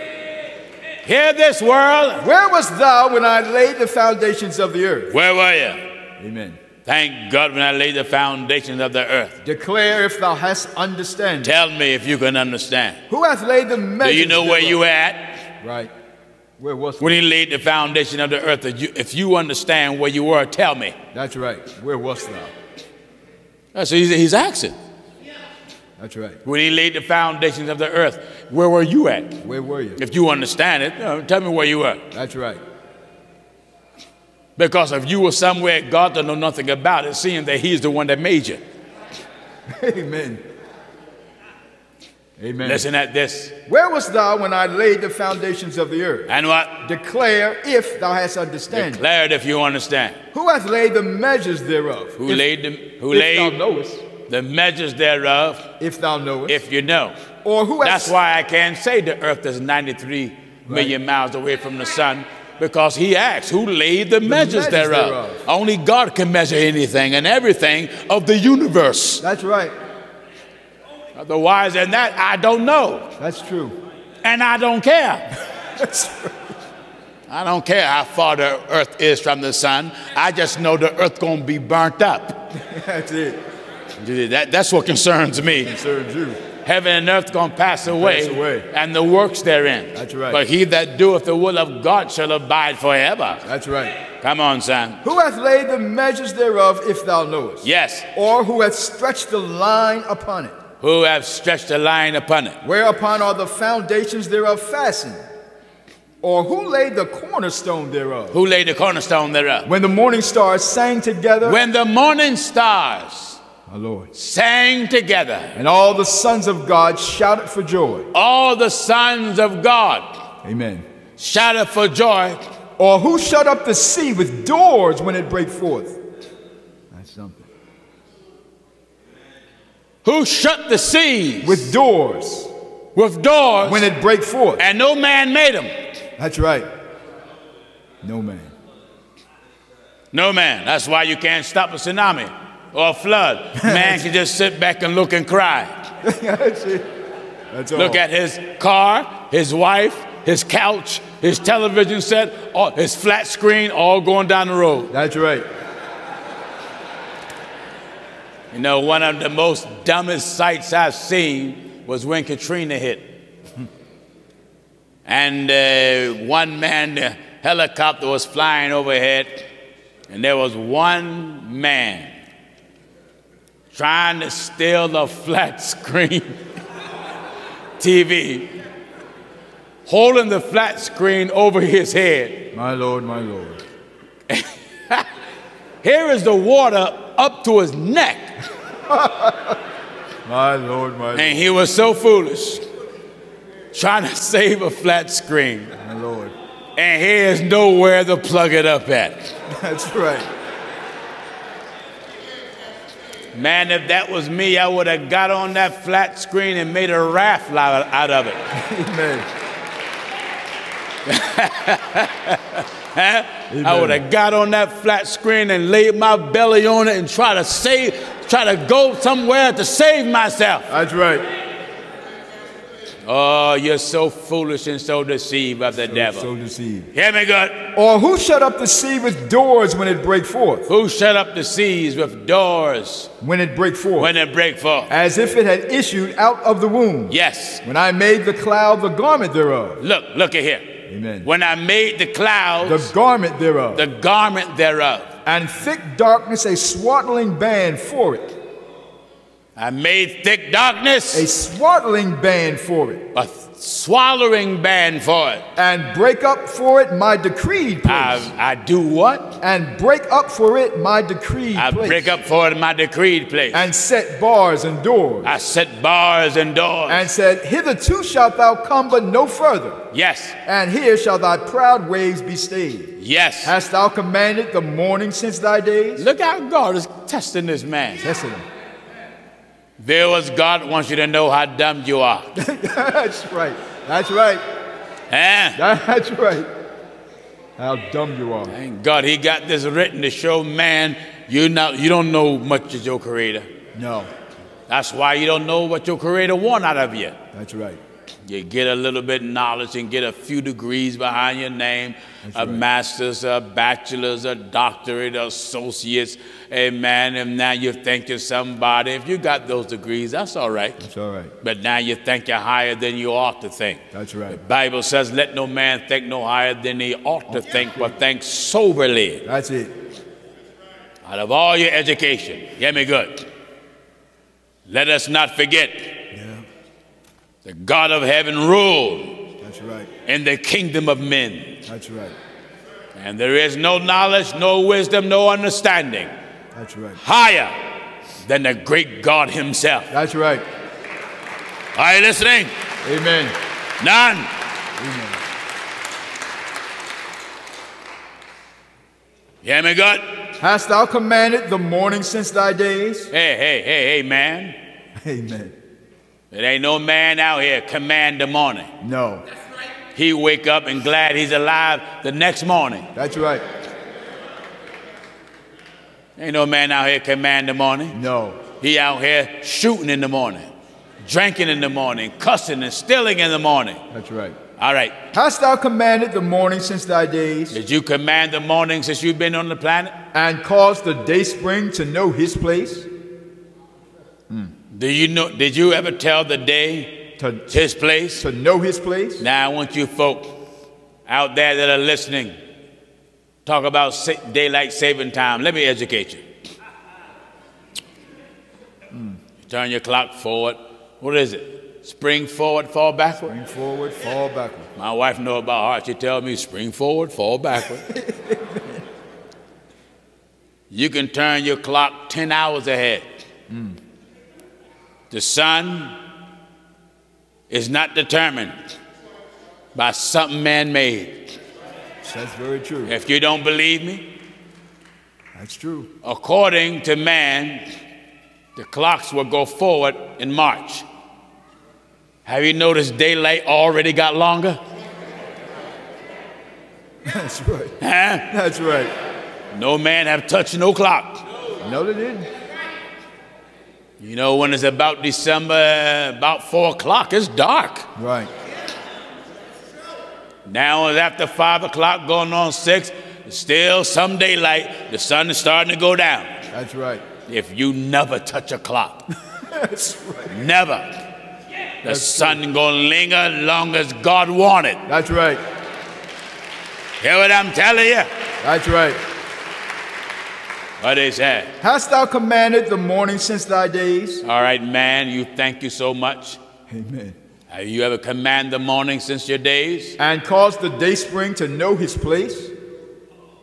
Speaker 2: Hear this world.
Speaker 3: Where was thou when I laid the foundations of the earth?
Speaker 2: Where were you?
Speaker 3: Amen.
Speaker 2: Thank God when I laid the foundations of the earth.
Speaker 3: Declare if thou hast understanding.
Speaker 2: Tell me if you can understand.
Speaker 3: Who hath laid the measures?
Speaker 2: Do you know where you at?
Speaker 3: Right. Where was
Speaker 2: When he laid the foundation of the earth, if you, understand where you were, tell me.
Speaker 3: That's right. Where was thou?
Speaker 2: What he's, he's asking.
Speaker 3: That's right.
Speaker 2: When he laid the foundations of the earth, where were you at?
Speaker 3: Where were you?
Speaker 2: If you understand it, you know, tell me where you were.
Speaker 3: That's right.
Speaker 2: Because if you were somewhere God don't know nothing about it, seeing that He's the one that made you.
Speaker 3: Amen. Amen.
Speaker 2: Listen at this.
Speaker 3: Where was thou when I laid the foundations of the earth?
Speaker 2: And what?
Speaker 3: Declare if thou hast understanding.
Speaker 2: Declare it if you understand.
Speaker 3: Who hath laid the measures thereof?
Speaker 2: Who
Speaker 3: if,
Speaker 2: laid them? Who
Speaker 3: if
Speaker 2: laid
Speaker 3: thou knowest?
Speaker 2: the measures thereof?
Speaker 3: If thou knowest.
Speaker 2: If you know.
Speaker 3: or who hath
Speaker 2: That's why I can't say the earth is 93 million miles away from the sun. Because he asked, Who laid the, measures,
Speaker 3: measures
Speaker 2: thereof?
Speaker 3: thereof.
Speaker 2: Only God can measure anything and everything of the universe.
Speaker 3: That's right.
Speaker 2: Otherwise than that, I don't know.
Speaker 3: That's true.
Speaker 2: And I don't care.
Speaker 3: That's right.
Speaker 2: I don't care how far the earth is from the sun. I just know the earth gonna be burnt up.
Speaker 3: That's it.
Speaker 2: That, that's what concerns me.
Speaker 3: Concerns you.
Speaker 2: Heaven and earth gonna pass away,
Speaker 3: Pass away.
Speaker 2: and the works therein.
Speaker 3: That's right.
Speaker 2: But he that doeth the will of God shall abide forever.
Speaker 3: That's right.
Speaker 2: Come on, son.
Speaker 3: Who hath laid the measures thereof, if thou knowest?
Speaker 2: Yes.
Speaker 3: Or who hath stretched the line upon it?
Speaker 2: Who have stretched a line upon it?
Speaker 3: Whereupon are the foundations thereof fastened? Or who laid the cornerstone thereof?
Speaker 2: Who laid the cornerstone thereof?
Speaker 3: When the morning stars sang together,
Speaker 2: When the morning stars
Speaker 3: my Lord,
Speaker 2: sang together,
Speaker 3: and all the sons of God shouted for joy.
Speaker 2: all the sons of God
Speaker 3: Amen.
Speaker 2: shouted for joy.
Speaker 3: Or who shut up the sea with doors when it break forth? That's something.
Speaker 2: Who shut the seas
Speaker 3: With doors
Speaker 2: with doors
Speaker 3: when it break forth.
Speaker 2: and no man made them.
Speaker 3: That's right. No man.
Speaker 2: No man. That's why you can't stop a tsunami or a flood. Man can just sit back and look and cry.
Speaker 3: That's it. That's all.
Speaker 2: Look at his car, his wife, his couch, his television set, all, his flat screen, all going down the road.
Speaker 3: That's right.
Speaker 2: You know, one of the most dumbest sights I've seen was when Katrina hit. And uh, one man, the helicopter was flying overhead, and there was one man trying to steal a flat screen TV, holding the flat screen over his head.
Speaker 3: My Lord, my Lord.
Speaker 2: Here is the water up to his neck,
Speaker 3: My Lord, my Lord.
Speaker 2: and he was so foolish, trying to save a flat screen.
Speaker 3: My Lord.
Speaker 2: and here's nowhere to plug it up at.
Speaker 3: That's right.
Speaker 2: Man, if that was me, I would have got on that flat screen and made a raft out out of it.
Speaker 3: Amen.
Speaker 2: I would have got on that flat screen and laid my belly on it and try to save, try to go somewhere to save myself.
Speaker 3: That's right.
Speaker 2: Oh, you're so foolish and so deceived by the devil.
Speaker 3: So deceived.
Speaker 2: Hear me good.
Speaker 3: Or who shut up the sea with doors when it break forth?
Speaker 2: Who shut up the seas with doors
Speaker 3: When it break forth.
Speaker 2: when it break forth?
Speaker 3: as if it had issued out of the womb.
Speaker 2: Yes.
Speaker 3: When I made the cloud the garment thereof.
Speaker 2: Look, look at here.
Speaker 3: Amen.
Speaker 2: When I made the clouds, The
Speaker 3: garment thereof.
Speaker 2: the garment thereof,
Speaker 3: and thick darkness a swaddling band for it.
Speaker 2: I made thick darkness
Speaker 3: A swaddling band for it.
Speaker 2: a swallowing band for it.
Speaker 3: And break up for it my decreed place.
Speaker 2: I, I do what?
Speaker 3: and break up for it my decreed
Speaker 2: I
Speaker 3: place.
Speaker 2: break up for it my decreed place.
Speaker 3: and set bars and doors.
Speaker 2: I set bars and doors.
Speaker 3: and said, Hitherto shalt thou come, but no further.
Speaker 2: yes,
Speaker 3: And here shall thy proud waves be stayed.
Speaker 2: yes.
Speaker 3: Hast thou commanded the morning since thy days?
Speaker 2: Look how God is testing this man.
Speaker 3: Listen.
Speaker 2: There was God wants you to know how dumb you are.
Speaker 3: That's right. That's right.
Speaker 2: Eh?
Speaker 3: That's right. How dumb you are.
Speaker 2: Thank God he got this written to show man you not you don't know much of your creator.
Speaker 3: No.
Speaker 2: That's why you don't know what your creator want out of you.
Speaker 3: That's right.
Speaker 2: You get a little bit of knowledge and get a few degrees behind your name, a
Speaker 3: right.
Speaker 2: master's, a bachelor's, a doctorate, associates, amen. And now you think you're somebody. If you got those degrees, that's all right.
Speaker 3: That's all right.
Speaker 2: But now you think you're higher than you ought to think.
Speaker 3: That's right.
Speaker 2: The Bible says, let no man think no higher than he ought to think, but think soberly.
Speaker 3: That's it.
Speaker 2: Out of all your education, hear me good. Let us not forget
Speaker 3: Yeah.
Speaker 2: the God of heaven ruled
Speaker 3: That's right.
Speaker 2: in the kingdom of men.
Speaker 3: That's right.
Speaker 2: And there is no knowledge, no wisdom, no understanding
Speaker 3: That's right.
Speaker 2: higher than the great God Himself.
Speaker 3: That's right.
Speaker 2: Are you listening?
Speaker 3: Amen.
Speaker 2: None.
Speaker 3: Amen.
Speaker 2: Hear me good?
Speaker 3: Hast thou commanded the morning since thy days?
Speaker 2: Hey, hey, hey, hey, man.
Speaker 3: Amen.
Speaker 2: There ain't no man out here command the morning.
Speaker 3: No.
Speaker 2: He wake up and glad he's alive the next morning.
Speaker 3: That's right.
Speaker 2: Ain't no man out here command the morning.
Speaker 3: No.
Speaker 2: He out here shooting in the morning, drinking in the morning, cussing and stealing in the morning.
Speaker 3: That's right.
Speaker 2: All right.
Speaker 3: Hast thou commanded the morning since thy days,
Speaker 2: Did you command the morning since you've been on the planet?
Speaker 3: and caused the day spring to know his place? Hmm.
Speaker 2: Do you know? Did you ever tell the day
Speaker 3: To,
Speaker 2: his place?
Speaker 3: to know his place?
Speaker 2: Now I want you folk out there that are listening. Talk about daylight saving time. Let me educate you. Hmm. You turn your clock forward. What is it? Spring forward, fall backward.
Speaker 3: Spring forward, fall backward.
Speaker 2: My wife know about heart. She tell me spring forward, fall backward. you can turn your clock 10 hours ahead. Hmm. The sun is not determined by something
Speaker 3: That's very true.
Speaker 2: If you don't believe me,
Speaker 3: That's true.
Speaker 2: according to man, the clocks will go forward in March. Have you noticed daylight already got longer?
Speaker 3: That's right.
Speaker 2: Huh?
Speaker 3: That's right.
Speaker 2: No man have touched no clock.
Speaker 3: No, they didn't.
Speaker 2: You know, when it's about December, about four o'clock, it's dark.
Speaker 3: Right.
Speaker 2: Now it's after five o'clock, going on six, still some daylight. The sun is starting to go down.
Speaker 3: That's right.
Speaker 2: If you never touch a clock,
Speaker 3: That's right.
Speaker 2: never, the sun gonna linger as long as God wanted.
Speaker 3: That's right.
Speaker 2: Hear what I'm telling you?
Speaker 3: That's right.
Speaker 2: What they say?
Speaker 3: Hast thou commanded the morning since thy days?
Speaker 2: All right, man. You thank you so much.
Speaker 3: Amen.
Speaker 2: Have you ever commanded the morning since your days?
Speaker 3: And caused the day spring to know his place?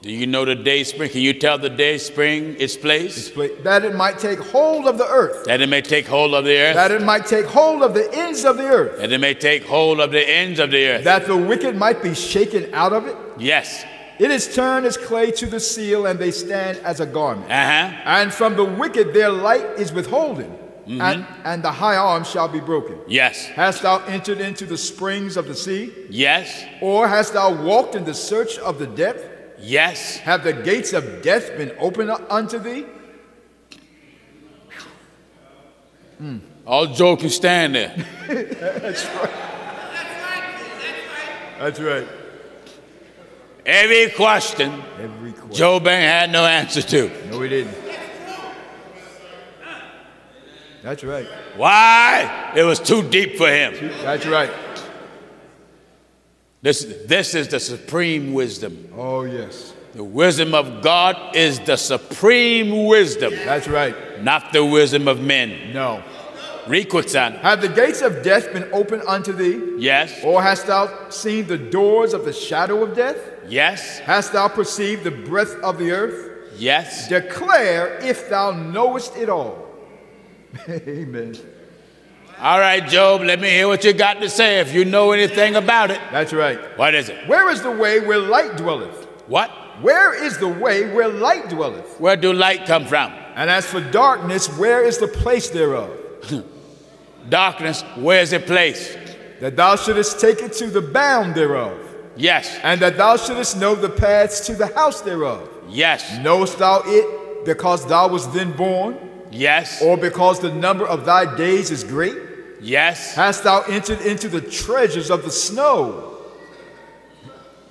Speaker 2: Do you know the day spring? Can you tell the day spring its place?
Speaker 3: Pla- That it might take hold of the earth.
Speaker 2: That it may take hold of the earth.
Speaker 3: That it might take hold of the ends of the earth.
Speaker 2: That it may take hold of the ends of the earth.
Speaker 3: That the wicked might be shaken out of it.
Speaker 2: Yes.
Speaker 3: It is turned as clay to the seal, and they stand as a garment.
Speaker 2: Uh huh.
Speaker 3: And from the wicked their light is withholden, Mm-hmm. and, and the high arm shall be broken.
Speaker 2: Yes.
Speaker 3: Hast thou entered into the springs of the sea?
Speaker 2: Yes.
Speaker 3: Or hast thou walked in the search of the depth?
Speaker 2: Yes.
Speaker 3: Have the gates of death been opened unto thee? Hmm.
Speaker 2: All Job can stand there.
Speaker 3: That's right.
Speaker 2: Every question
Speaker 3: Every question.
Speaker 2: Joe Bang had no answer to.
Speaker 3: No, he didn't. That's right.
Speaker 2: Why? It was too deep for him.
Speaker 3: That's right.
Speaker 2: This, this is the supreme wisdom.
Speaker 3: Oh, yes.
Speaker 2: The wisdom of God is the supreme wisdom,
Speaker 3: That's right.
Speaker 2: not the wisdom of men.
Speaker 3: No.
Speaker 2: Read.
Speaker 3: Have the gates of death been opened unto thee?
Speaker 2: Yes.
Speaker 3: Or hast thou seen the doors of the shadow of death?
Speaker 2: Yes.
Speaker 3: Hast thou perceived the breadth of the earth?
Speaker 2: Yes.
Speaker 3: Declare if thou knowest it all. Amen.
Speaker 2: All right, Job, let me hear what you got to say if you know anything about it.
Speaker 3: That's right.
Speaker 2: What is it?
Speaker 3: Where is the way where light dwelleth?
Speaker 2: What?
Speaker 3: Where is the way where light dwelleth?
Speaker 2: Where do light come from?
Speaker 3: And as for darkness, where is the place thereof?
Speaker 2: Darkness, where's it placed?
Speaker 3: That thou shouldest take it to the bound thereof,
Speaker 2: Yes.
Speaker 3: and that thou shouldest know the paths to the house thereof.
Speaker 2: Yes.
Speaker 3: Knowest thou it because thou was then born,
Speaker 2: Yes.
Speaker 3: or because the number of thy days is great?
Speaker 2: Yes.
Speaker 3: Hast thou entered into the treasures of the snow?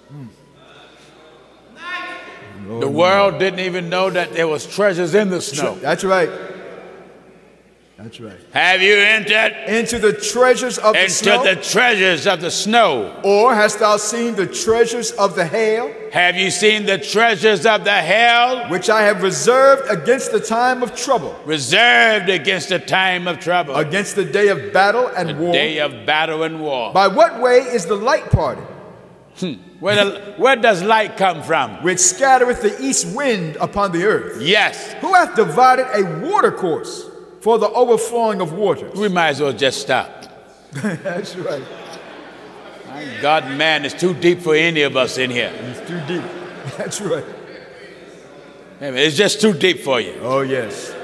Speaker 3: Hmm.
Speaker 2: The world didn't even know that there was treasures in the snow.
Speaker 3: That's right. That's right.
Speaker 2: Have you entered
Speaker 3: Into the treasures of the snow?
Speaker 2: into the treasures of the snow?
Speaker 3: or hast thou seen the treasures of the hail,
Speaker 2: Have you seen the treasures of the hell
Speaker 3: which I have reserved against the time of trouble,
Speaker 2: reserved against the time of trouble,
Speaker 3: against the day of battle and
Speaker 2: the
Speaker 3: war?
Speaker 2: day of battle and war?
Speaker 3: By what way is the light parted, hmm.
Speaker 2: Where, the, where does light come from?
Speaker 3: which scattereth the east wind upon the earth?
Speaker 2: Yes.
Speaker 3: Who hath divided a watercourse for the overflowing of waters?
Speaker 2: We might as well just stop.
Speaker 3: That's right.
Speaker 2: God, man, it's too deep for any of us in here.
Speaker 3: Too deep. That's right.
Speaker 2: Amen. It's just too deep for you.
Speaker 3: Oh, yes.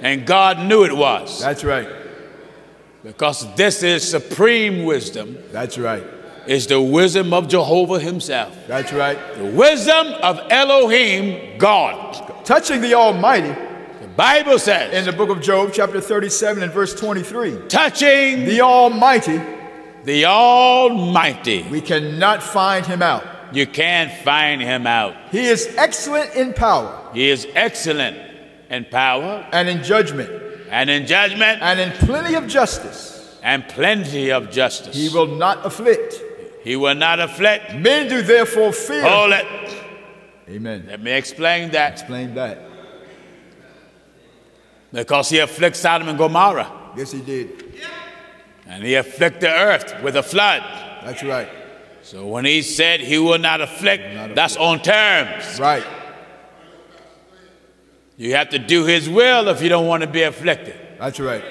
Speaker 2: And God knew it was.
Speaker 3: That's right.
Speaker 2: Because this is supreme wisdom.
Speaker 3: That's right.
Speaker 2: It's the wisdom of Jehovah himself.
Speaker 3: That's right.
Speaker 2: The wisdom of Elohim, God.
Speaker 3: Touching the Almighty,
Speaker 2: The Bible says,
Speaker 3: in the book of Job, chapter 37 and verse 23,
Speaker 2: touching
Speaker 3: the Almighty,
Speaker 2: the Almighty.
Speaker 3: we cannot find him out.
Speaker 2: You can't find him out.
Speaker 3: He is excellent in power
Speaker 2: He is excellent in power
Speaker 3: and in judgment
Speaker 2: and in judgment
Speaker 3: and in plenty of justice.
Speaker 2: and plenty of justice.
Speaker 3: He will not afflict.
Speaker 2: He will not afflict.
Speaker 3: Men do therefore fear.
Speaker 2: Hold it.
Speaker 3: Amen.
Speaker 2: Let me explain that.
Speaker 3: Explain that.
Speaker 2: Because he afflicts Sodom and Gomorrah.
Speaker 3: Yes, he did.
Speaker 2: And he afflicted the earth with a flood.
Speaker 3: That's right.
Speaker 2: So when he said he will not afflict, that's on terms.
Speaker 3: Right.
Speaker 2: You have to do his will if you don't want to be afflicted.
Speaker 3: That's right.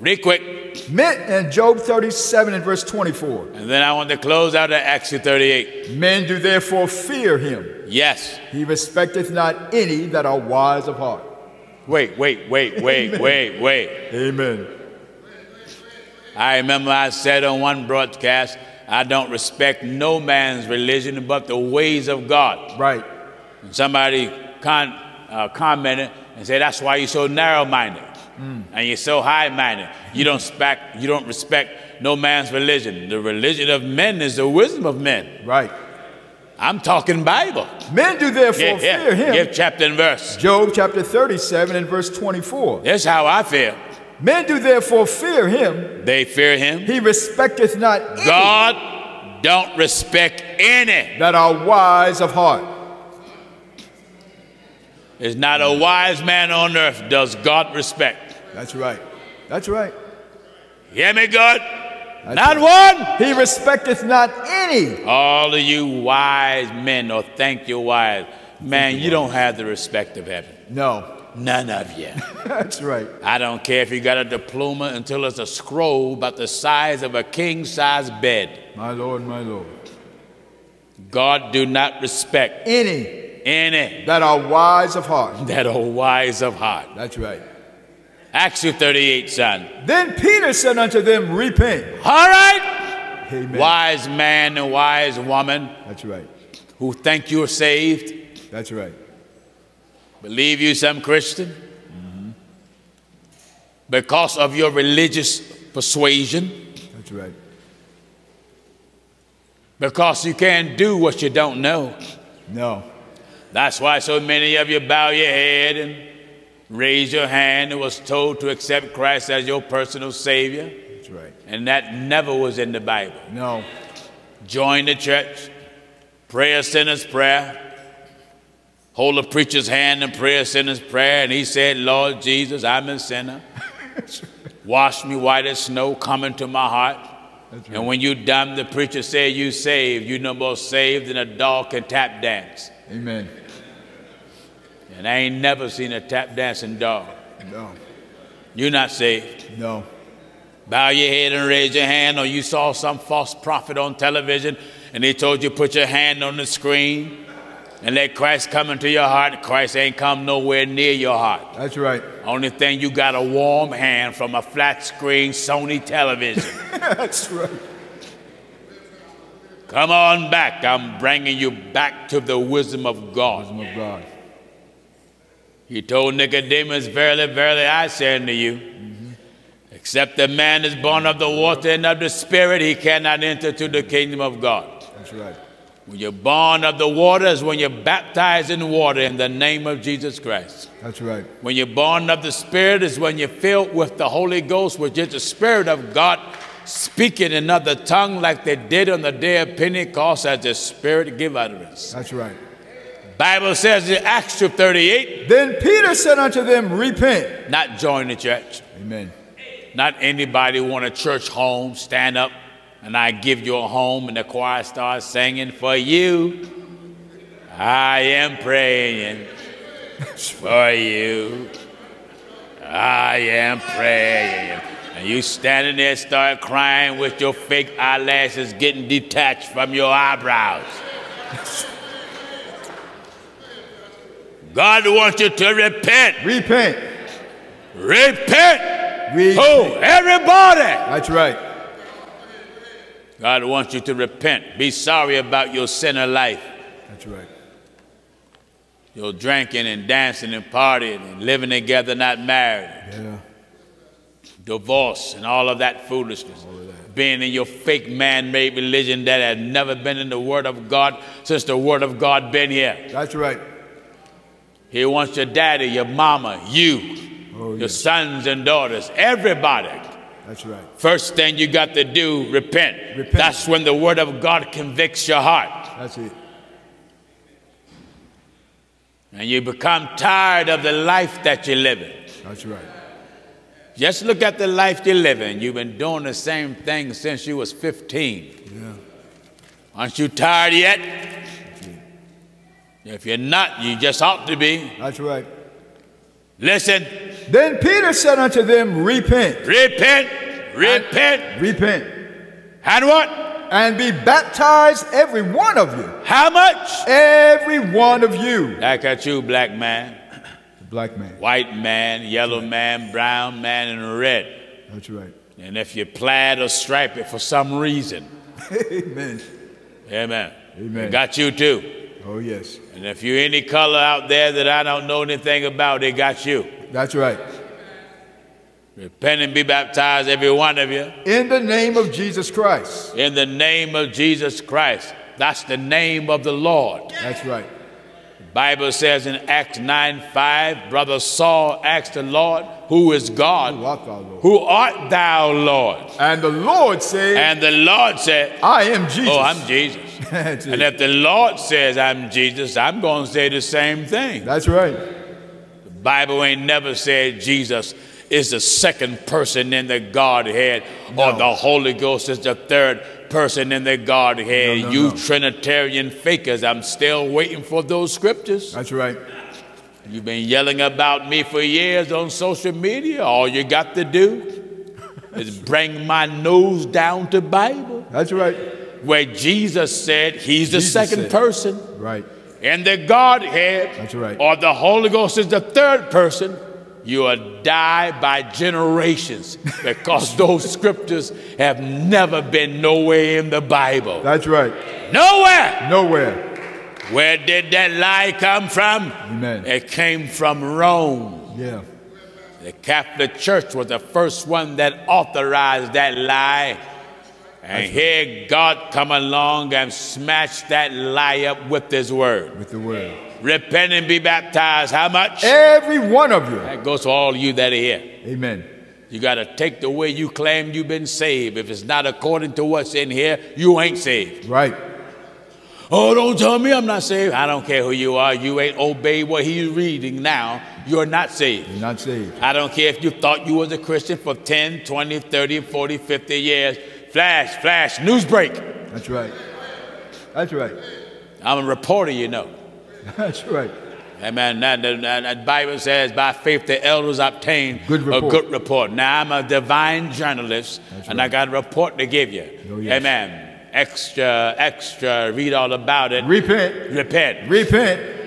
Speaker 2: Read quick.
Speaker 3: Men and Job 37 and verse 24.
Speaker 2: And then I want to close out at Acts 38.
Speaker 3: Men do therefore fear him.
Speaker 2: Yes.
Speaker 3: He respecteth not any that are wise of heart.
Speaker 2: Wait, wait, wait, wait, wait, wait.
Speaker 3: Amen.
Speaker 2: I remember I said on one broadcast, I don't respect no man's religion but the ways of God.
Speaker 3: Right.
Speaker 2: And somebody con- uh, commented and said, That's why you're so narrow minded and you're so high minded. You don't, respect, you don't respect no man's religion. The religion of men is the wisdom of men.
Speaker 3: Right.
Speaker 2: I'm talking Bible.
Speaker 3: Men do therefore
Speaker 2: Yeah, yeah.
Speaker 3: fear him.
Speaker 2: Give chapter and verse.
Speaker 3: Job chapter 37 and verse 24.
Speaker 2: That's how I feel.
Speaker 3: Men do therefore fear him.
Speaker 2: They fear him.
Speaker 3: He respecteth not any
Speaker 2: God don't respect any.
Speaker 3: that are wise of heart.
Speaker 2: There's not a wise man on earth does God respect.
Speaker 3: That's right. That's right.
Speaker 2: Hear me God?
Speaker 3: That's
Speaker 2: not
Speaker 3: right.
Speaker 2: one.
Speaker 3: He respecteth not any.
Speaker 2: All of you wise men, or thank you wise, man, you don't have the respect of heaven.
Speaker 3: No.
Speaker 2: None of you.
Speaker 3: That's right.
Speaker 2: I don't care if you got a diploma until it's a scroll about the size of a king size bed.
Speaker 3: My Lord, my Lord.
Speaker 2: God do not respect
Speaker 3: any
Speaker 2: any
Speaker 3: that are wise of heart.
Speaker 2: that are wise of heart.
Speaker 3: That's right.
Speaker 2: Acts 2.38, son.
Speaker 3: Then Peter said unto them, Repent.
Speaker 2: All right.
Speaker 3: Amen.
Speaker 2: Wise man and wise woman
Speaker 3: That's right.
Speaker 2: who think you're saved,
Speaker 3: That's right.
Speaker 2: Believe you some Christian, because of your religious persuasion,
Speaker 3: That's right.
Speaker 2: because you can't do what you don't know.
Speaker 3: No.
Speaker 2: That's why so many of you bow your head and raise your hand and was told to accept Christ as your personal Savior.
Speaker 3: That's right.
Speaker 2: And that never was in the Bible.
Speaker 3: No.
Speaker 2: Join the church, pray a sinner's prayer, hold a preacher's hand and prayer, a sinner's prayer. And he said, Lord Jesus, I'm a sinner. Wash me white as snow, come into my heart.
Speaker 3: Right.
Speaker 2: And when you done, the preacher said you saved. You no more saved than a dog can tap dance.
Speaker 3: Amen.
Speaker 2: And I ain't never seen a tap dancing dog.
Speaker 3: No.
Speaker 2: You're not saved.
Speaker 3: No.
Speaker 2: Bow your head and raise your hand, or you saw some false prophet on television and they told you put your hand on the screen and let Christ come into your heart. Christ ain't come nowhere near your heart.
Speaker 3: That's right.
Speaker 2: Only thing you got a warm hand from a flat screen Sony television.
Speaker 3: That's right.
Speaker 2: come on back. I'm bringing you back to the wisdom of God.
Speaker 3: Wisdom of God.
Speaker 2: He told Nicodemus, Verily, verily, I say unto you, except a man is born of the water and of the Spirit, he cannot enter to the kingdom of God.
Speaker 3: That's right.
Speaker 2: When you're born of the water is when you're baptized in water in the name of Jesus Christ.
Speaker 3: That's right.
Speaker 2: When you're born of the Spirit is when you're filled with the Holy Ghost, which is the Spirit of God speaking in another tongue like they did on the day of Pentecost as the Spirit give utterance.
Speaker 3: That's right.
Speaker 2: Bible says in Acts 38,
Speaker 3: Then Peter said unto them, Repent.
Speaker 2: not join the church.
Speaker 3: Amen.
Speaker 2: Not anybody want a church home, stand up and I give you a home and the choir starts singing for you. I am praying for you. I am praying. And you standing there start crying with your fake eyelashes getting detached from your eyebrows. God wants you to repent.
Speaker 3: Repent.
Speaker 2: Repent.
Speaker 3: Repent.
Speaker 2: Who? Everybody.
Speaker 3: That's right.
Speaker 2: God wants you to repent. Be sorry about your sinner life.
Speaker 3: That's right.
Speaker 2: Your drinking and dancing and partying and living together not married.
Speaker 3: Yeah.
Speaker 2: Divorce and all of that foolishness. All of that. Being in your fake man-made religion that has never been in the Word of God since the Word of God been here.
Speaker 3: That's right.
Speaker 2: He wants your daddy, your mama, you,
Speaker 3: Oh,
Speaker 2: your
Speaker 3: yes.
Speaker 2: sons and daughters, everybody.
Speaker 3: That's right.
Speaker 2: First thing you got to do, repent.
Speaker 3: Repent.
Speaker 2: That's when the Word of God convicts your heart.
Speaker 3: That's it.
Speaker 2: and you become tired of the life that you're living.
Speaker 3: That's right.
Speaker 2: Just look at the life you're living. You've been doing the same thing since you was 15.
Speaker 3: Yeah.
Speaker 2: Aren't you tired yet? If you're not, you just ought to be.
Speaker 3: That's right.
Speaker 2: Listen,
Speaker 3: Then Peter said unto them, Repent.
Speaker 2: repent, repent,
Speaker 3: Repent.
Speaker 2: and what?
Speaker 3: And be baptized, every one of you.
Speaker 2: How much?
Speaker 3: Every one of you.
Speaker 2: Like at you, black man,
Speaker 3: black man.
Speaker 2: white man, yellow man, brown man, and red.
Speaker 3: That's right.
Speaker 2: And if you plaid or stripe it for some reason,
Speaker 3: Amen.
Speaker 2: amen.
Speaker 3: Amen.
Speaker 2: Got you too.
Speaker 3: Oh, yes.
Speaker 2: And if you're any color out there that I don't know anything about, they got you.
Speaker 3: That's right.
Speaker 2: Repent and be baptized, every one of you,
Speaker 3: In the name of Jesus Christ.
Speaker 2: in the name of Jesus Christ. That's the name of the Lord.
Speaker 3: That's right.
Speaker 2: Bible says in Acts 9 5, Brother Saul asked the Lord, Who is God?
Speaker 3: Who art thou, Lord?
Speaker 2: Who art thou, Lord?
Speaker 3: And the Lord said,
Speaker 2: And the Lord said,
Speaker 3: I am Jesus.
Speaker 2: Oh, I'm Jesus. And if the Lord says I'm Jesus, I'm going to say the same thing.
Speaker 3: That's right.
Speaker 2: The Bible ain't never said Jesus is the second person in the Godhead or the Holy Ghost is the third person in the Godhead.
Speaker 3: No, no,
Speaker 2: you
Speaker 3: no.
Speaker 2: Trinitarian fakers, I'm still waiting for those scriptures.
Speaker 3: That's right.
Speaker 2: You've been yelling about me for years on social media. All you got to do is bring my nose down to Bible.
Speaker 3: That's right.
Speaker 2: Where Jesus said he's the
Speaker 3: Jesus
Speaker 2: second
Speaker 3: said.
Speaker 2: person
Speaker 3: Right.
Speaker 2: and the Godhead
Speaker 3: That's right.
Speaker 2: or the Holy Ghost is the third person, you will die by generations because those scriptures have never been nowhere in the Bible.
Speaker 3: That's right.
Speaker 2: Nowhere!
Speaker 3: Nowhere.
Speaker 2: Where did that lie come from?
Speaker 3: Amen.
Speaker 2: It came from Rome.
Speaker 3: Yeah.
Speaker 2: The Catholic Church was the first one that authorized that lie. And here God come along and smash that lie up with his word.
Speaker 3: With the word.
Speaker 2: Repent and be baptized. How much?
Speaker 3: Every one of you.
Speaker 2: That goes to all you that are here.
Speaker 3: Amen.
Speaker 2: You got to take the way you claim you've been saved. If it's not according to what's in here, you ain't saved.
Speaker 3: Right.
Speaker 2: Oh, don't tell me I'm not saved. I don't care who you are. You ain't obeyed what he's reading now. You're not saved.
Speaker 3: You're not saved.
Speaker 2: I don't care if you thought you was a Christian for 10, 20, 30, 40, 50 years. Flash, flash, news break.
Speaker 3: That's right. That's right.
Speaker 2: I'm a reporter, you know.
Speaker 3: That's right.
Speaker 2: Amen. That, that, Bible says, by faith the elders obtain
Speaker 3: Good
Speaker 2: a good report. Now, I'm a divine journalist,
Speaker 3: That's
Speaker 2: and I got a report to give you.
Speaker 3: Oh, yes.
Speaker 2: Amen. Extra, extra, read all about it.
Speaker 3: Repent.
Speaker 2: Repent.
Speaker 3: Repent.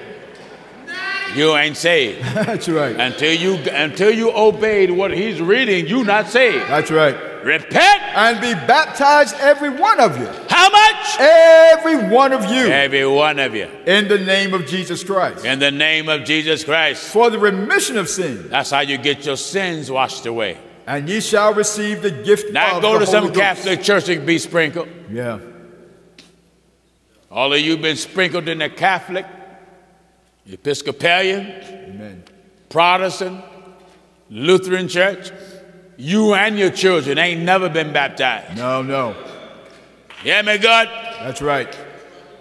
Speaker 2: You ain't saved.
Speaker 3: That's right.
Speaker 2: until you until you obeyed what he's reading, you not saved.
Speaker 3: That's right.
Speaker 2: Repent.
Speaker 3: And be baptized, every one of you.
Speaker 2: How much?
Speaker 3: Every one of you.
Speaker 2: Every one of you.
Speaker 3: In the name of Jesus Christ.
Speaker 2: In the name of Jesus Christ.
Speaker 3: For the remission of sins.
Speaker 2: That's how you get your sins washed away.
Speaker 3: And ye shall receive the gift of
Speaker 2: God.
Speaker 3: Now go
Speaker 2: to some
Speaker 3: Ghost.
Speaker 2: Catholic church and be sprinkled.
Speaker 3: Yeah.
Speaker 2: All of you been sprinkled in the Catholic, Episcopalian,
Speaker 3: Amen.
Speaker 2: Protestant, Lutheran church. You and your children ain't never been baptized.
Speaker 3: No, no.
Speaker 2: Yeah, me God?
Speaker 3: That's right.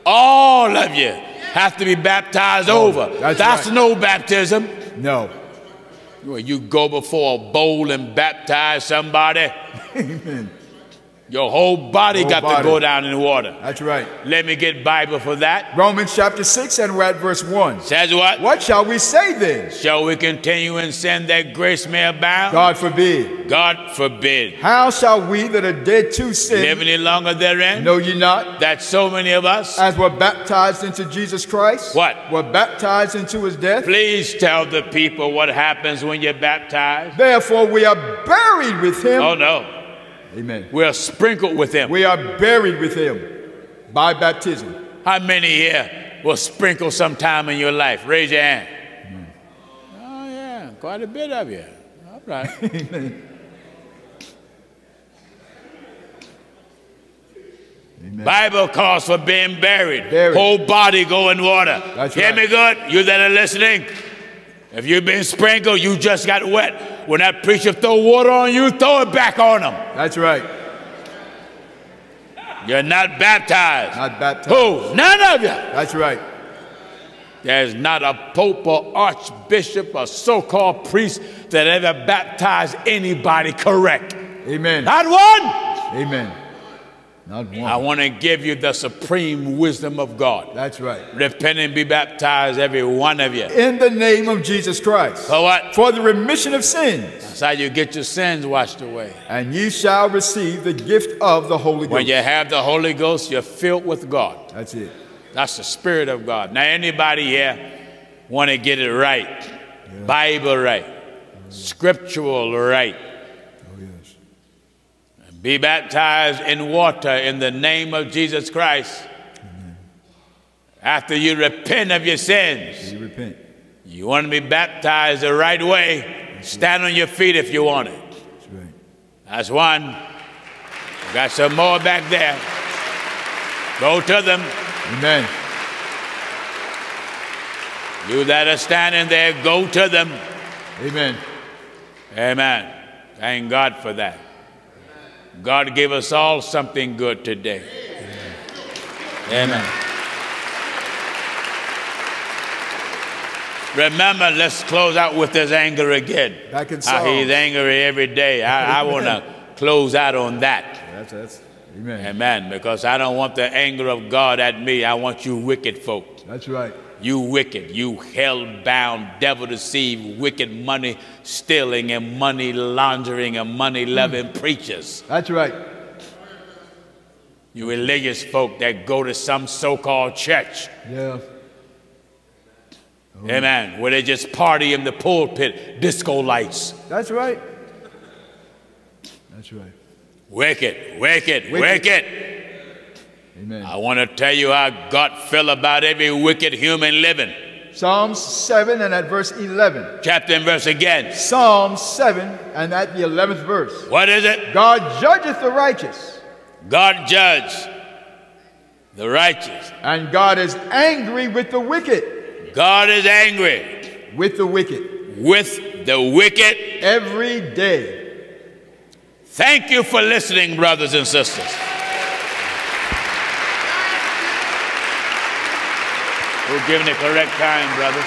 Speaker 2: All of you have to be baptized oh, over.
Speaker 3: that's
Speaker 2: That's
Speaker 3: right.
Speaker 2: no baptism.
Speaker 3: No.
Speaker 2: Well, you go before a bowl and baptize somebody.
Speaker 3: Amen.
Speaker 2: Your whole body
Speaker 3: Whole
Speaker 2: got to go down in water.
Speaker 3: That's right.
Speaker 2: Let me get Bible for that.
Speaker 3: Romans chapter 6 and we're at verse 1.
Speaker 2: Says what?
Speaker 3: What shall we say then?
Speaker 2: Shall we continue in sin that grace may abound?
Speaker 3: God forbid.
Speaker 2: God forbid.
Speaker 3: How shall we that are dead to sin
Speaker 2: Live any longer therein?
Speaker 3: know ye not
Speaker 2: That so many of us.
Speaker 3: as were baptized into Jesus Christ?
Speaker 2: What?
Speaker 3: Were baptized into his death?
Speaker 2: Please tell the people what happens when you're baptized.
Speaker 3: Therefore we are buried with him.
Speaker 2: Oh no.
Speaker 3: Amen.
Speaker 2: We're sprinkled with him.
Speaker 3: We are buried with him by baptism.
Speaker 2: How many here will sprinkle sometime in your life? Raise your hand. Oh, yeah, quite a bit of you. All right. Amen. Bible calls for being buried.
Speaker 3: Buried.
Speaker 2: Whole body go in water.
Speaker 3: That's
Speaker 2: Hear
Speaker 3: right.
Speaker 2: me good? You that are listening? If you've been sprinkled, you just got wet. When that preacher throw water on you, throw it back on him.
Speaker 3: That's right.
Speaker 2: You're not baptized.
Speaker 3: Not baptized.
Speaker 2: Who? None of you.
Speaker 3: That's right.
Speaker 2: There's not a pope or archbishop or so-called priest that ever baptized anybody correct.
Speaker 3: Amen.
Speaker 2: Not one.
Speaker 3: Amen. Not one.
Speaker 2: I want to give you the supreme wisdom of God.
Speaker 3: That's right.
Speaker 2: Repent and be baptized, every one of you.
Speaker 3: In the name of Jesus Christ.
Speaker 2: For what?
Speaker 3: For the remission of sins.
Speaker 2: That's how you get your sins washed away.
Speaker 3: And ye shall receive the gift of the Holy Ghost.
Speaker 2: When you have the Holy Ghost, you're filled with God.
Speaker 3: That's it.
Speaker 2: That's the Spirit of God. Now, anybody here want to get it right? Bible right, scriptural right. Be baptized in water in the name of Jesus Christ. After you repent of your sins,
Speaker 3: You repent.
Speaker 2: you want to be baptized the right way. Stand on your feet if you want it.
Speaker 3: That's right.
Speaker 2: That's one. Got some more back there. Go to them.
Speaker 3: Amen.
Speaker 2: You that are standing there, go to them.
Speaker 3: Amen.
Speaker 2: Amen. Thank God for that. God gave us all something good today. Amen. Remember, let's close out with this anger again.
Speaker 3: Back in
Speaker 2: ah, he's
Speaker 3: Psalms.
Speaker 2: angry every day. I, I want to close out on that.
Speaker 3: That's, that's, amen.
Speaker 2: Amen. Because I don't want the anger of God at me. I want you wicked folk.
Speaker 3: That's right.
Speaker 2: You wicked, you hell bound, devil deceived, wicked money stealing and money laundering and money loving hmm. preachers.
Speaker 3: That's right.
Speaker 2: You religious folk that go to some so called church.
Speaker 3: Yeah.
Speaker 2: Amen. Where they just party in the pulpit, disco lights.
Speaker 3: That's right. That's right.
Speaker 2: Wicked, wicked,
Speaker 3: Wicked.
Speaker 2: wicked.
Speaker 3: Amen.
Speaker 2: I want to tell you how God feel about every wicked human living.
Speaker 3: Psalms 7 and at verse 11.
Speaker 2: Chapter and verse again.
Speaker 3: Psalm 7 and at the 11th verse.
Speaker 2: What is it?
Speaker 3: God judgeth the righteous,
Speaker 2: God judge the righteous.
Speaker 3: and God is angry with the wicked.
Speaker 2: God is angry
Speaker 3: With the wicked.
Speaker 2: with the wicked.
Speaker 3: Every day.
Speaker 2: Thank you for listening, brothers and sisters. We're giving the correct time, brothers.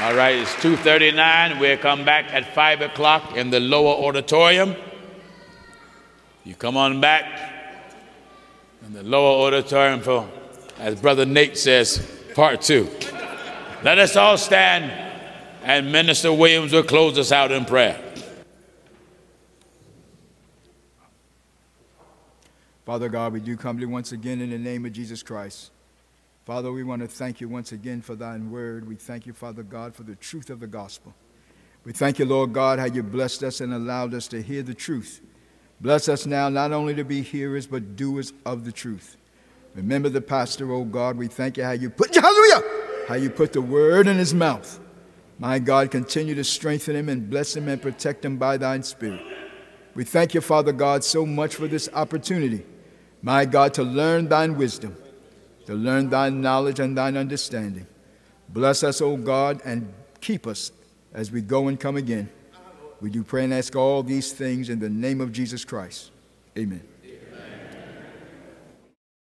Speaker 2: All right, it's 2.39. We'll come back at 5 o'clock in the lower auditorium. You come on back in the lower auditorium for, as Brother Nate says, part two. Let us all stand, and Minister Williams will close us out in prayer.
Speaker 3: Father God, we do come to you once again in the name of Jesus Christ. Father, we want to thank you once again for thine word. We thank you, Father God, for the truth of the gospel. We thank you, Lord God, how you blessed us and allowed us to hear the truth. Bless us now not only to be hearers, but doers of the truth. Remember the pastor, oh God. We thank you how you put, hallelujah, how you put the word in his mouth. My God, continue to strengthen him and bless him and protect him by thine spirit. We thank you, Father God, so much for this opportunity, my God, to learn thine wisdom, to learn thine knowledge and thine understanding. Bless us, O God, and keep us as we go and come again. We do pray and ask all these things in the name of Jesus Christ. Amen.